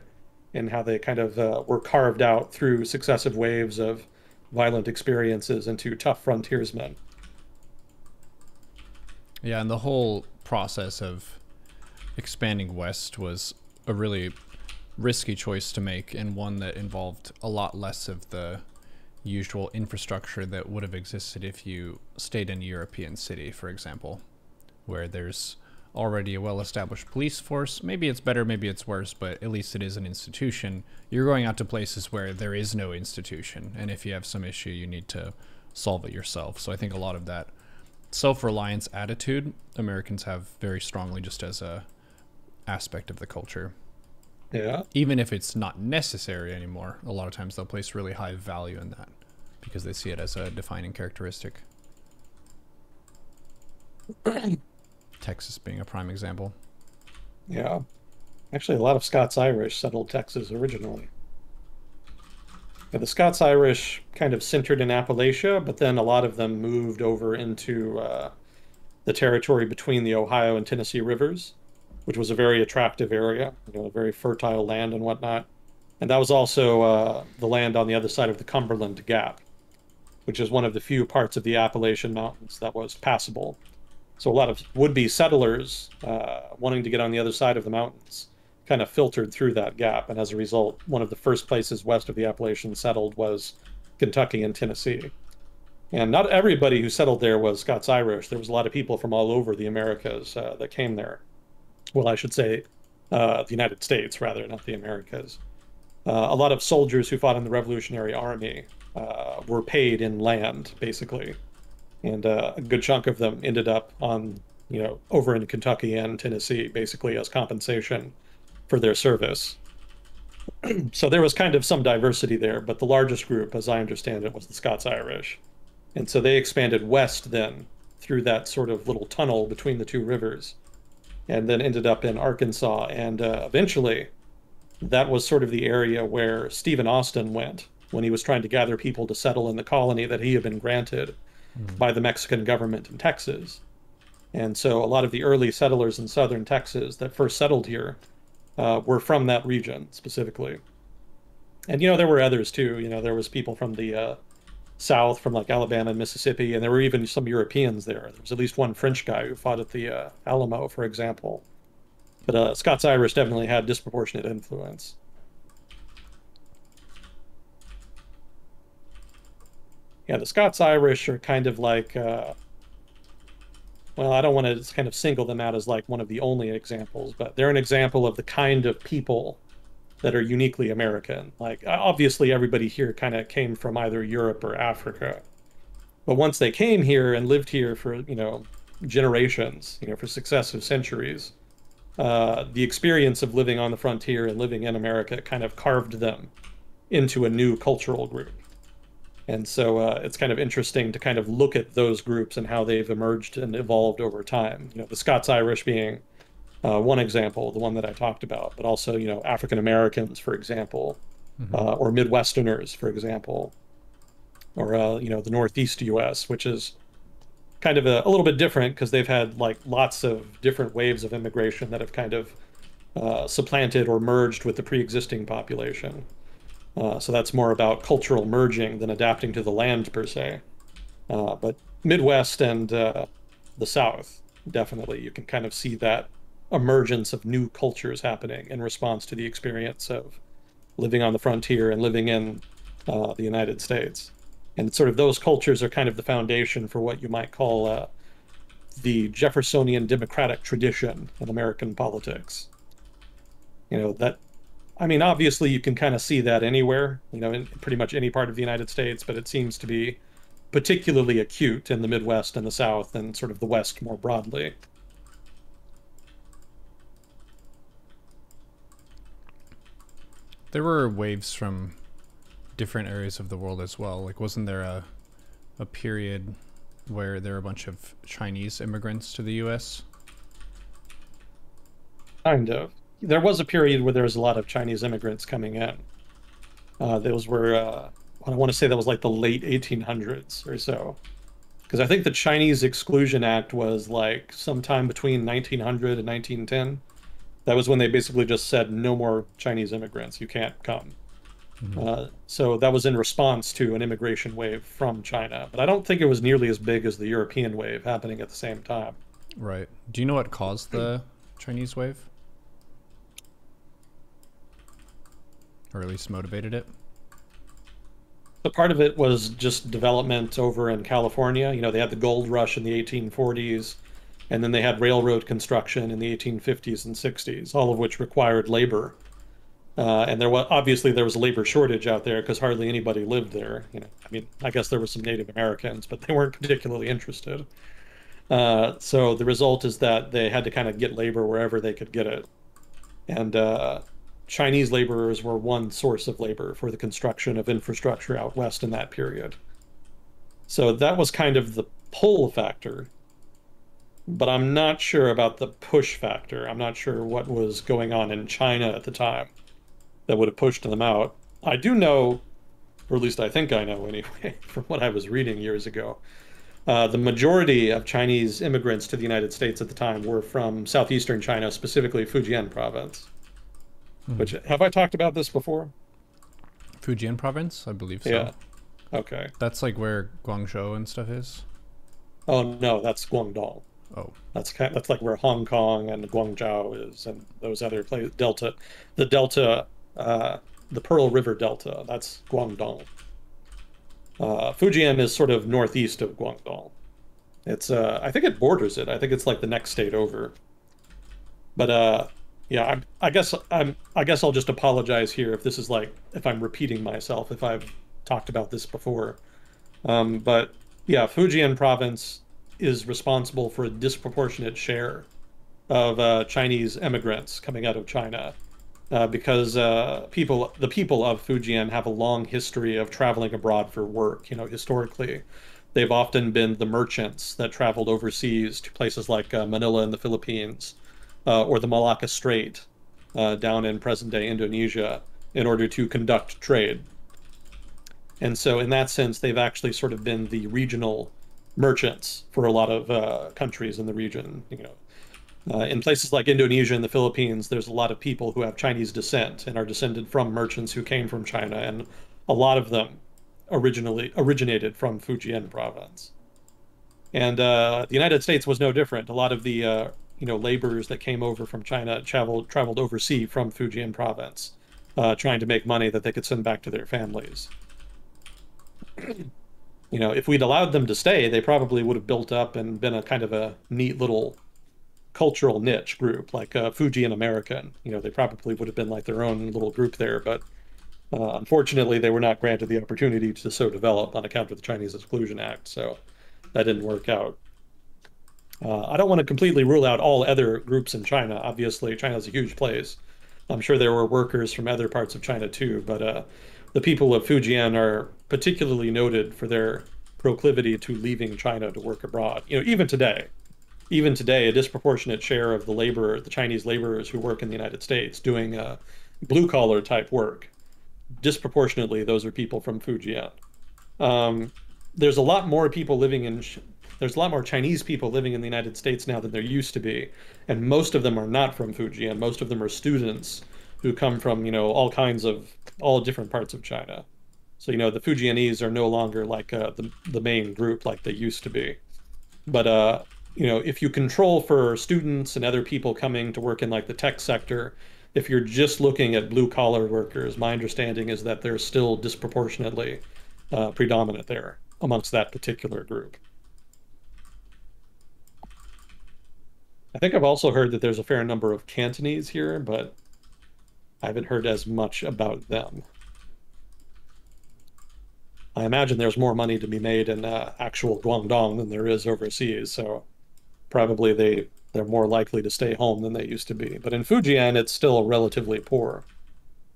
in how they kind of uh, were carved out through successive waves of violent experiences into tough frontiersmen. Yeah, and the whole process of expanding west was a really risky choice to make and one that involved a lot less of the usual infrastructure that would have existed if you stayed in a European city, for example, where there's already a well established police force. Maybe it's better, maybe it's worse, but at least it is an institution. You're going out to places where there is no institution, and if you have some issue, you need to solve it yourself. So I think a lot of that self-reliance attitude Americans have very strongly just as a aspect of the culture. Yeah. Even if it's not necessary anymore, a lot of times they'll place really high value in that because they see it as a defining characteristic. Texas being a prime example. Yeah. Actually, a lot of Scots Irish settled Texas originally. Yeah, the Scots Irish kind of centered in Appalachia, but then a lot of them moved over into uh, the territory between the Ohio and Tennessee rivers, which was a very attractive area, you know, very fertile land and whatnot. And that was also uh, the land on the other side of the Cumberland Gap, which is one of the few parts of the Appalachian Mountains that was passable. So a lot of would-be settlers uh, wanting to get on the other side of the mountains kind of filtered through that gap, and as a result, one of the first places west of the Appalachians settled was Kentucky and Tennessee. And not everybody who settled there was Scots Irish. There was a lot of people from all over the Americas uh, that came there. Well, I should say uh, the United States rather, not the Americas. Uh, a lot of soldiers who fought in the Revolutionary Army uh, were paid in land, basically and uh, a good chunk of them ended up on you know over in Kentucky and Tennessee basically as compensation for their service. so there was kind of some diversity there, but the largest group, as I understand it, was the Scots Irish, and so they expanded west then through that sort of little tunnel between the two rivers, and then ended up in Arkansas, and uh, eventually that was sort of the area where Stephen Austin went when he was trying to gather people to settle in the colony that he had been granted by the Mexican government in Texas. And so a lot of the early settlers in southern Texas that first settled here uh, were from that region specifically. And, you know, there were others too. You know, there was people from the uh, south, from like Alabama and Mississippi, and there were even some Europeans there. There was at least one French guy who fought at the uh, Alamo, for example. But uh, Scots Irish definitely had disproportionate influence. Yeah, the Scots Irish are kind of like, uh, well, I don't want to kind of single them out as like one of the only examples, but they're an example of the kind of people that are uniquely American. Like, obviously, everybody here kind of came from either Europe or Africa. But once they came here and lived here for, you know, generations, you know, for successive centuries, uh, the experience of living on the frontier and living in America kind of carved them into a new cultural group. And so uh, it's kind of interesting to kind of look at those groups and how they've emerged and evolved over time. You know, the Scots Irish being uh, one example, the one that I talked about, but also, you know, African Americans, for example, uh, or Midwesterners, for example, or, uh, you know, the Northeast US, which is kind of a, a little bit different because they've had like lots of different waves of immigration that have kind of uh, supplanted or merged with the pre existing population. Uh, so that's more about cultural merging than adapting to the land per se. Uh, but Midwest and uh, the South, definitely, you can kind of see that emergence of new cultures happening in response to the experience of living on the frontier and living in uh, the United States. And sort of those cultures are kind of the foundation for what you might call uh, the Jeffersonian democratic tradition in American politics. You know, that, I mean, obviously you can kind of see that anywhere, you know, in pretty much any part of the United States, but it seems to be particularly acute in the Midwest and the South and sort of the West more broadly. There were waves from different areas of the world as well. Like, wasn't there a a period where there were a bunch of Chinese immigrants to the U.S.? Kind of. There was a period where there was a lot of Chinese immigrants coming in. Uh, those were, uh, I want to say that was like the late 1800s or so. Because I think the Chinese Exclusion Act was like sometime between 1900 and 1910. That was when they basically just said no more Chinese immigrants. You can't come. Mm-hmm. Uh, so that was in response to an immigration wave from China. But I don't think it was nearly as big as the European wave happening at the same time. Right. Do you know what caused the Chinese wave? Or at least motivated it? So part of it was just development over in California. You know, they had the gold rush in the 1840s, and then they had railroad construction in the 1850s and 60s, all of which required labor. Uh, and there was obviously there was a labor shortage out there because hardly anybody lived there. You know, I mean, I guess there were some Native Americans, but they weren't particularly interested. Uh, so the result is that they had to kind of get labor wherever they could get it, and uh, Chinese laborers were one source of labor for the construction of infrastructure out west in that period. So that was kind of the pull factor. But I'm not sure about the push factor. I'm not sure what was going on in China at the time that would have pushed them out. I do know, or at least I think I know anyway, from what I was reading years ago, uh, the majority of Chinese immigrants to the United States at the time were from southeastern China, specifically Fujian province. Mm-hmm. Which have I talked about this before? Fujian province, I believe so. Yeah. Okay. That's like where Guangzhou and stuff is. Oh no, that's Guangdong. Oh. That's kind. Of, that's like where Hong Kong and Guangzhou is, and those other places. Delta, the Delta, uh, the Pearl River Delta. That's Guangdong. Uh, Fujian is sort of northeast of Guangdong. It's uh, I think it borders it. I think it's like the next state over. But uh, yeah, I, I guess I'm. I guess I'll just apologize here if this is like if I'm repeating myself if I've talked about this before. Um, but yeah, Fujian province is responsible for a disproportionate share of uh, Chinese immigrants coming out of China. Uh, because uh, people, the people of Fujian have a long history of traveling abroad for work. You know, historically, they've often been the merchants that traveled overseas to places like uh, Manila in the Philippines, uh, or the Malacca Strait uh, down in present day Indonesia in order to conduct trade. And so, in that sense, they've actually sort of been the regional merchants for a lot of uh, countries in the region. You know, uh, in places like Indonesia and the Philippines, there's a lot of people who have Chinese descent and are descended from merchants who came from China, and a lot of them originally originated from Fujian province. And uh, the United States was no different. A lot of the uh, you know laborers that came over from China traveled traveled overseas from Fujian province, uh, trying to make money that they could send back to their families. You know, if we'd allowed them to stay, they probably would have built up and been a kind of a neat little cultural niche group, like uh, Fujian American. You know, they probably would have been like their own little group there, but uh, unfortunately, they were not granted the opportunity to so develop on account of the Chinese Exclusion Act. So that didn't work out. Uh, I don't want to completely rule out all other groups in China. Obviously, China is a huge place. I'm sure there were workers from other parts of China too, but uh, the people of Fujian are particularly noted for their proclivity to leaving China to work abroad. You know, even today, even today, a disproportionate share of the labor, the Chinese laborers who work in the United States doing uh, blue collar type work, disproportionately, those are people from Fujian. Um, there's a lot more people living in there's a lot more Chinese people living in the United States now than there used to be, and most of them are not from Fujian. Most of them are students who come from you know all kinds of all different parts of China. So you know the Fujianese are no longer like uh, the the main group like they used to be. But uh, you know if you control for students and other people coming to work in like the tech sector, if you're just looking at blue collar workers, my understanding is that they're still disproportionately uh, predominant there amongst that particular group. I think I've also heard that there's a fair number of Cantonese here, but I haven't heard as much about them. I imagine there's more money to be made in uh, actual Guangdong than there is overseas, so probably they they're more likely to stay home than they used to be. But in Fujian, it's still relatively poor.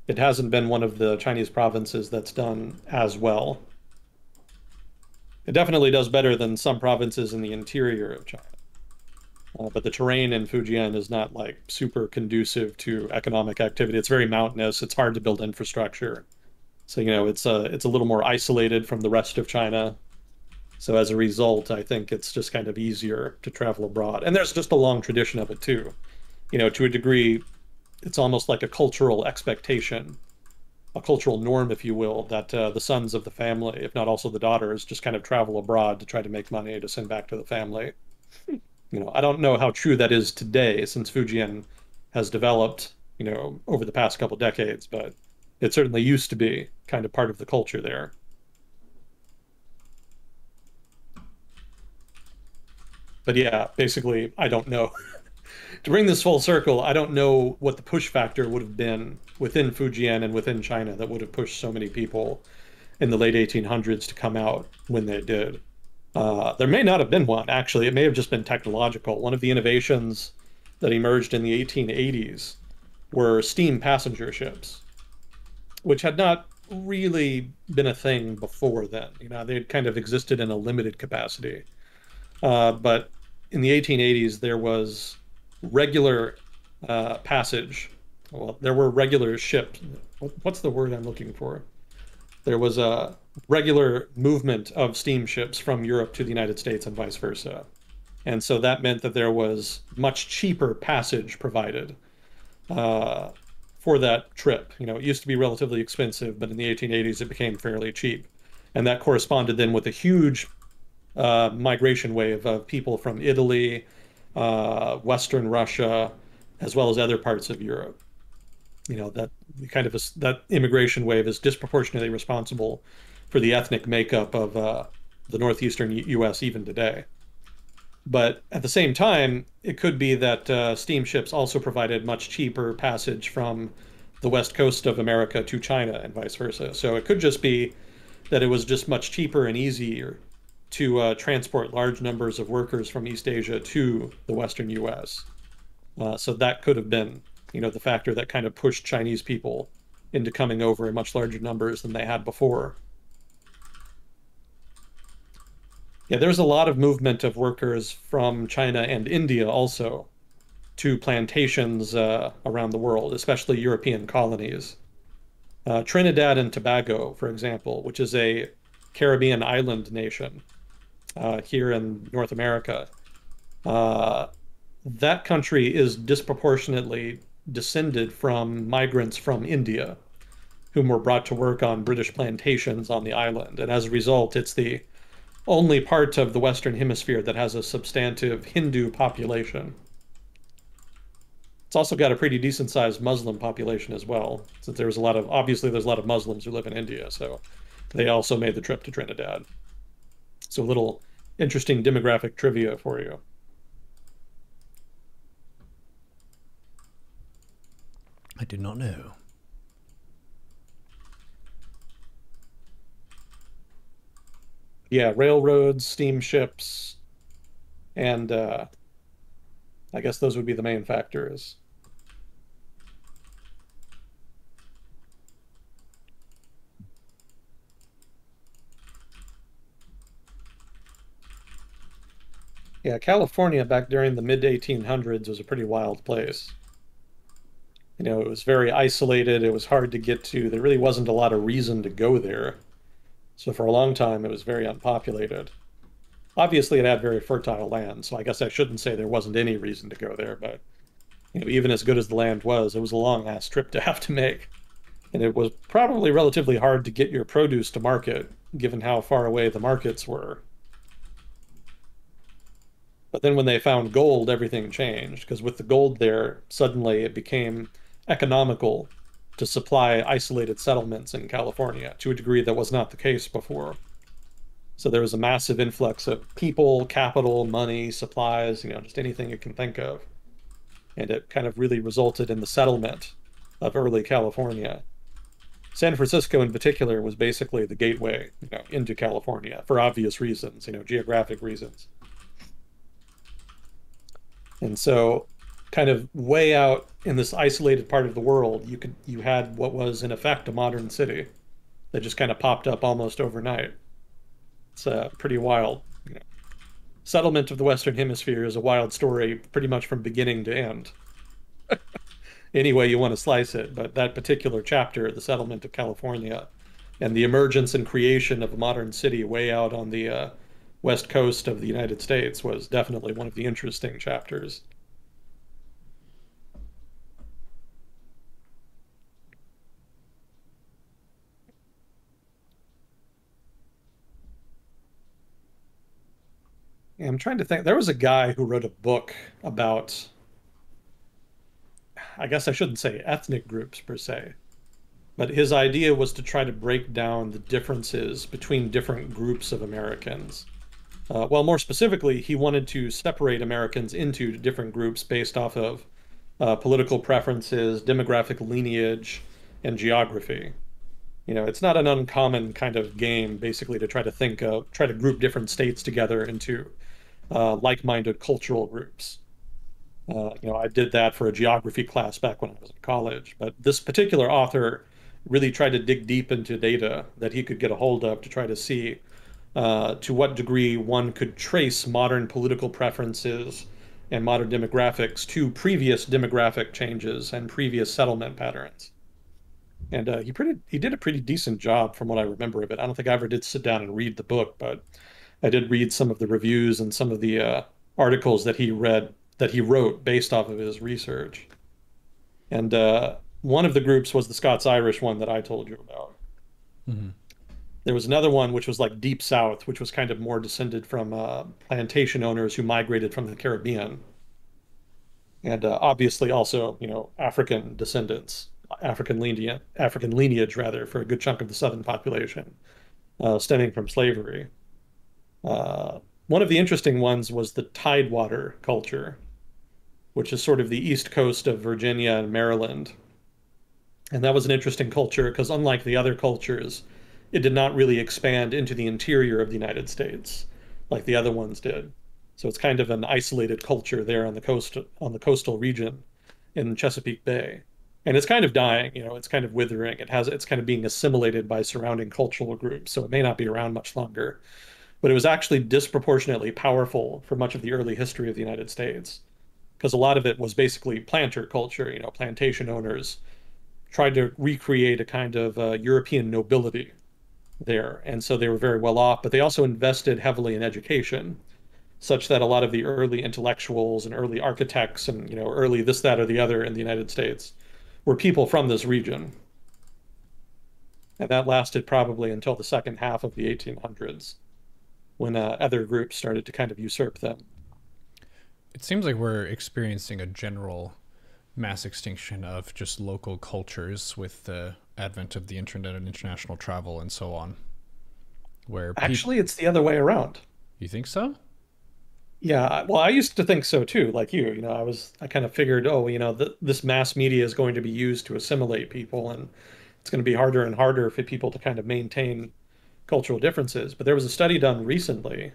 It hasn't been one of the Chinese provinces that's done as well. It definitely does better than some provinces in the interior of China. Uh, but the terrain in Fujian is not like super conducive to economic activity. It's very mountainous. It's hard to build infrastructure. So you know, it's a uh, it's a little more isolated from the rest of China. So as a result, I think it's just kind of easier to travel abroad. And there's just a long tradition of it too. You know, to a degree, it's almost like a cultural expectation, a cultural norm, if you will, that uh, the sons of the family, if not also the daughters, just kind of travel abroad to try to make money to send back to the family. You know, I don't know how true that is today since Fujian has developed, you know, over the past couple decades, but it certainly used to be kind of part of the culture there. But yeah, basically, I don't know. to bring this full circle, I don't know what the push factor would have been within Fujian and within China that would have pushed so many people in the late 1800s to come out when they did. Uh, there may not have been one, actually. It may have just been technological. One of the innovations that emerged in the 1880s were steam passenger ships, which had not really been a thing before then. You know, they had kind of existed in a limited capacity. Uh, but in the 1880s, there was regular uh, passage. Well, there were regular ships. What's the word I'm looking for? There was a regular movement of steamships from Europe to the United States and vice versa. And so that meant that there was much cheaper passage provided uh, for that trip. You know, it used to be relatively expensive, but in the 1880s it became fairly cheap. And that corresponded then with a huge uh, migration wave of people from Italy, uh, Western Russia, as well as other parts of Europe. You know that kind of a, that immigration wave is disproportionately responsible for the ethnic makeup of uh, the northeastern U.S. even today. But at the same time, it could be that uh, steamships also provided much cheaper passage from the west coast of America to China and vice versa. So it could just be that it was just much cheaper and easier to uh, transport large numbers of workers from East Asia to the Western U.S. Uh, so that could have been, you know, the factor that kind of pushed Chinese people into coming over in much larger numbers than they had before. Yeah, there's a lot of movement of workers from China and India also to plantations uh, around the world, especially European colonies. Uh, Trinidad and Tobago, for example, which is a Caribbean island nation, uh, here in North America, uh, that country is disproportionately descended from migrants from India, whom were brought to work on British plantations on the island. And as a result, it's the only part of the Western Hemisphere that has a substantive Hindu population. It's also got a pretty decent sized Muslim population as well, since there's a lot of, obviously, there's a lot of Muslims who live in India, so they also made the trip to Trinidad. So a little interesting demographic trivia for you. I did not know. Yeah, railroads, steamships, and uh, I guess those would be the main factors. Yeah, California back during the mid 1800s was a pretty wild place. You know, it was very isolated, it was hard to get to, there really wasn't a lot of reason to go there. So for a long time, it was very unpopulated. Obviously, it had very fertile land, so I guess I shouldn't say there wasn't any reason to go there, but you know, even as good as the land was, it was a long ass trip to have to make. And it was probably relatively hard to get your produce to market, given how far away the markets were. But then when they found gold, everything changed because with the gold there, suddenly it became economical to supply isolated settlements in California to a degree that was not the case before. So there was a massive influx of people, capital, money, supplies, you know, just anything you can think of. and it kind of really resulted in the settlement of early California. San Francisco, in particular, was basically the gateway, you know, into California for obvious reasons, you know, geographic reasons. And so, kind of way out in this isolated part of the world, you could you had what was in effect a modern city that just kind of popped up almost overnight. It's uh, pretty wild. You know. Settlement of the Western Hemisphere is a wild story, pretty much from beginning to end. any way you want to slice it, but that particular chapter, the settlement of California, and the emergence and creation of a modern city way out on the uh, west coast of the United States was definitely one of the interesting chapters. I'm trying to think. There was a guy who wrote a book about I guess I shouldn't say ethnic groups per se, but his idea was to try to break down the differences between different groups of Americans. Uh, well, more specifically, he wanted to separate Americans into different groups based off of uh, political preferences, demographic lineage, and geography. You know, it's not an uncommon kind of game, basically, to try to think of, try to group different states together into uh, like-minded cultural groups. Uh, you know, I did that for a geography class back when I was in college. But this particular author really tried to dig deep into data that he could get a hold of to try to see uh, to what degree one could trace modern political preferences and modern demographics to previous demographic changes and previous settlement patterns. And uh, he pretty he did a pretty decent job from what I remember of it. I don't think I ever did sit down and read the book, but I did read some of the reviews and some of the uh, articles that he read that he wrote based off of his research. And uh, one of the groups was the Scots Irish one that I told you about. Mm-hmm. There was another one which was like Deep South, which was kind of more descended from uh, plantation owners who migrated from the Caribbean. And uh, obviously also, you know, African descendants, African lineage, African lineage rather, for a good chunk of the southern population, uh, stemming from slavery. Uh, one of the interesting ones was the Tidewater culture, which is sort of the east coast of Virginia and Maryland. And that was an interesting culture because, unlike the other cultures, it did not really expand into the interior of the United States like the other ones did. So it's kind of an isolated culture there on the coast on the coastal region in Chesapeake Bay. And it's kind of dying, you know, it's kind of withering. It has it's kind of being assimilated by surrounding cultural groups, so it may not be around much longer. But it was actually disproportionately powerful for much of the early history of the United States because a lot of it was basically planter culture. You know, plantation owners tried to recreate a kind of uh, European nobility there, and so they were very well off. But they also invested heavily in education, such that a lot of the early intellectuals and early architects and you know early this, that, or the other in the United States were people from this region. And that lasted probably until the second half of the 1800s, when uh, other groups started to kind of usurp them it seems like we're experiencing a general mass extinction of just local cultures with the advent of the internet and international travel and so on. Where actually, it's the other way around. You think so? Yeah, well, I used to think so too, like you. You know, I was, I kind of figured, oh, you know, th- this mass media is going to be used to assimilate people, and it's going to be harder and harder for people to kind of maintain cultural differences. But there was a study done recently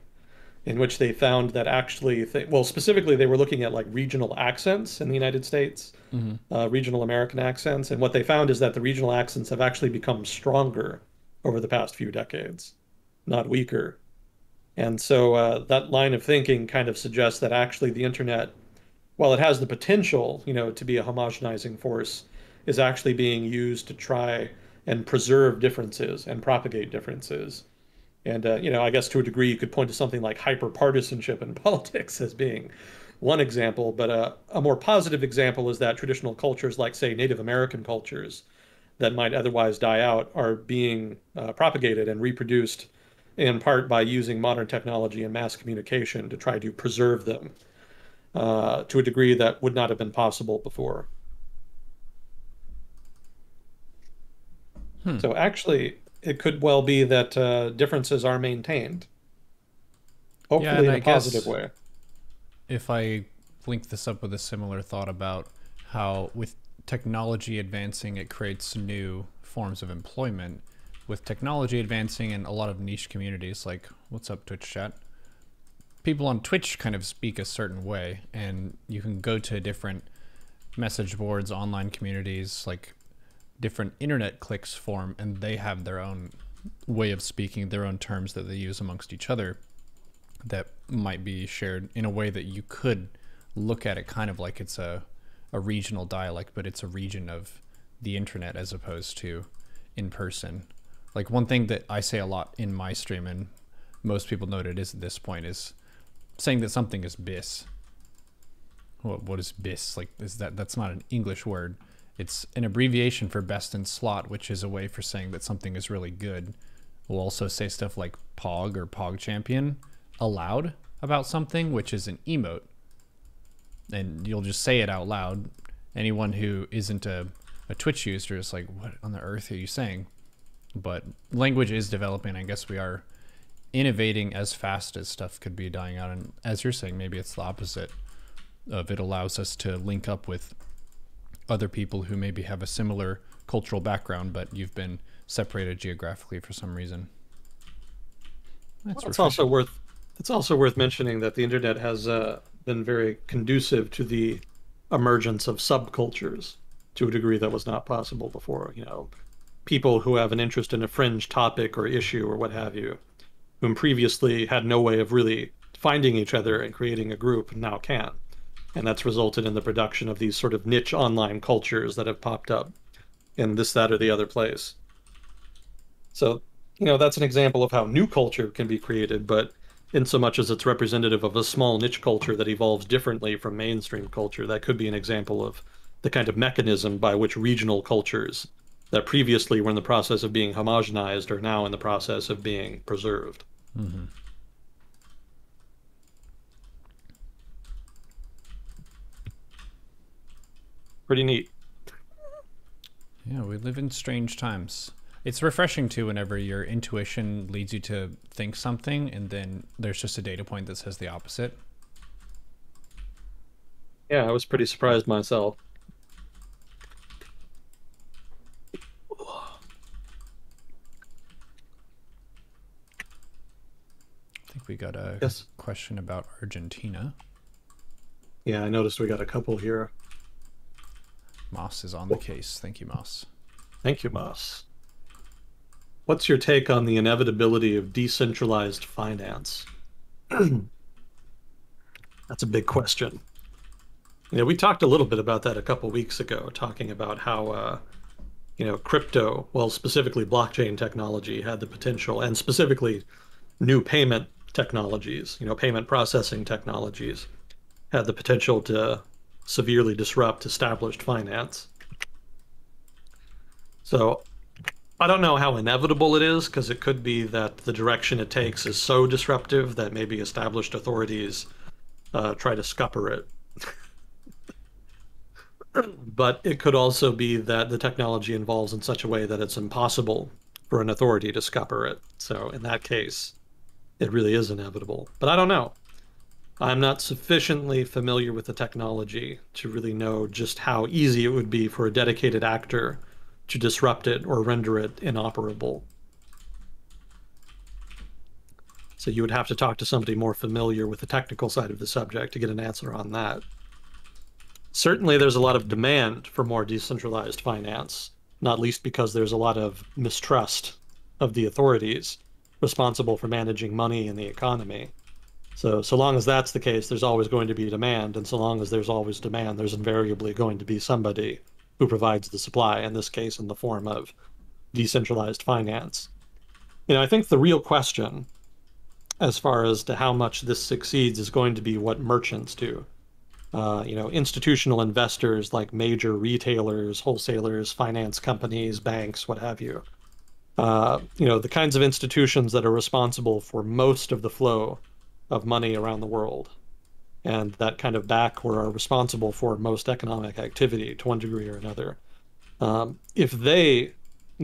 in which they found that actually, th- well, specifically, they were looking at like regional accents in the United States, mm-hmm. uh, regional American accents. And what they found is that the regional accents have actually become stronger over the past few decades, not weaker. And so uh, that line of thinking kind of suggests that actually the internet, while it has the potential, you know, to be a homogenizing force, is actually being used to try and preserve differences and propagate differences and uh, you know, I guess to a degree, you could point to something like hyperpartisanship in politics as being one example. But uh, a more positive example is that traditional cultures, like say Native American cultures, that might otherwise die out, are being uh, propagated and reproduced in part by using modern technology and mass communication to try to preserve them uh, to a degree that would not have been possible before. Hmm. So actually, it could well be that uh, differences are maintained. Hopefully, yeah, in a positive way. If I link this up with a similar thought about how with technology advancing, it creates new forms of employment. With technology advancing in a lot of niche communities, like what's up, Twitch chat? People on Twitch kind of speak a certain way, and you can go to different message boards, online communities, like different internet clicks form, and they have their own way of speaking, their own terms that they use amongst each other that might be shared in a way that you could look at it kind of like it's a, a regional dialect, but it's a region of the internet as opposed to in person. Like one thing that I say a lot in my stream, and most people know it is at this point, is saying that something is bis. What, what is bis? Like, is that that's not an English word? It's an abbreviation for best in slot, which is a way for saying that something is really good. We'll also say stuff like pog or pog champion aloud about something, which is an emote. And you'll just say it out loud. Anyone who isn't a, a Twitch user is like, what on the earth are you saying? But language is developing. I guess we are innovating as fast as stuff could be dying out. And as you're saying, maybe it's the opposite of it allows us to link up with other people who maybe have a similar cultural background, but you've been separated geographically for some reason. That's well, it's also worth it's also worth mentioning that the internet has uh, been very conducive to the emergence of subcultures to a degree that was not possible before. You know, people who have an interest in a fringe topic or issue or what have you, whom previously had no way of really finding each other and creating a group, now can. And that's resulted in the production of these sort of niche online cultures that have popped up in this, that, or the other place. So, you know, that's an example of how new culture can be created, but in so much as it's representative of a small niche culture that evolves differently from mainstream culture. That could be an example of the kind of mechanism by which regional cultures that previously were in the process of being homogenized are now in the process of being preserved. Mm-hmm. Pretty neat. Yeah, we live in strange times. It's refreshing too whenever your intuition leads you to think something and then there's just a data point that says the opposite. Yeah, I was pretty surprised myself. I think we got a yes. question about Argentina. Yeah, I noticed we got a couple here. Moss is on the case. Thank you, Moss. Thank you, Moss. What's your take on the inevitability of decentralized finance? That's a big question. Yeah, we talked a little bit about that a couple weeks ago, talking about how, uh, you know, crypto, well, specifically blockchain technology, had the potential, and specifically new payment technologies, you know, payment processing technologies, had the potential to severely disrupt established finance. So I don't know how inevitable it is because it could be that the direction it takes is so disruptive that maybe established authorities uh, try to scupper it. but it could also be that the technology evolves in such a way that it's impossible for an authority to scupper it. So in that case, it really is inevitable. But I don't know. I'm not sufficiently familiar with the technology to really know just how easy it would be for a dedicated actor to disrupt it or render it inoperable. So you would have to talk to somebody more familiar with the technical side of the subject to get an answer on that. Certainly, there's a lot of demand for more decentralized finance, not least because there's a lot of mistrust of the authorities responsible for managing money in the economy. So, so long as that's the case, there's always going to be demand, and so long as there's always demand, there's invariably going to be somebody who provides the supply, in this case in the form of decentralized finance. You know, I think the real question as far as to how much this succeeds is going to be what merchants do. Uh, you know, institutional investors like major retailers, wholesalers, finance companies, banks, what have you. Uh, you know, the kinds of institutions that are responsible for most of the flow of money around the world and that kind of back or are responsible for most economic activity to one degree or another. Um, if they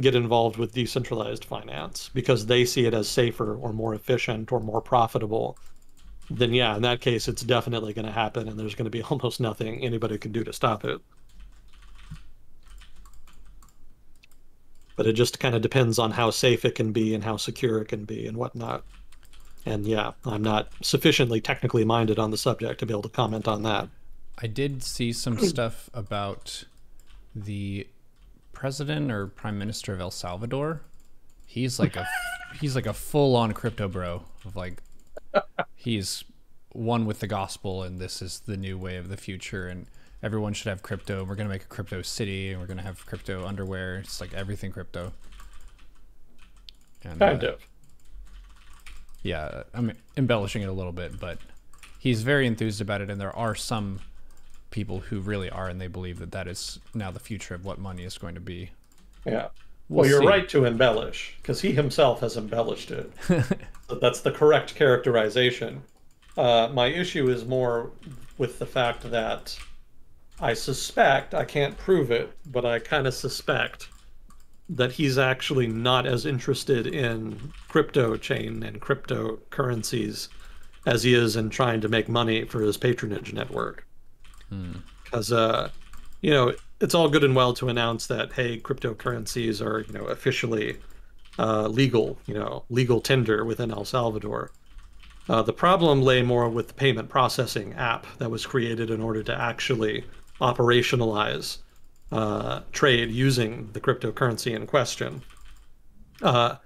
get involved with decentralized finance because they see it as safer or more efficient or more profitable then yeah, in that case, it's definitely going to happen, and there's going to be almost nothing anybody can do to stop it. But it just kind of depends on how safe it can be and how secure it can be and whatnot. And yeah, I'm not sufficiently technically minded on the subject to be able to comment on that. I did see some stuff about the president or prime minister of El Salvador. He's like a he's like a full on crypto bro of like he's one with the gospel and this is the new way of the future and everyone should have crypto. We're gonna make a crypto city and we're gonna have crypto underwear. It's like everything crypto. And, kind uh, of. Yeah, I'm embellishing it a little bit, but he's very enthused about it, and there are some people who really are, and they believe that that is now the future of what money is going to be. Yeah. We'll, well you're see. right to embellish because he himself has embellished it. so that's the correct characterization. Uh, my issue is more with the fact that I suspect, I can't prove it, but I kind of suspect that he's actually not as interested in crypto chain and cryptocurrencies as he is in trying to make money for his patronage network. Because, hmm. uh, you know, it's all good and well to announce that, hey, cryptocurrencies are, you know, officially uh, legal, you know, legal tender within El Salvador. Uh, the problem lay more with the payment processing app that was created in order to actually operationalize uh, trade using the cryptocurrency in question. Uh,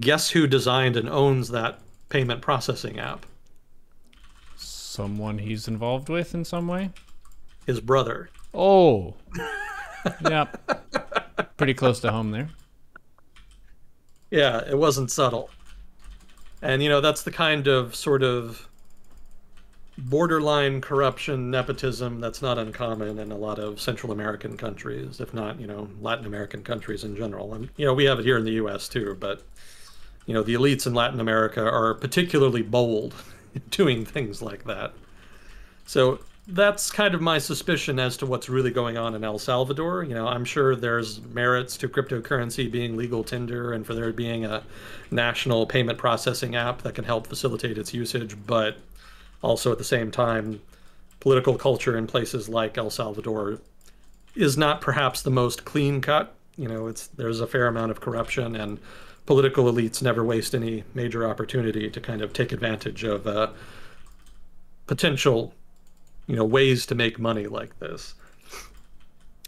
guess who designed and owns that payment processing app? Someone he's involved with in some way? His brother. Oh. yep. Pretty close to home there. Yeah, it wasn't subtle. And, you know, that's the kind of sort of borderline corruption, nepotism that's not uncommon in a lot of Central American countries, if not, you know, Latin American countries in general. And, you know, we have it here in the U.S. too, but, you know, the elites in Latin America are particularly bold doing things like that. So that's kind of my suspicion as to what's really going on in El Salvador. You know, I'm sure there's merits to cryptocurrency being legal tender and for there being a national payment processing app that can help facilitate its usage, but also at the same time, political culture in places like El Salvador is not perhaps the most clean cut. You know, it's there's a fair amount of corruption, and political elites never waste any major opportunity to kind of take advantage of uh, potential, you know, ways to make money like this.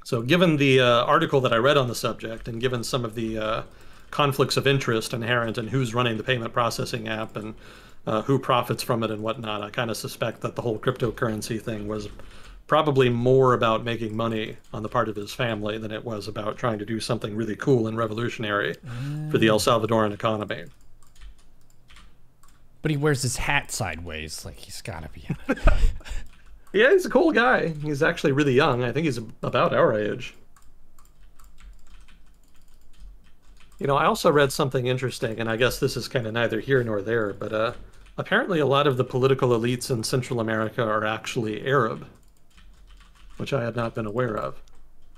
So, given the uh, article that I read on the subject, and given some of the uh, conflicts of interest inherent in who's running the payment processing app and uh, who profits from it and whatnot. I kind of suspect that the whole cryptocurrency thing was probably more about making money on the part of his family than it was about trying to do something really cool and revolutionary for the El mm. Salvadoran economy. But he wears his hat sideways, like he's got to be. yeah, he's a cool guy. He's actually really young. I think he's about our age. You know, I also read something interesting, and I guess this is kind of neither here nor there, but uh, apparently a lot of the political elites in Central America are actually Arab, which I had not been aware of.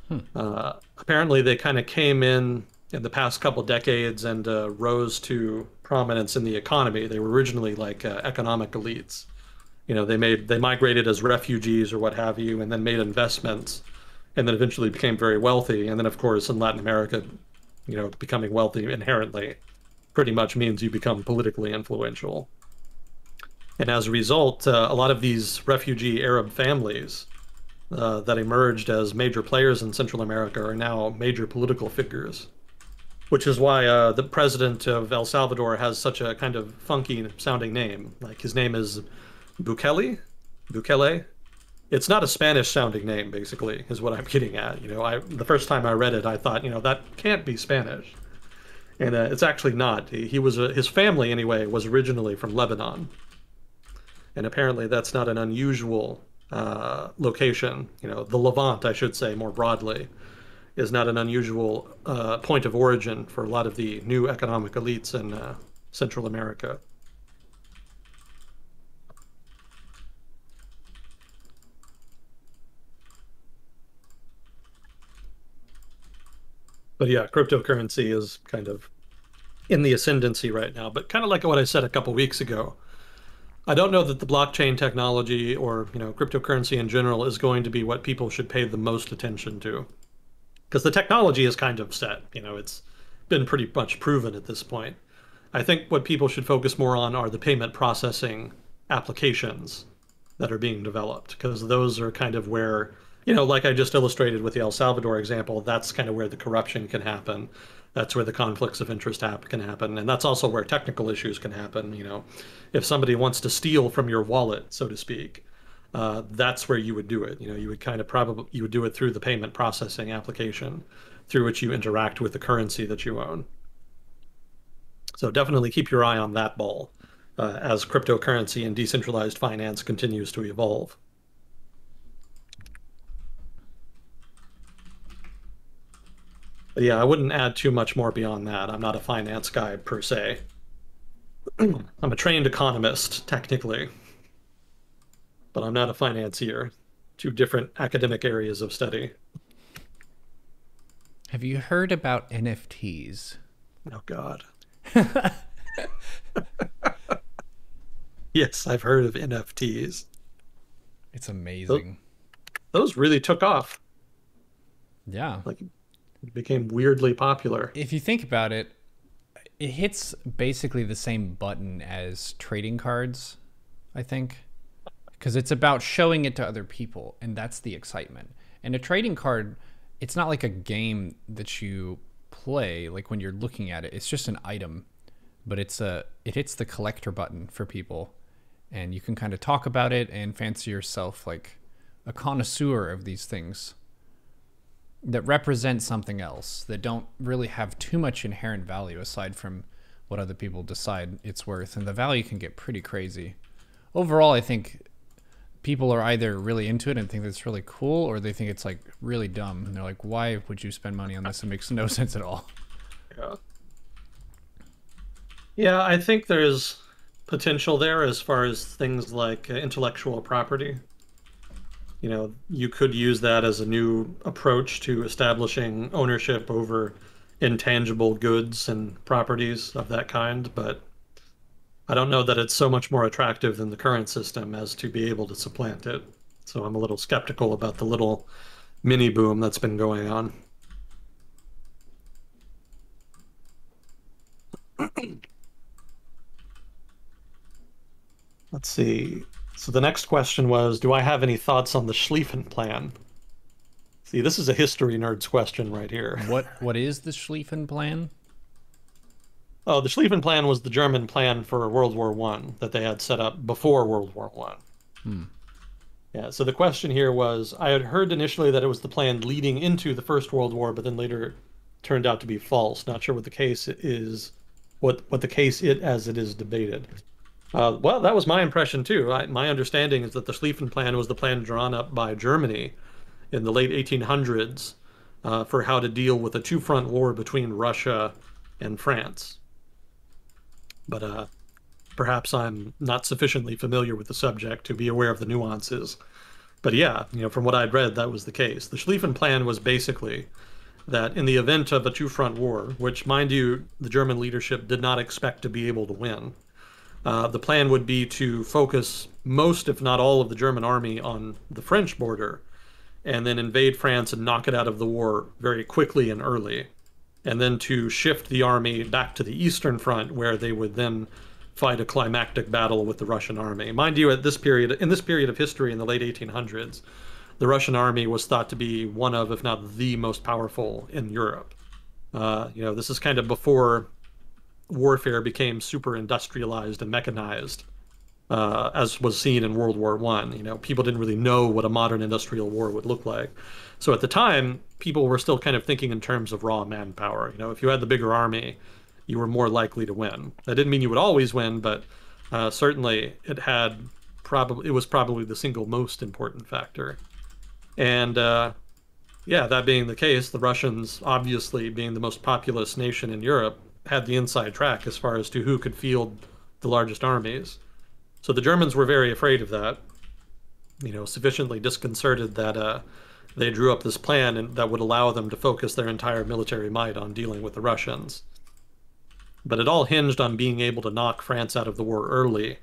Hmm. Uh, apparently, they kind of came in in the past couple decades and uh, rose to prominence in the economy. They were originally like uh, economic elites. You know, they made they migrated as refugees or what have you, and then made investments, and then eventually became very wealthy. And then, of course, in Latin America, you know, becoming wealthy inherently pretty much means you become politically influential. And as a result, uh, a lot of these refugee Arab families uh, that emerged as major players in Central America are now major political figures, which is why uh, the president of El Salvador has such a kind of funky sounding name. Like his name is Bukele, Bukele, it's not a Spanish sounding name, basically, is what I'm getting at. You know, I the first time I read it, I thought, you know, that can't be Spanish, and uh, it's actually not. He, he was a, his family anyway was originally from Lebanon, and apparently that's not an unusual uh, location. You know, the Levant, I should say more broadly, is not an unusual uh, point of origin for a lot of the new economic elites in uh, Central America. But yeah, cryptocurrency is kind of in the ascendancy right now. But kind of like what I said a couple weeks ago, I don't know that the blockchain technology or you know cryptocurrency in general is going to be what people should pay the most attention to, because the technology is kind of set. You know, it's been pretty much proven at this point. I think what people should focus more on are the payment processing applications that are being developed, because those are kind of where you know, like I just illustrated with the El Salvador example, that's kind of where the corruption can happen. That's where the conflicts of interest can happen, and that's also where technical issues can happen. You know, if somebody wants to steal from your wallet, so to speak, uh, that's where you would do it. You know, you would kind of probably you would do it through the payment processing application, through which you interact with the currency that you own. So definitely keep your eye on that ball uh, as cryptocurrency and decentralized finance continues to evolve. But yeah, I wouldn't add too much more beyond that. I'm not a finance guy per se. I'm a trained economist, technically, but I'm not a financier. Two different academic areas of study. Have you heard about NFTs? Oh, God. yes, I've heard of NFTs. It's amazing. Those, those really took off. Yeah. Like became weirdly popular. If you think about it, it hits basically the same button as trading cards, I think. Because it's about showing it to other people, and that's the excitement. And a trading card, it's not like a game that you play, like when you're looking at it, it's just an item. But it's a it hits the collector button for people. And you can kind of talk about it and fancy yourself like a connoisseur of these things that represent something else that don't really have too much inherent value aside from what other people decide it's worth and the value can get pretty crazy. Overall i think people are either really into it and think it's really cool or they think it's like really dumb and they're like why would you spend money on this? It makes no sense at all. Yeah. Yeah i think there's potential there as far as things like uh, intellectual property you know, you could use that as a new approach to establishing ownership over intangible goods and properties of that kind, but I don't know that it's so much more attractive than the current system as to be able to supplant it. So I'm a little skeptical about the little mini boom that's been going on. Let's see. So the next question was, do I have any thoughts on the Schlieffen Plan? See, this is a history nerd's question right here. What what is the Schlieffen Plan? Oh, the Schlieffen Plan was the German plan for World War One that they had set up before World War One. Hmm. Yeah. So the question here was, I had heard initially that it was the plan leading into the First World War, but then later turned out to be false. Not sure what the case is, what what the case it as it is debated. Uh, well, that was my impression too. I, my understanding is that the Schlieffen Plan was the plan drawn up by Germany in the late 1800s uh, for how to deal with a two-front war between Russia and France. But uh, perhaps I'm not sufficiently familiar with the subject to be aware of the nuances. But yeah, you know, from what I'd read, that was the case. The Schlieffen Plan was basically that in the event of a two-front war, which, mind you, the German leadership did not expect to be able to win uh, the plan would be to focus most, if not all, of the German army on the French border and then invade France and knock it out of the war very quickly and early. And then to shift the army back to the Eastern Front, where they would then fight a climactic battle with the Russian army. Mind you, at this period, in this period of history in the late 1800s, the Russian army was thought to be one of, if not the most powerful in Europe. Uh, you know, this is kind of before warfare became super industrialized and mechanized, uh, as was seen in World War One. You know, people didn't really know what a modern industrial war would look like. So at the time, people were still kind of thinking in terms of raw manpower. You know, if you had the bigger army, you were more likely to win. That didn't mean you would always win, but uh, certainly it had probably it was probably the single most important factor. And uh, yeah, that being the case, the Russians, obviously being the most populous nation in Europe, had the inside track as far as to who could field the largest armies. So the Germans were very afraid of that. You know, sufficiently disconcerted that uh, they drew up this plan and that would allow them to focus their entire military might on dealing with the Russians. But it all hinged on being able to knock France out of the war early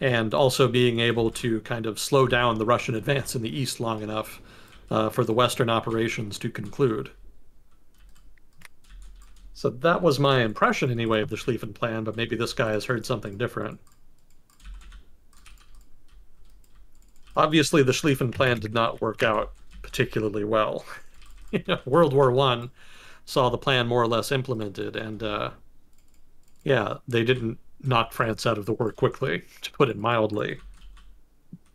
and also being able to kind of slow down the Russian advance in the east long enough uh, for the Western operations to conclude. So that was my impression, anyway, of the Schlieffen Plan, but maybe this guy has heard something different. Obviously, the Schlieffen Plan did not work out particularly well. you know, World War One saw the plan more or less implemented, and uh, yeah, they didn't knock France out of the war quickly, to put it mildly.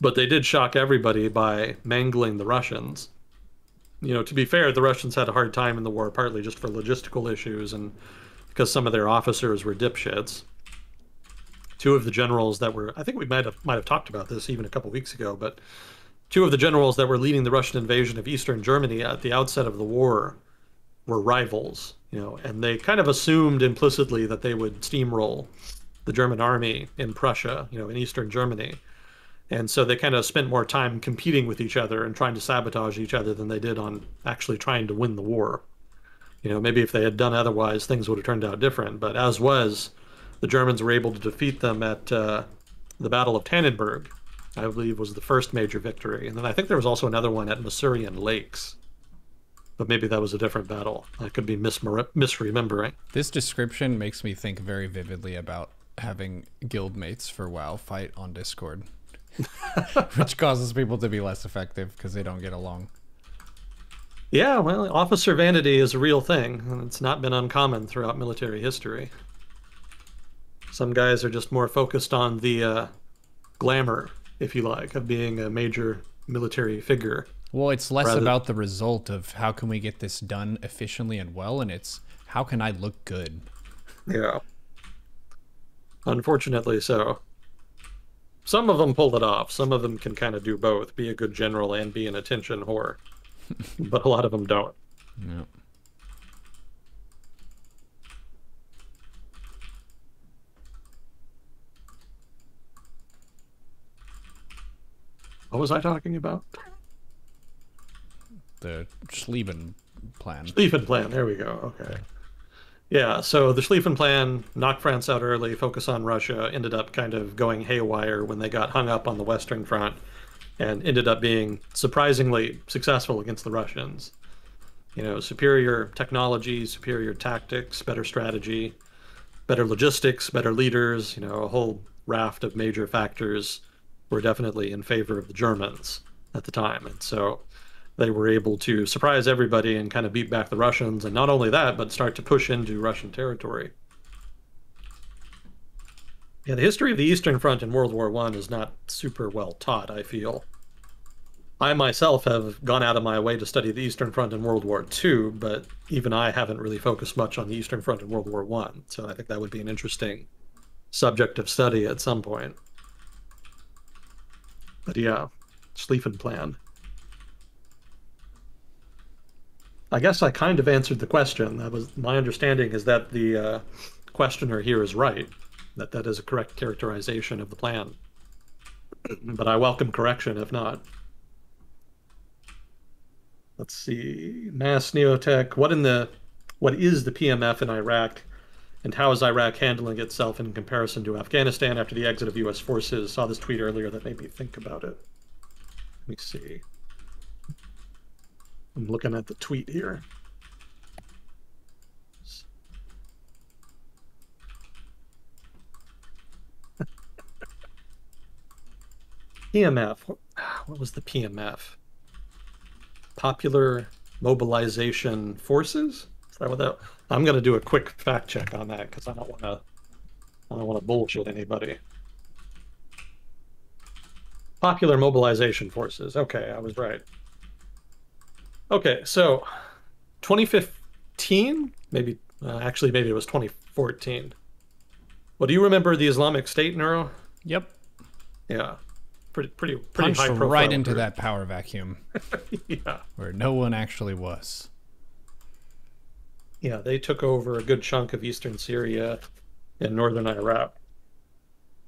But they did shock everybody by mangling the Russians. You know, to be fair, the Russians had a hard time in the war, partly just for logistical issues and because some of their officers were dipshits. Two of the generals that were, I think we might have might have talked about this even a couple weeks ago, but two of the generals that were leading the Russian invasion of eastern Germany at the outset of the war were rivals, you know, and they kind of assumed implicitly that they would steamroll the German army in Prussia, you know, in eastern Germany. And so they kind of spent more time competing with each other and trying to sabotage each other than they did on actually trying to win the war. You know, maybe if they had done otherwise, things would have turned out different. But as was, the Germans were able to defeat them at uh, the Battle of Tannenberg, I believe was the first major victory. And then I think there was also another one at Masurian Lakes. But maybe that was a different battle. I could be misremembering. This description makes me think very vividly about having guildmates for WoW fight on Discord, which causes people to be less effective because they don't get along. Yeah, well, officer vanity is a real thing, and it's not been uncommon throughout military history. Some guys are just more focused on the uh, glamour if you like, of being a major military figure. Well, it's less rather... about the result of how can we get this done efficiently and well, and it's how can I look good. Yeah. Unfortunately, so. Some of them pull it off. Some of them can kind of do both, be a good general and be an attention whore. but a lot of them don't. Yeah. What was I talking about? The Schlieffen plan. Schlieffen plan. There we go. Okay. Yeah. So the Schlieffen plan knocked France out early, focus on Russia, ended up kind of going haywire when they got hung up on the Western Front, and ended up being surprisingly successful against the Russians. You know, superior technology, superior tactics, better strategy, better logistics, better leaders. You know, a whole raft of major factors were definitely in favor of the Germans at the time. And so they were able to surprise everybody and kind of beat back the Russians. And not only that, but start to push into Russian territory. Yeah, the history of the Eastern Front in World War One is not super well taught, I feel. I myself have gone out of my way to study the Eastern Front in World War II, but even I haven't really focused much on the Eastern Front in World War One. So I think that would be an interesting subject of study at some point. But yeah, Schlieffen plan. I guess I kind of answered the question. That was my understanding is that the uh, questioner here is right, that that is a correct characterization of the plan. but I welcome correction if not. Let's see, Mass Neotech. What in the, what is the PMF in Iraq? And how is Iraq handling itself in comparison to Afghanistan after the exit of U.S. forces? Saw this tweet earlier that made me think about it. Let me see. I'm looking at the tweet here. PMF. Ah, what was the PMF? Popular Mobilization Forces? Is that what that? I'm gonna do a quick fact check on that because I don't want to. I don't want to bullshit anybody. Popular Mobilization Forces. Okay, I was right. Okay, so 2015, maybe uh, actually maybe it was 2014. Well, do you remember the Islamic State, Neuro? Yep. Yeah. Pretty, pretty, pretty Punched high profile. right into that power vacuum. yeah. Where no one actually was yeah, they took over a good chunk of eastern Syria and northern Iraq.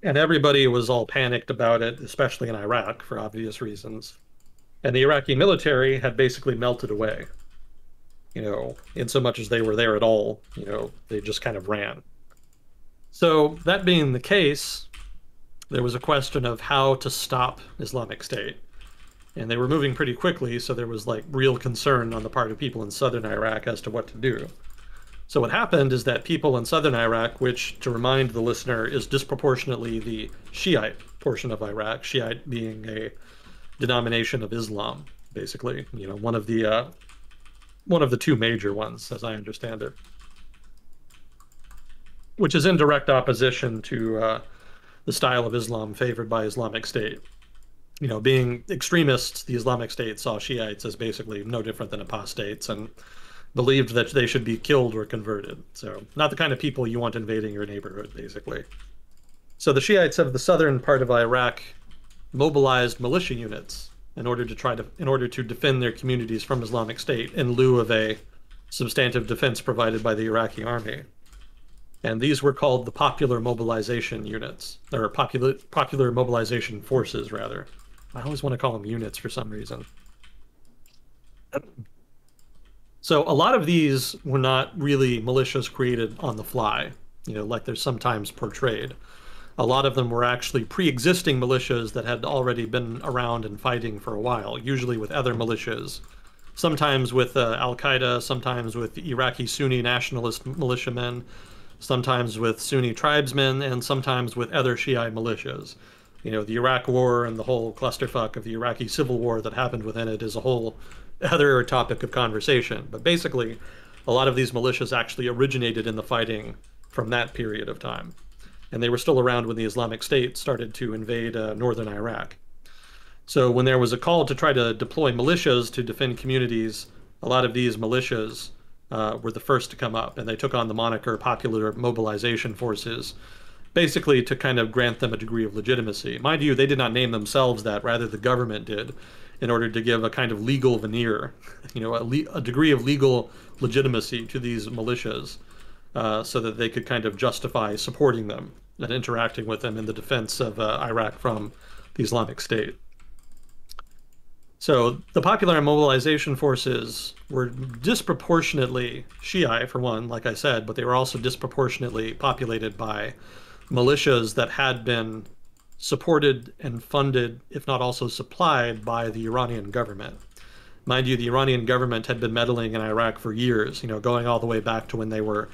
And everybody was all panicked about it, especially in Iraq for obvious reasons. And the Iraqi military had basically melted away. You know, in so much as they were there at all, you know, they just kind of ran. So, that being the case, there was a question of how to stop Islamic State. And they were moving pretty quickly, so there was like real concern on the part of people in southern Iraq as to what to do. So what happened is that people in southern Iraq, which to remind the listener is disproportionately the Shiite portion of Iraq, Shiite being a denomination of Islam, basically, you know, one of the uh, one of the two major ones, as I understand it, which is in direct opposition to uh, the style of Islam favored by Islamic State. You know, being extremists, the Islamic State saw Shiites as basically no different than apostates and believed that they should be killed or converted. So, not the kind of people you want invading your neighborhood, basically. So, the Shiites of the southern part of Iraq mobilized militia units in order to try to in order to defend their communities from Islamic State in lieu of a substantive defense provided by the Iraqi army. And these were called the Popular Mobilization Units, or Popular Popular Mobilization Forces, rather. I always want to call them units for some reason. So a lot of these were not really militias created on the fly, you know, like they're sometimes portrayed. A lot of them were actually pre-existing militias that had already been around and fighting for a while, usually with other militias. Sometimes with uh, Al Qaeda, sometimes with Iraqi Sunni nationalist militiamen, sometimes with Sunni tribesmen, and sometimes with other Shiite militias. You know, the Iraq War and the whole clusterfuck of the Iraqi civil war that happened within it is a whole other topic of conversation. But basically, a lot of these militias actually originated in the fighting from that period of time. And they were still around when the Islamic State started to invade uh, northern Iraq. So when there was a call to try to deploy militias to defend communities, a lot of these militias uh, were the first to come up, and they took on the moniker Popular Mobilization Forces, basically to kind of grant them a degree of legitimacy. Mind you, they did not name themselves that, rather, the government did in order to give a kind of legal veneer, you know, a, le- a degree of legal legitimacy to these militias, uh, so that they could kind of justify supporting them and interacting with them in the defense of uh, Iraq from the Islamic State. So the Popular Mobilization Forces were disproportionately Shiite, for one, like I said, but they were also disproportionately populated by militias that had been supported and funded, if not also supplied, by the Iranian government. Mind you, the Iranian government had been meddling in Iraq for years, you know, going all the way back to when they were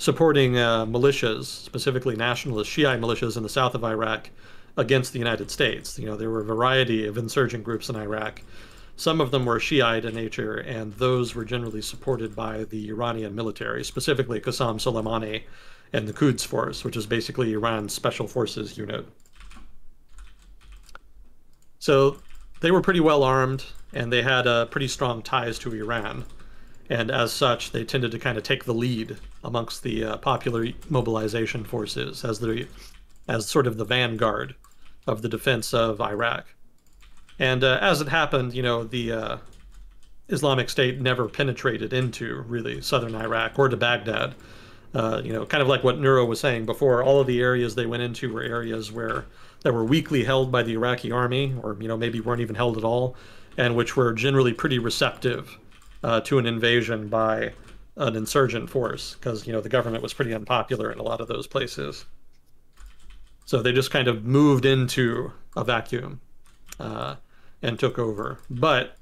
supporting uh, militias, specifically nationalist Shiite militias in the south of Iraq, against the United States. You know, there were a variety of insurgent groups in Iraq. Some of them were Shiite in nature, and those were generally supported by the Iranian military, specifically Qasem Soleimani and the Quds Force, which is basically Iran's special forces unit. So they were pretty well armed, and they had uh, pretty strong ties to Iran. And as such, they tended to kind of take the lead amongst the uh, popular mobilization forces as the as sort of the vanguard of the defense of Iraq. And uh, as it happened, you know, the uh, Islamic State never penetrated into really southern Iraq or to Baghdad. Uh, you know, kind of like what Neuro was saying before, all of the areas they went into were areas where that were weakly held by the Iraqi army, or you know maybe weren't even held at all, and which were generally pretty receptive uh, to an invasion by an insurgent force, because you know the government was pretty unpopular in a lot of those places. So they just kind of moved into a vacuum uh, and took over. But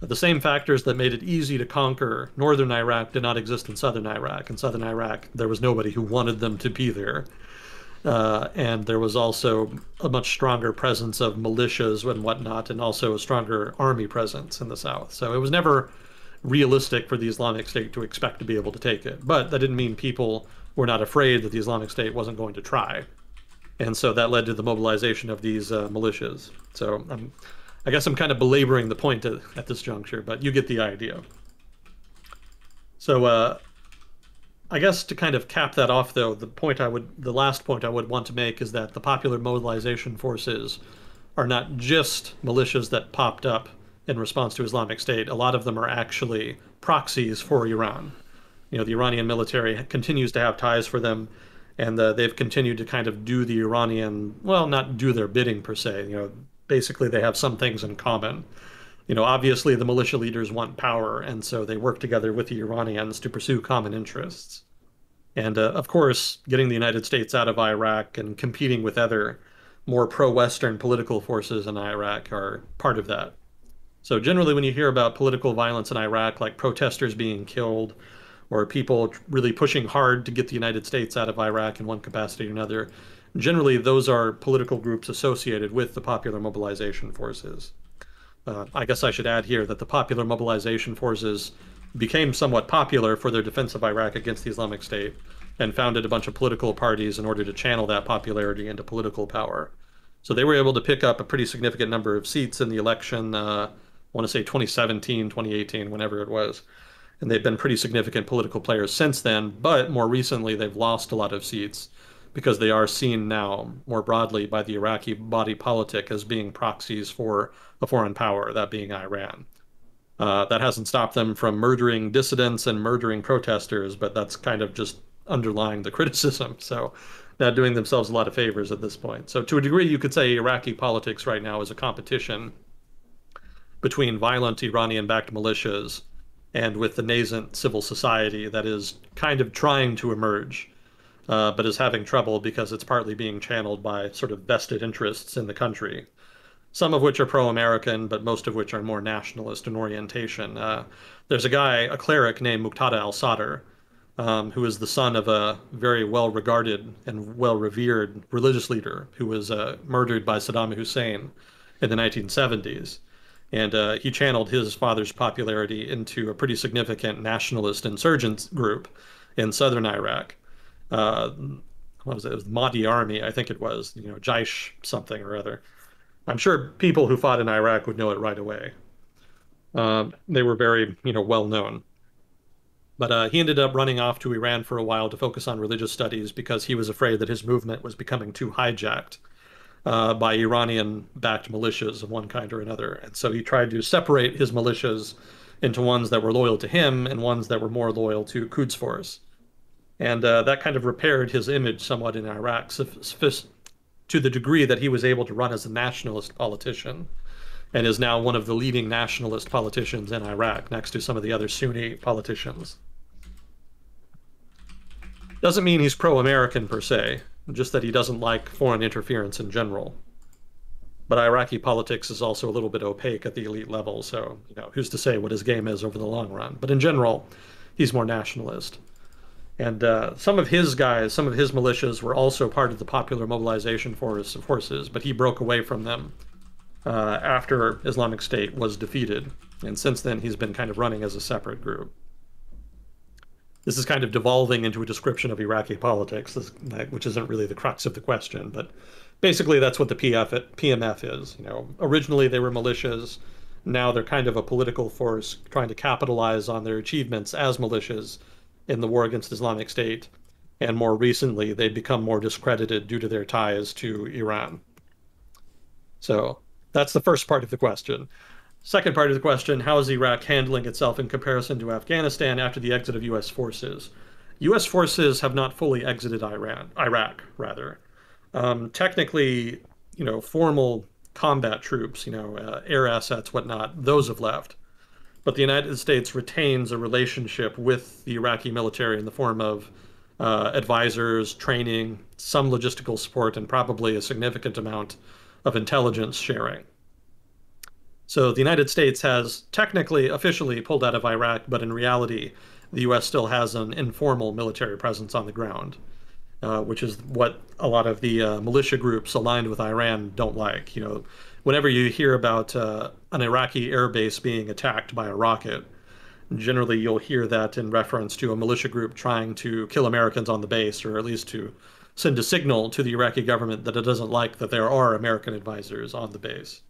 the same factors that made it easy to conquer northern Iraq did not exist in southern Iraq. In southern Iraq, there was nobody who wanted them to be there. Uh, and there was also a much stronger presence of militias and whatnot, and also a stronger army presence in the south. So it was never realistic for the Islamic State to expect to be able to take it. But that didn't mean people were not afraid that the Islamic State wasn't going to try. And so that led to the mobilization of these uh, militias. So I'm, I guess I'm kind of belaboring the point at, at this juncture, but you get the idea. So uh, I guess to kind of cap that off, though, the point I would, the last point I would want to make is that the popular mobilization forces are not just militias that popped up in response to Islamic State. A lot of them are actually proxies for Iran. You know, the Iranian military continues to have ties for them, and uh, they've continued to kind of do the Iranian, well, not do their bidding per se. You know, basically they have some things in common. You know, obviously the militia leaders want power, and so they work together with the Iranians to pursue common interests. And uh, of course, getting the United States out of Iraq and competing with other more pro-Western political forces in Iraq are part of that. So generally, when you hear about political violence in Iraq, like protesters being killed, or people really pushing hard to get the United States out of Iraq in one capacity or another, generally those are political groups associated with the Popular Mobilization Forces. Uh, I guess I should add here that the Popular Mobilization Forces became somewhat popular for their defense of Iraq against the Islamic State and founded a bunch of political parties in order to channel that popularity into political power. So they were able to pick up a pretty significant number of seats in the election, uh, want to say 2017, 2018, whenever it was. And they've been pretty significant political players since then, but more recently they've lost a lot of seats because they are seen now more broadly by the Iraqi body politic as being proxies for a foreign power, that being Iran. Uh, that hasn't stopped them from murdering dissidents and murdering protesters, but that's kind of just underlying the criticism. So, not doing themselves a lot of favors at this point. So, to a degree, you could say Iraqi politics right now is a competition between violent Iranian backed militias and with the nascent civil society that is kind of trying to emerge, uh, but is having trouble because it's partly being channeled by sort of vested interests in the country some of which are pro-American, but most of which are more nationalist in orientation. Uh, there's a guy, a cleric named Muqtada al-Sadr, um, who is the son of a very well-regarded and well-revered religious leader who was uh, murdered by Saddam Hussein in the 1970s. And uh, he channeled his father's popularity into a pretty significant nationalist insurgent group in southern Iraq. Uh, what was it? It was the Mahdi Army, I think it was, you know, Jaish something or other. I'm sure people who fought in Iraq would know it right away. Um, they were very, you know, well known. But uh, he ended up running off to Iran for a while to focus on religious studies because he was afraid that his movement was becoming too hijacked uh, by Iranian-backed militias of one kind or another. And so he tried to separate his militias into ones that were loyal to him and ones that were more loyal to Quds Force. And uh, that kind of repaired his image somewhat in Iraq, to the degree that he was able to run as a nationalist politician and is now one of the leading nationalist politicians in Iraq next to some of the other Sunni politicians. Doesn't mean he's pro-American per se, just that he doesn't like foreign interference in general. But Iraqi politics is also a little bit opaque at the elite level, so you know who's to say what his game is over the long run. But in general, he's more nationalist. And uh, some of his guys, some of his militias were also part of the Popular Mobilization Force forces, but he broke away from them uh, after Islamic State was defeated. And since then, he's been kind of running as a separate group. This is kind of devolving into a description of Iraqi politics, which isn't really the crux of the question, but basically that's what the PF, PMF is. You know, originally they were militias. Now they're kind of a political force trying to capitalize on their achievements as militias in the war against Islamic State, and more recently they've become more discredited due to their ties to Iran. So that's the first part of the question. Second part of the question, how is Iraq handling itself in comparison to Afghanistan after the exit of U.S. forces? U.S. forces have not fully exited Iran, Iraq, rather. Um, technically, you know, formal combat troops, you know, uh, air assets, whatnot, those have left but the United States retains a relationship with the Iraqi military in the form of uh, advisors, training, some logistical support, and probably a significant amount of intelligence sharing. So the United States has technically, officially pulled out of Iraq, but in reality, the U.S. still has an informal military presence on the ground, uh, which is what a lot of the uh, militia groups aligned with Iran don't like. You know, whenever you hear about uh, an Iraqi airbase being attacked by a rocket, generally you'll hear that in reference to a militia group trying to kill Americans on the base, or at least to send a signal to the Iraqi government that it doesn't like that there are American advisors on the base.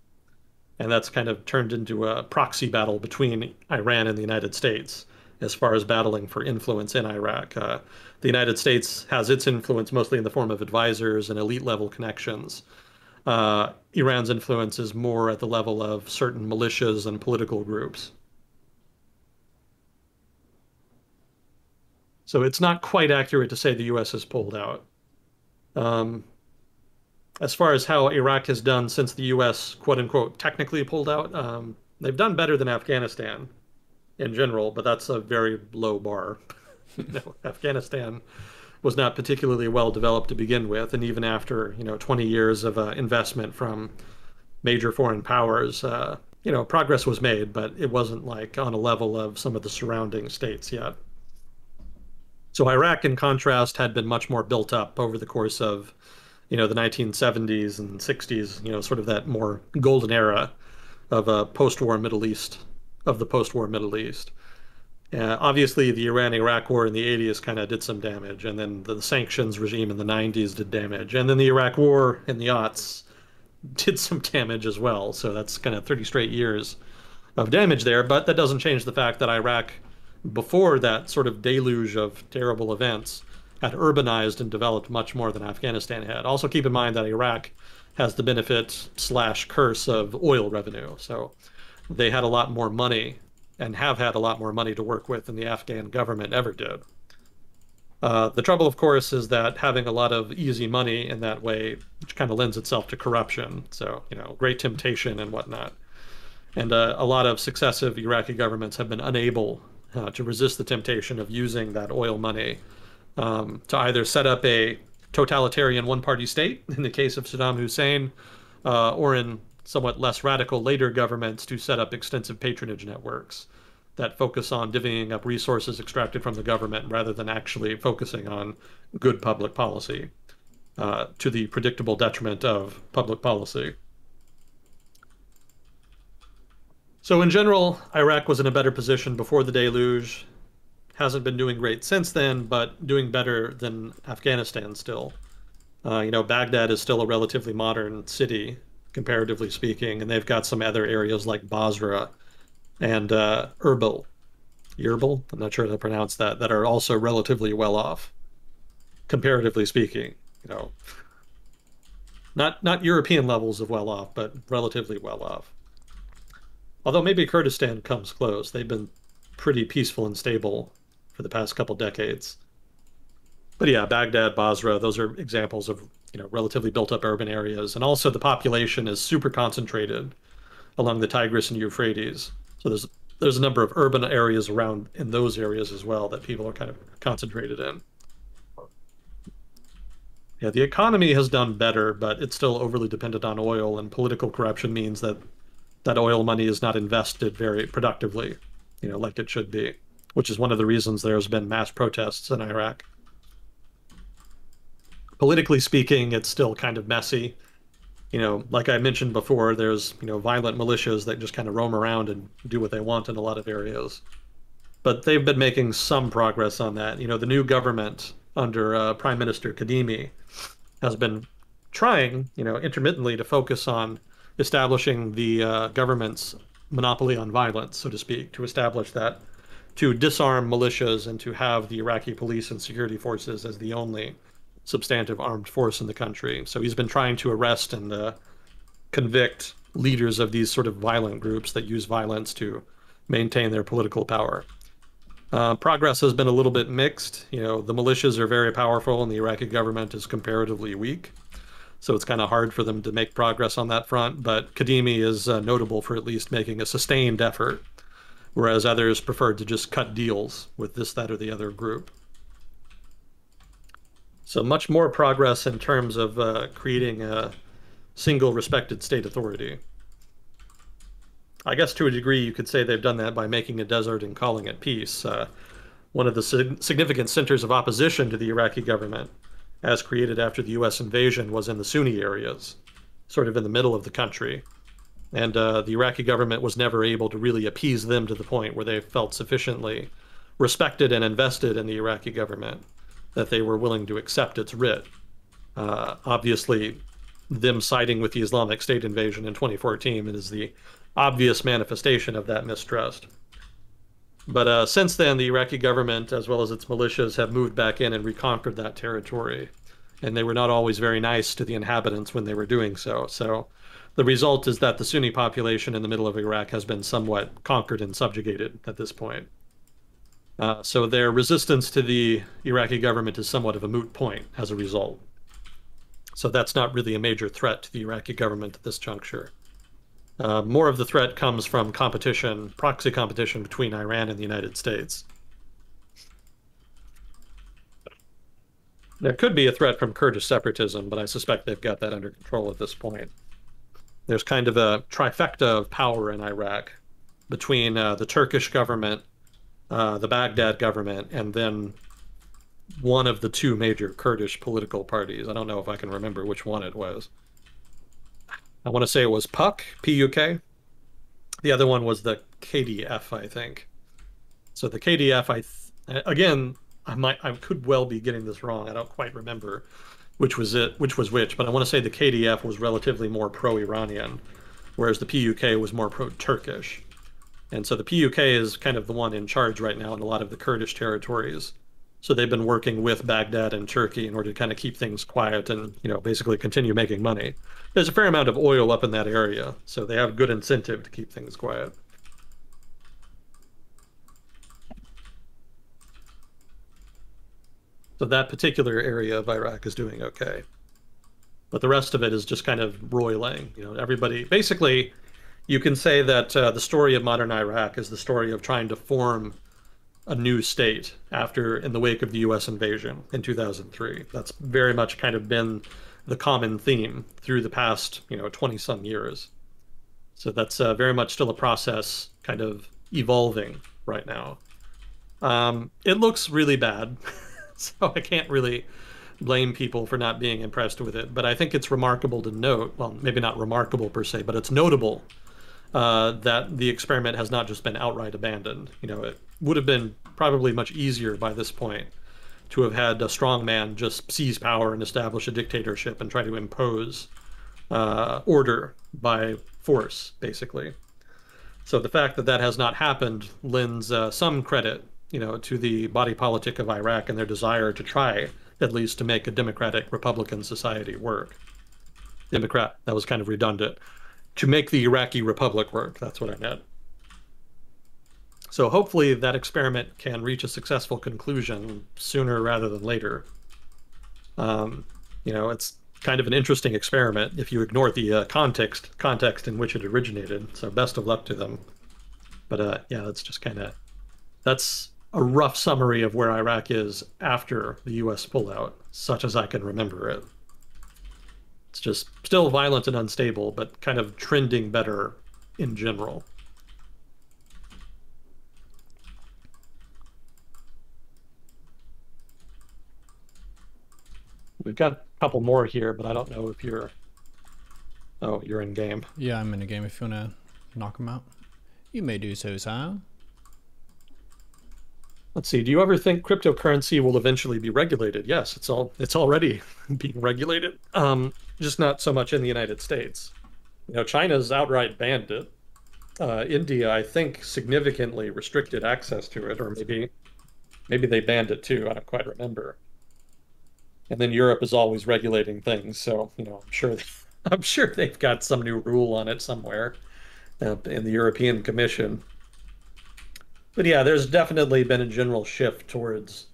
And that's kind of turned into a proxy battle between Iran and the United States as far as battling for influence in Iraq. Uh, the United States has its influence mostly in the form of advisors and elite level connections uh, Iran's influence is more at the level of certain militias and political groups. So it's not quite accurate to say the U.S. has pulled out. Um, as far as how Iraq has done since the U.S. quote unquote technically pulled out, um, they've done better than Afghanistan in general, but that's a very low bar. no, Afghanistan was not particularly well developed to begin with, and even after you know 20 years of uh, investment from major foreign powers, uh, you know progress was made, but it wasn't like on a level of some of the surrounding states yet. So Iraq, in contrast, had been much more built up over the course of you know the 1970s and 60s, you know, sort of that more golden era of a post-war Middle East of the post-war Middle East. Uh, obviously, the Iran-Iraq War in the 80s kind of did some damage, and then the, the, sanctions regime in the 90s did damage, and then the Iraq War in the aughts did some damage as well. So that's kind of 30 straight years of damage there. But that doesn't change the fact that Iraq, before that sort of deluge of terrible events, had urbanized and developed much more than Afghanistan had. Also, keep in mind that Iraq has the benefit slash curse of oil revenue. So they had a lot more money and have had a lot more money to work with than the Afghan government ever did. Uh, the trouble, of course, is that having a lot of easy money in that way, which kind of lends itself to corruption. So, you know, great temptation and whatnot. And uh, a lot of successive Iraqi governments have been unable uh, to resist the temptation of using that oil money um, to either set up a totalitarian one party state, in the case of Saddam Hussein, uh, or in somewhat less radical later governments to set up extensive patronage networks that focus on divvying up resources extracted from the government rather than actually focusing on good public policy uh, to the predictable detriment of public policy. So, in general, Iraq was in a better position before the deluge. Hasn't been doing great since then, but doing better than Afghanistan still. Uh, you know, Baghdad is still a relatively modern city comparatively speaking, and they've got some other areas like Basra and uh, Erbil, Erbil, I'm not sure how to pronounce that, that are also relatively well off, comparatively speaking. You know, not not European levels of well off, but relatively well off. Although maybe Kurdistan comes close, they've been pretty peaceful and stable for the past couple decades. But yeah, Baghdad, Basra, those are examples of you know relatively built up urban areas, and also the population is super concentrated along the Tigris and Euphrates. So there's there's a number of urban areas around in those areas as well that people are kind of concentrated in. Yeah, the economy has done better, but it's still overly dependent on oil, and political corruption means that that oil money is not invested very productively, you know, like it should be, which is one of the reasons there has been mass protests in Iraq politically speaking, it's still kind of messy. You know, like I mentioned before, there's you know violent militias that just kind of roam around and do what they want in a lot of areas. But they've been making some progress on that. You know, the new government under uh, Prime Minister Kadhimi has been trying, you know, intermittently to focus on establishing the uh, government's monopoly on violence, so to speak, to establish that, to disarm militias and to have the Iraqi police and security forces as the only substantive armed force in the country. So he's been trying to arrest and uh, convict leaders of these sort of violent groups that use violence to maintain their political power. Uh, progress has been a little bit mixed. You know, the militias are very powerful and the Iraqi government is comparatively weak. So it's kind of hard for them to make progress on that front. But Kadhimi is uh, notable for at least making a sustained effort, whereas others preferred to just cut deals with this, that, or the other group. So much more progress in terms of uh, creating a single respected state authority. I guess to a degree you could say they've done that by making a desert and calling it peace. Uh, one of the sig- significant centers of opposition to the Iraqi government, as created after the U.S. invasion, was in the Sunni areas, sort of in the middle of the country. And uh, the Iraqi government was never able to really appease them to the point where they felt sufficiently respected and invested in the Iraqi government that they were willing to accept its writ. Uh, obviously, them siding with the Islamic State invasion in 2014 is the obvious manifestation of that mistrust. But uh, since then, the Iraqi government, as well as its militias, have moved back in and reconquered that territory. And they were not always very nice to the inhabitants when they were doing so. So the result is that the Sunni population in the middle of Iraq has been somewhat conquered and subjugated at this point. Uh, so their resistance to the Iraqi government is somewhat of a moot point as a result. So that's not really a major threat to the Iraqi government at this juncture. Uh, more of the threat comes from competition, proxy competition between Iran and the United States. There could be a threat from Kurdish separatism, but I suspect they've got that under control at this point. There's kind of a trifecta of power in Iraq between uh, the Turkish government, uh, the Baghdad government, and then one of the two major Kurdish political parties. I don't know if I can remember which one it was. I want to say it was PUK, P-U-K. The other one was the KDF, I think. So the KDF, I th- again, I might, I could well be getting this wrong. I don't quite remember which was it, which was which, but I want to say the KDF was relatively more pro-Iranian, whereas the PUK was more pro-Turkish. And so the PUK is kind of the one in charge right now in a lot of the Kurdish territories. So they've been working with Baghdad and Turkey in order to kind of keep things quiet and, you know, basically continue making money. There's a fair amount of oil up in that area, so they have good incentive to keep things quiet. So that particular area of Iraq is doing okay. But the rest of it is just kind of roiling. You know, everybody basically you can say that uh, the story of modern Iraq is the story of trying to form a new state after in the wake of the US invasion in 2003. That's very much kind of been the common theme through the past, you know, 20 some years. So that's uh, very much still a process kind of evolving right now. Um, it looks really bad. so I can't really blame people for not being impressed with it. But I think it's remarkable to note, well, maybe not remarkable per se, but it's notable uh, that the experiment has not just been outright abandoned. You know, it would have been probably much easier by this point to have had a strong man just seize power and establish a dictatorship and try to impose uh, order by force, basically. So the fact that that has not happened lends uh, some credit you know, to the body politic of Iraq and their desire to try, at least, to make a democratic Republican society work. Democrat, that was kind of redundant. To make the Iraqi Republic work, that's what I meant. So hopefully that experiment can reach a successful conclusion sooner rather than later. Um, you know, it's kind of an interesting experiment if you ignore the uh, context context in which it originated. So best of luck to them. But uh, yeah, that's just kind of that's a rough summary of where Iraq is after the U.S. pullout, such as I can remember it. It's just still violent and unstable, but kind of trending better in general. We've got a couple more here, but I don't know if you're. Oh, you're in game. Yeah, I'm in a game. If you wanna knock them out, you may do so, Sam. Let's see. Do you ever think cryptocurrency will eventually be regulated? Yes, it's all it's already being regulated. Um, just not so much in the United States. You know, China's outright banned it. Uh, India, I think, significantly restricted access to it, or maybe maybe they banned it too. I don't quite remember. And then Europe is always regulating things, so you know, I'm sure I'm sure they've got some new rule on it somewhere uh, in the European Commission. But yeah, there's definitely been a general shift towards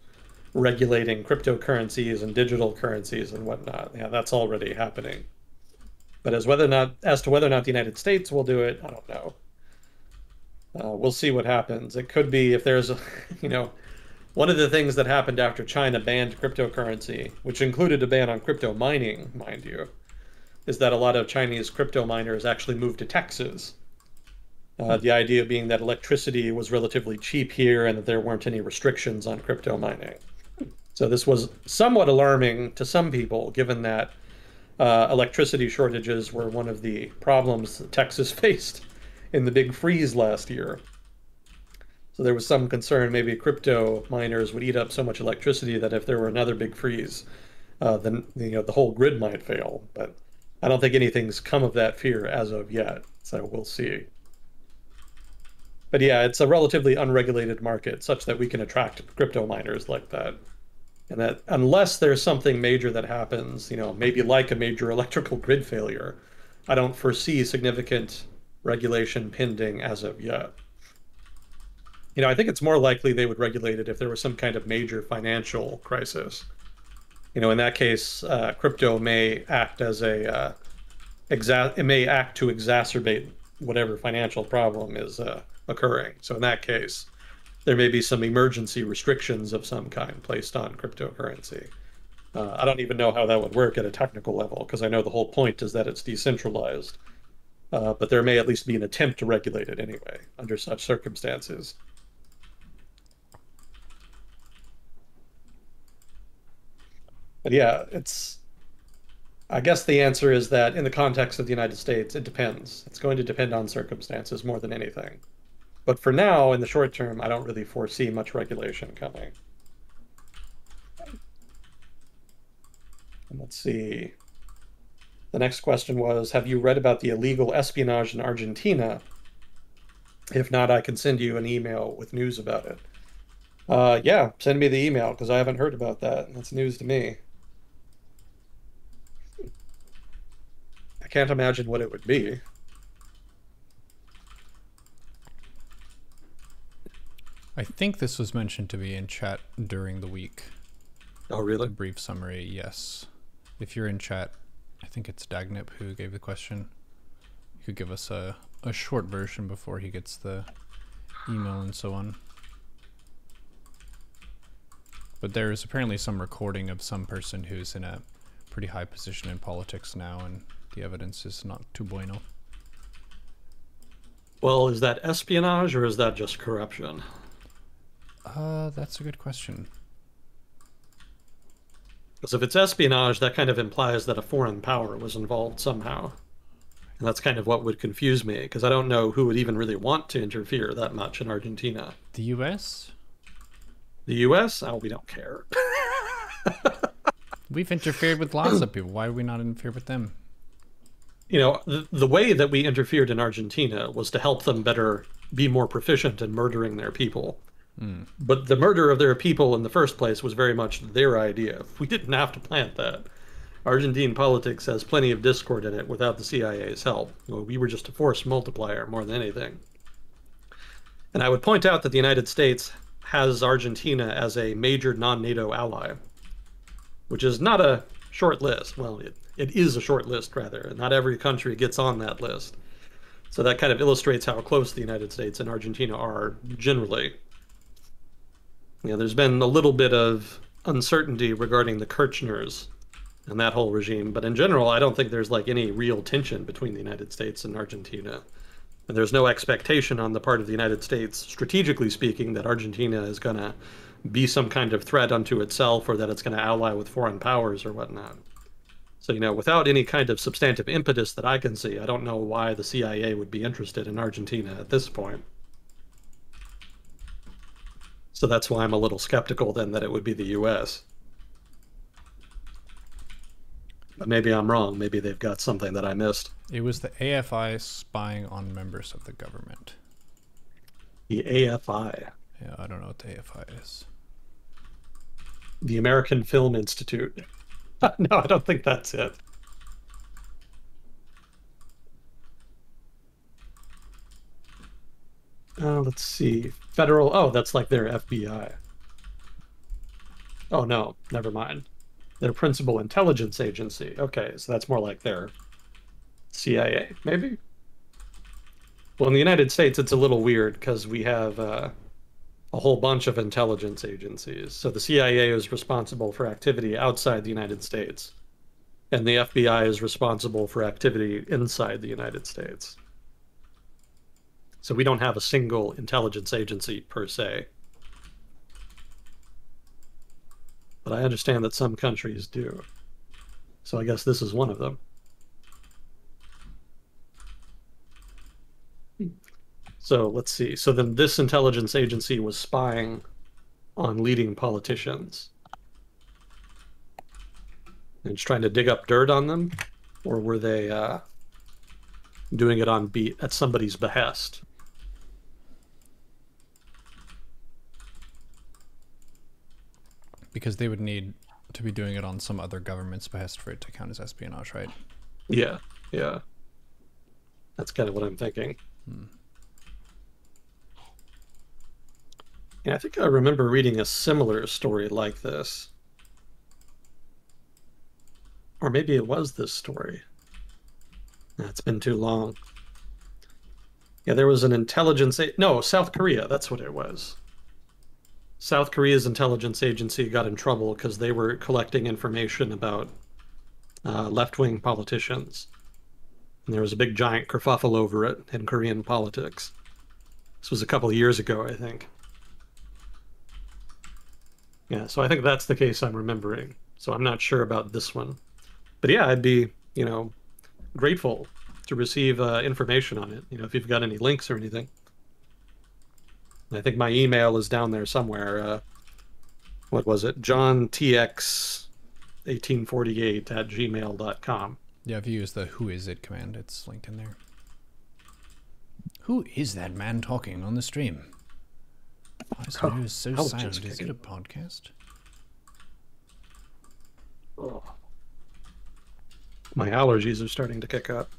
regulating cryptocurrencies and digital currencies and whatnot. Yeah, that's already happening. But as whether or not as to whether or not the United States will do it, I don't know. Uh, we'll see what happens. It could be if there's a, you know, one of the things that happened after China banned cryptocurrency, which included a ban on crypto mining, mind you, is that a lot of Chinese crypto miners actually moved to Texas uh, the idea being that electricity was relatively cheap here and that there weren't any restrictions on crypto mining. So this was somewhat alarming to some people, given that uh, electricity shortages were one of the problems Texas faced in the big freeze last year. So there was some concern maybe crypto miners would eat up so much electricity that if there were another big freeze, uh, then you know the whole grid might fail. But I don't think anything's come of that fear as of yet. So we'll see. But yeah, it's a relatively unregulated market such that we can attract crypto miners like that. And that unless there's something major that happens, you know, maybe like a major electrical grid failure, I don't foresee significant regulation pending as of yet. You know, I think it's more likely they would regulate it if there was some kind of major financial crisis. You know, in that case, uh, crypto may act as a uh, exa- it may act to exacerbate whatever financial problem is uh, occurring. So in that case, there may be some emergency restrictions of some kind placed on cryptocurrency. Uh, I don't even know how that would work at a technical level because I know the whole point is that it's decentralized. Uh, but there may at least be an attempt to regulate it anyway under such circumstances. But yeah, it's. I guess the answer is that in the context of the United States, it depends. It's going to depend on circumstances more than anything. But for now, in the short term, I don't really foresee much regulation coming. And let's see. The next question was Have you read about the illegal espionage in Argentina? If not, I can send you an email with news about it. Uh, yeah, send me the email because I haven't heard about that. That's news to me. I can't imagine what it would be. I think this was mentioned to be in chat during the week. Oh, really? A brief summary, yes. If you're in chat, I think it's Dagnip who gave the question. You could give us a, a short version before he gets the email and so on. But there is apparently some recording of some person who's in a pretty high position in politics now, and the evidence is not too bueno. Well, is that espionage or is that just corruption? Uh, that's a good question. Because if it's espionage, that kind of implies that a foreign power was involved somehow. And that's kind of what would confuse me, because I don't know who would even really want to interfere that much in Argentina. The U.S.? The U.S.? Oh, we don't care. We've interfered with lots of people. Why would we not interfere with them? You know, the, the way that we interfered in Argentina was to help them better be more proficient in murdering their people. Mm. But the murder of their people in the first place was very much their idea. We didn't have to plant that. Argentine politics has plenty of discord in it without the CIA's help. We were just a force multiplier more than anything. And I would point out that the United States has Argentina as a major non NATO ally, which is not a short list. Well, it, it is a short list, rather. Not every country gets on that list. So that kind of illustrates how close the United States and Argentina are generally know, there's been a little bit of uncertainty regarding the Kirchners and that whole regime, but in general, I don't think there's like any real tension between the United States and Argentina. And there's no expectation on the part of the United States, strategically speaking, that Argentina is going to be some kind of threat unto itself or that it's going to ally with foreign powers or whatnot. So, you know, without any kind of substantive impetus that I can see, I don't know why the CIA would be interested in Argentina at this point. So that's why I'm a little skeptical then that it would be the US. But maybe I'm wrong. Maybe they've got something that I missed. It was the AFI spying on members of the government. The AFI? Yeah, I don't know what the AFI is. The American Film Institute. no, I don't think that's it. Uh, let's see. Federal. Oh, that's like their FBI. Oh, no. Never mind. Their principal intelligence agency. Okay, so that's more like their CIA, maybe? Well, in the United States, it's a little weird because we have uh, a whole bunch of intelligence agencies. So the CIA is responsible for activity outside the United States, and the FBI is responsible for activity inside the United States. So we don't have a single intelligence agency per se. But I understand that some countries do. So I guess this is one of them. So let's see. So then this intelligence agency was spying on leading politicians. And just trying to dig up dirt on them? Or were they uh, doing it on beat at somebody's behest? Because they would need to be doing it on some other government's behest for it to count as espionage, right? Yeah, yeah. That's kind of what I'm thinking. Hmm. Yeah, I think I remember reading a similar story like this. Or maybe it was this story. It's been too long. Yeah, there was an intelligence. No, South Korea. That's what it was. South Korea's intelligence agency got in trouble because they were collecting information about uh, left-wing politicians, and there was a big giant kerfuffle over it in Korean politics. This was a couple of years ago, I think. Yeah, so I think that's the case I'm remembering. So I'm not sure about this one, but yeah, I'd be you know grateful to receive uh, information on it. You know, if you've got any links or anything. I think my email is down there somewhere. Uh, what was it? John TX 1848 at gmail.com. Yeah, if you use the who is it command, it's linked in there. Who is that man talking on the stream? Why is news so silent? Is it a podcast? Oh. My allergies are starting to kick up.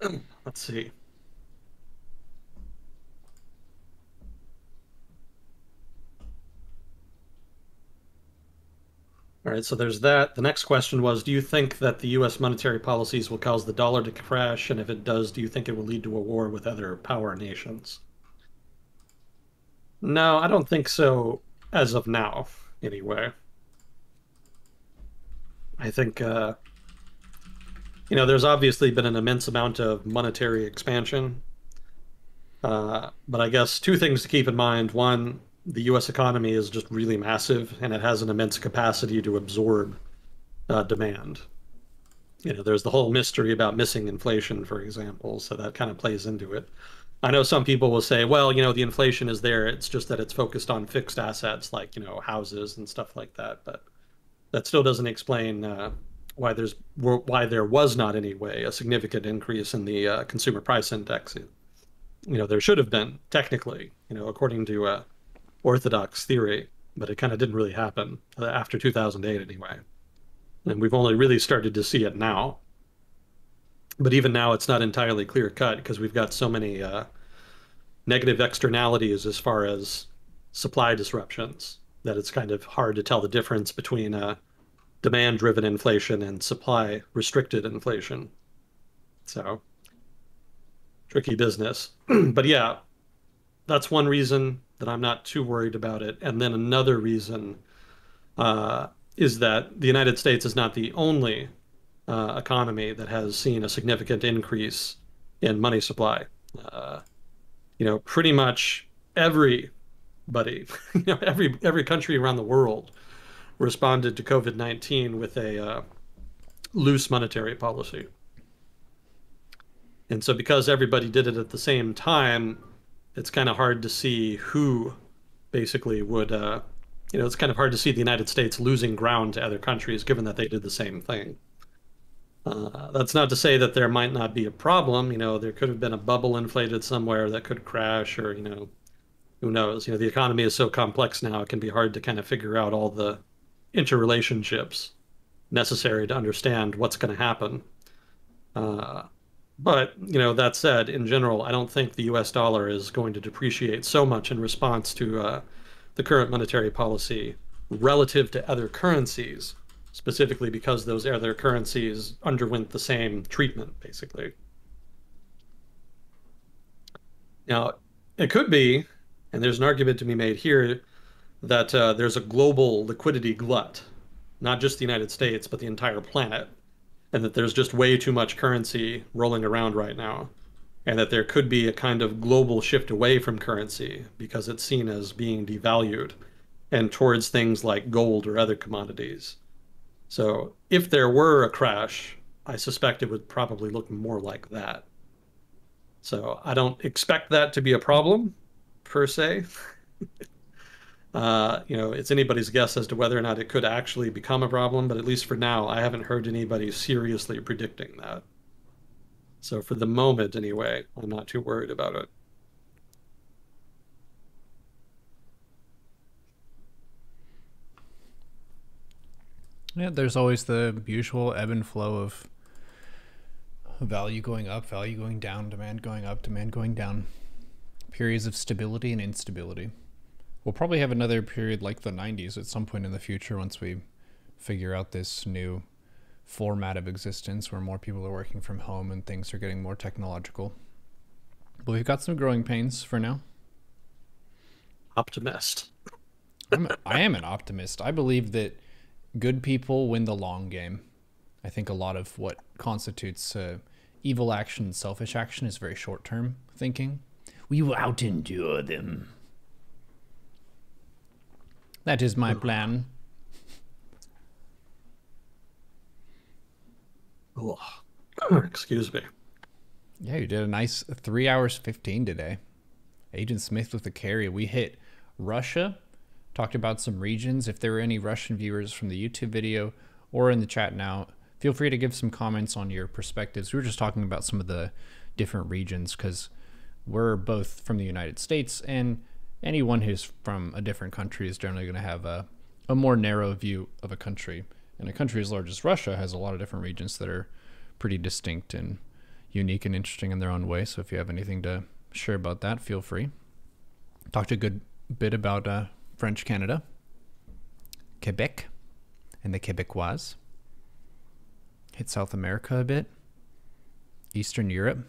Let's see. All right, so there's that. The next question was Do you think that the US monetary policies will cause the dollar to crash? And if it does, do you think it will lead to a war with other power nations? No, I don't think so as of now, anyway. I think, uh, you know, there's obviously been an immense amount of monetary expansion. Uh, but I guess two things to keep in mind. One, the US economy is just really massive and it has an immense capacity to absorb uh, demand. You know, there's the whole mystery about missing inflation, for example, so that kind of plays into it. I know some people will say, well, you know, the inflation is there. It's just that it's focused on fixed assets like, you know, houses and stuff like that. But that still doesn't explain uh, why there's why there was not anyway a significant increase in the uh, consumer price index. You know, there should have been technically, you know, according to uh, orthodox theory, but it kind of didn't really happen uh, after 2008 anyway. And we've only really started to see it now but even now it's not entirely clear cut because we've got so many uh, negative externalities as far as supply disruptions that it's kind of hard to tell the difference between uh, demand driven inflation and supply restricted inflation. So tricky business. But yeah that's one reason that i'm not too worried about it. And then another reason uh, is that the united states is not the only uh, economy that has seen a significant increase in money supply. Uh, you know, pretty much everybody, you know, every every country around the world responded to COVID nineteen with a uh, loose monetary policy. And so, because everybody did it at the same time, it's kind of hard to see who basically would. Uh, you know, it's kind of hard to see the United States losing ground to other countries, given that they did the same thing. Uh, that's not to say that there might not be a problem. You know, there could have been a bubble inflated somewhere that could crash, or you know, who knows? You know, the economy is so complex now; it can be hard to kind of figure out all the interrelationships necessary to understand what's going to happen. Uh, but you know, that said, in general, I don't think the U.S. dollar is going to depreciate so much in response to uh, the current monetary policy relative to other currencies specifically because those other currencies underwent the same treatment, basically. Now, it could be, and there's an argument to be made here, that uh, there's a global liquidity glut, not just the United States, but the entire planet, and that there's just way too much currency rolling around right now, and that there could be a kind of global shift away from currency because it's seen as being devalued and towards things like gold or other commodities. So if there were a crash, I suspect it would probably look more like that. So I don't expect that to be a problem per se. uh, you know, it's anybody's guess as to whether or not it could actually become a problem, but at least for now, I haven't heard anybody seriously predicting that. So for the moment, anyway, I'm not too worried about it. Yeah, there's always the usual ebb and flow of value going up, value going down, demand going up, demand going down. Periods of stability and instability. We'll probably have another period like the 90s at some point in the future once we figure out this new format of existence where more people are working from home and things are getting more technological. But we've got some growing pains for now. Optimist. I'm I am an optimist. I believe that good people win the long game. I think a lot of what constitutes uh, evil action and selfish action is very short term thinking. We will out endure them. That is my plan. Excuse me. Yeah, you did a nice three hours fifteen today. Agent Smith with the carry. We hit Russia, talked about some regions. If there were any Russian viewers from the YouTube video or in the chat now, feel free to give some comments on your perspectives. We were just talking about some of the different regions because we're both from the United States, and anyone who's from a different country is generally going to have a, a more narrow view of a country. And a country as large as Russia has a lot of different regions that are pretty distinct and unique and interesting in their own way. So if you have anything to share about that, feel free. Talked a good bit about uh, French Canada, Quebec, and the Quebecois. Hit South America a bit, Eastern Europe.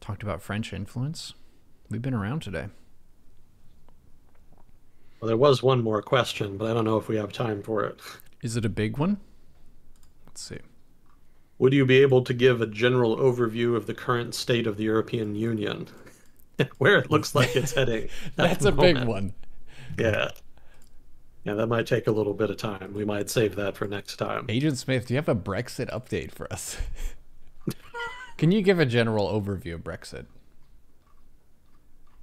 Talked about French influence. We've been around today. Well, there was one more question, but I don't know if we have time for it. Is it a big one? Let's see. Would you be able to give a general overview of the current state of the European Union? Where it looks like it's heading. That's a big one. Yeah. Yeah, that might take a little bit of time. We might save that for next time. Agent Smith, do you have a Brexit update for us? Can you give a general overview of Brexit?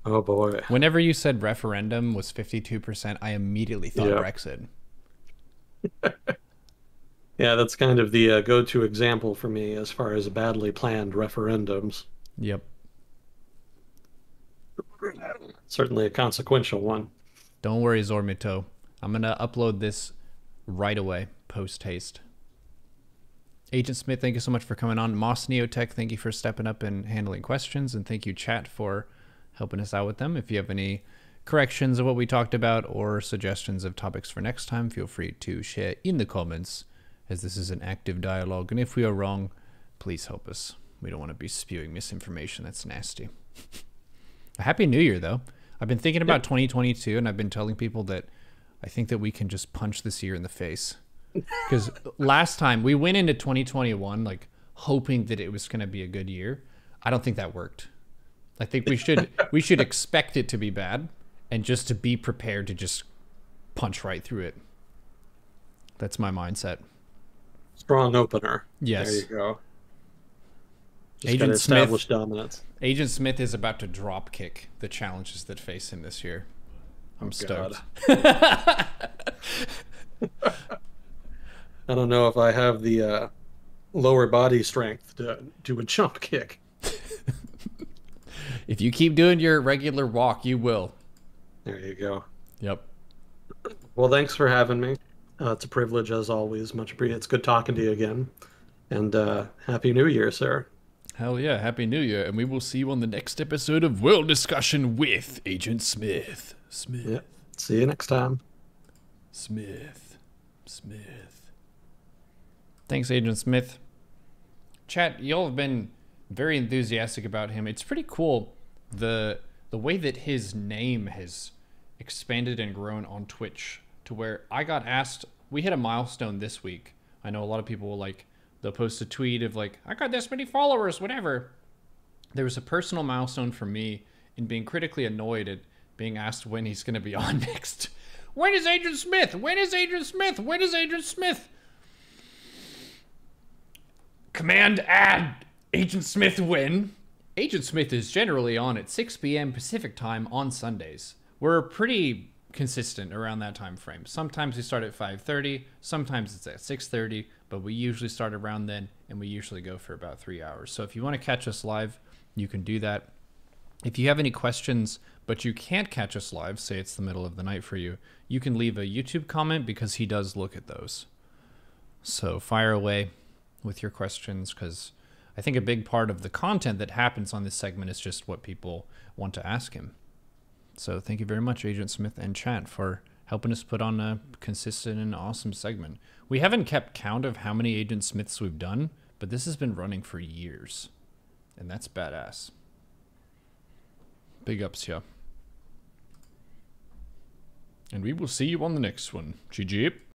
Oh boy. Whenever you said referendum was 52%, I immediately thought Yeah. Brexit. Yeah, that's kind of the uh, go-to example for me as far as badly planned referendums. Yep. Certainly a consequential one. Don't worry, Zormito. I'm going to upload this right away, post haste. Agent Smith, thank you so much for coming on. Moss Neotech, thank you for stepping up and handling questions. And thank you, chat, for helping us out with them. If you have any corrections of what we talked about or suggestions of topics for next time, feel free to share in the comments, as this is an active dialogue. And if we are wrong, please help us. We don't want to be spewing misinformation. That's nasty. A Happy New Year, though. I've been thinking about 2022, and I've been telling people that I think that we can just punch this year in the face. Because last time we went into 2021 like hoping that it was going to be a good year. I don't think that worked. I think we should we should expect it to be bad, and just to be prepared to just punch right through it. That's my mindset. Strong opener. Yes. There you go. Just Agent Smith. dominance. Agent Smith is about to drop kick the challenges that face him this year. I'm stoked. I don't know if I have the uh, lower body strength to do a jump kick. If you keep doing your regular walk, you will. There you go. Yep. Well, thanks for having me. Uh, it's a privilege as always. Much appreciated. It's good talking to you again. And uh, Happy New Year, sir. Hell yeah, Happy New Year, and we will see you on the next episode of World Discussion with Agent Smith. Smith. Yep. See you next time. Smith. Smith. Thanks, Agent Smith. Chat, y'all have been very enthusiastic about him. It's pretty cool the the way that his name has expanded and grown on Twitch to where I got asked we hit a milestone this week. I know a lot of people will like they'll post a tweet of like, I got this many followers, whatever. There was a personal milestone for me in being critically annoyed at being asked when he's gonna be on next. When is Agent Smith? When is Agent Smith? When is Agent Smith? Command add Agent Smith when? Agent Smith is generally on at 6 p.m. Pacific time on Sundays. We're pretty consistent around that time frame. Sometimes we start at 5:30, sometimes it's at 6:30, but we usually start around then and we usually go for about 3 hours. So if you want to catch us live, you can do that. If you have any questions but you can't catch us live, say it's the middle of the night for you, you can leave a YouTube comment because he does look at those. So fire away with your questions because I think a big part of the content that happens on this segment is just what people want to ask him. So thank you very much, Agent Smith and chat, for helping us put on a consistent and awesome segment. We haven't kept count of how many Agent Smiths we've done, but this has been running for years. And that's badass. Big ups, yeah. And we will see you on the next one. GG.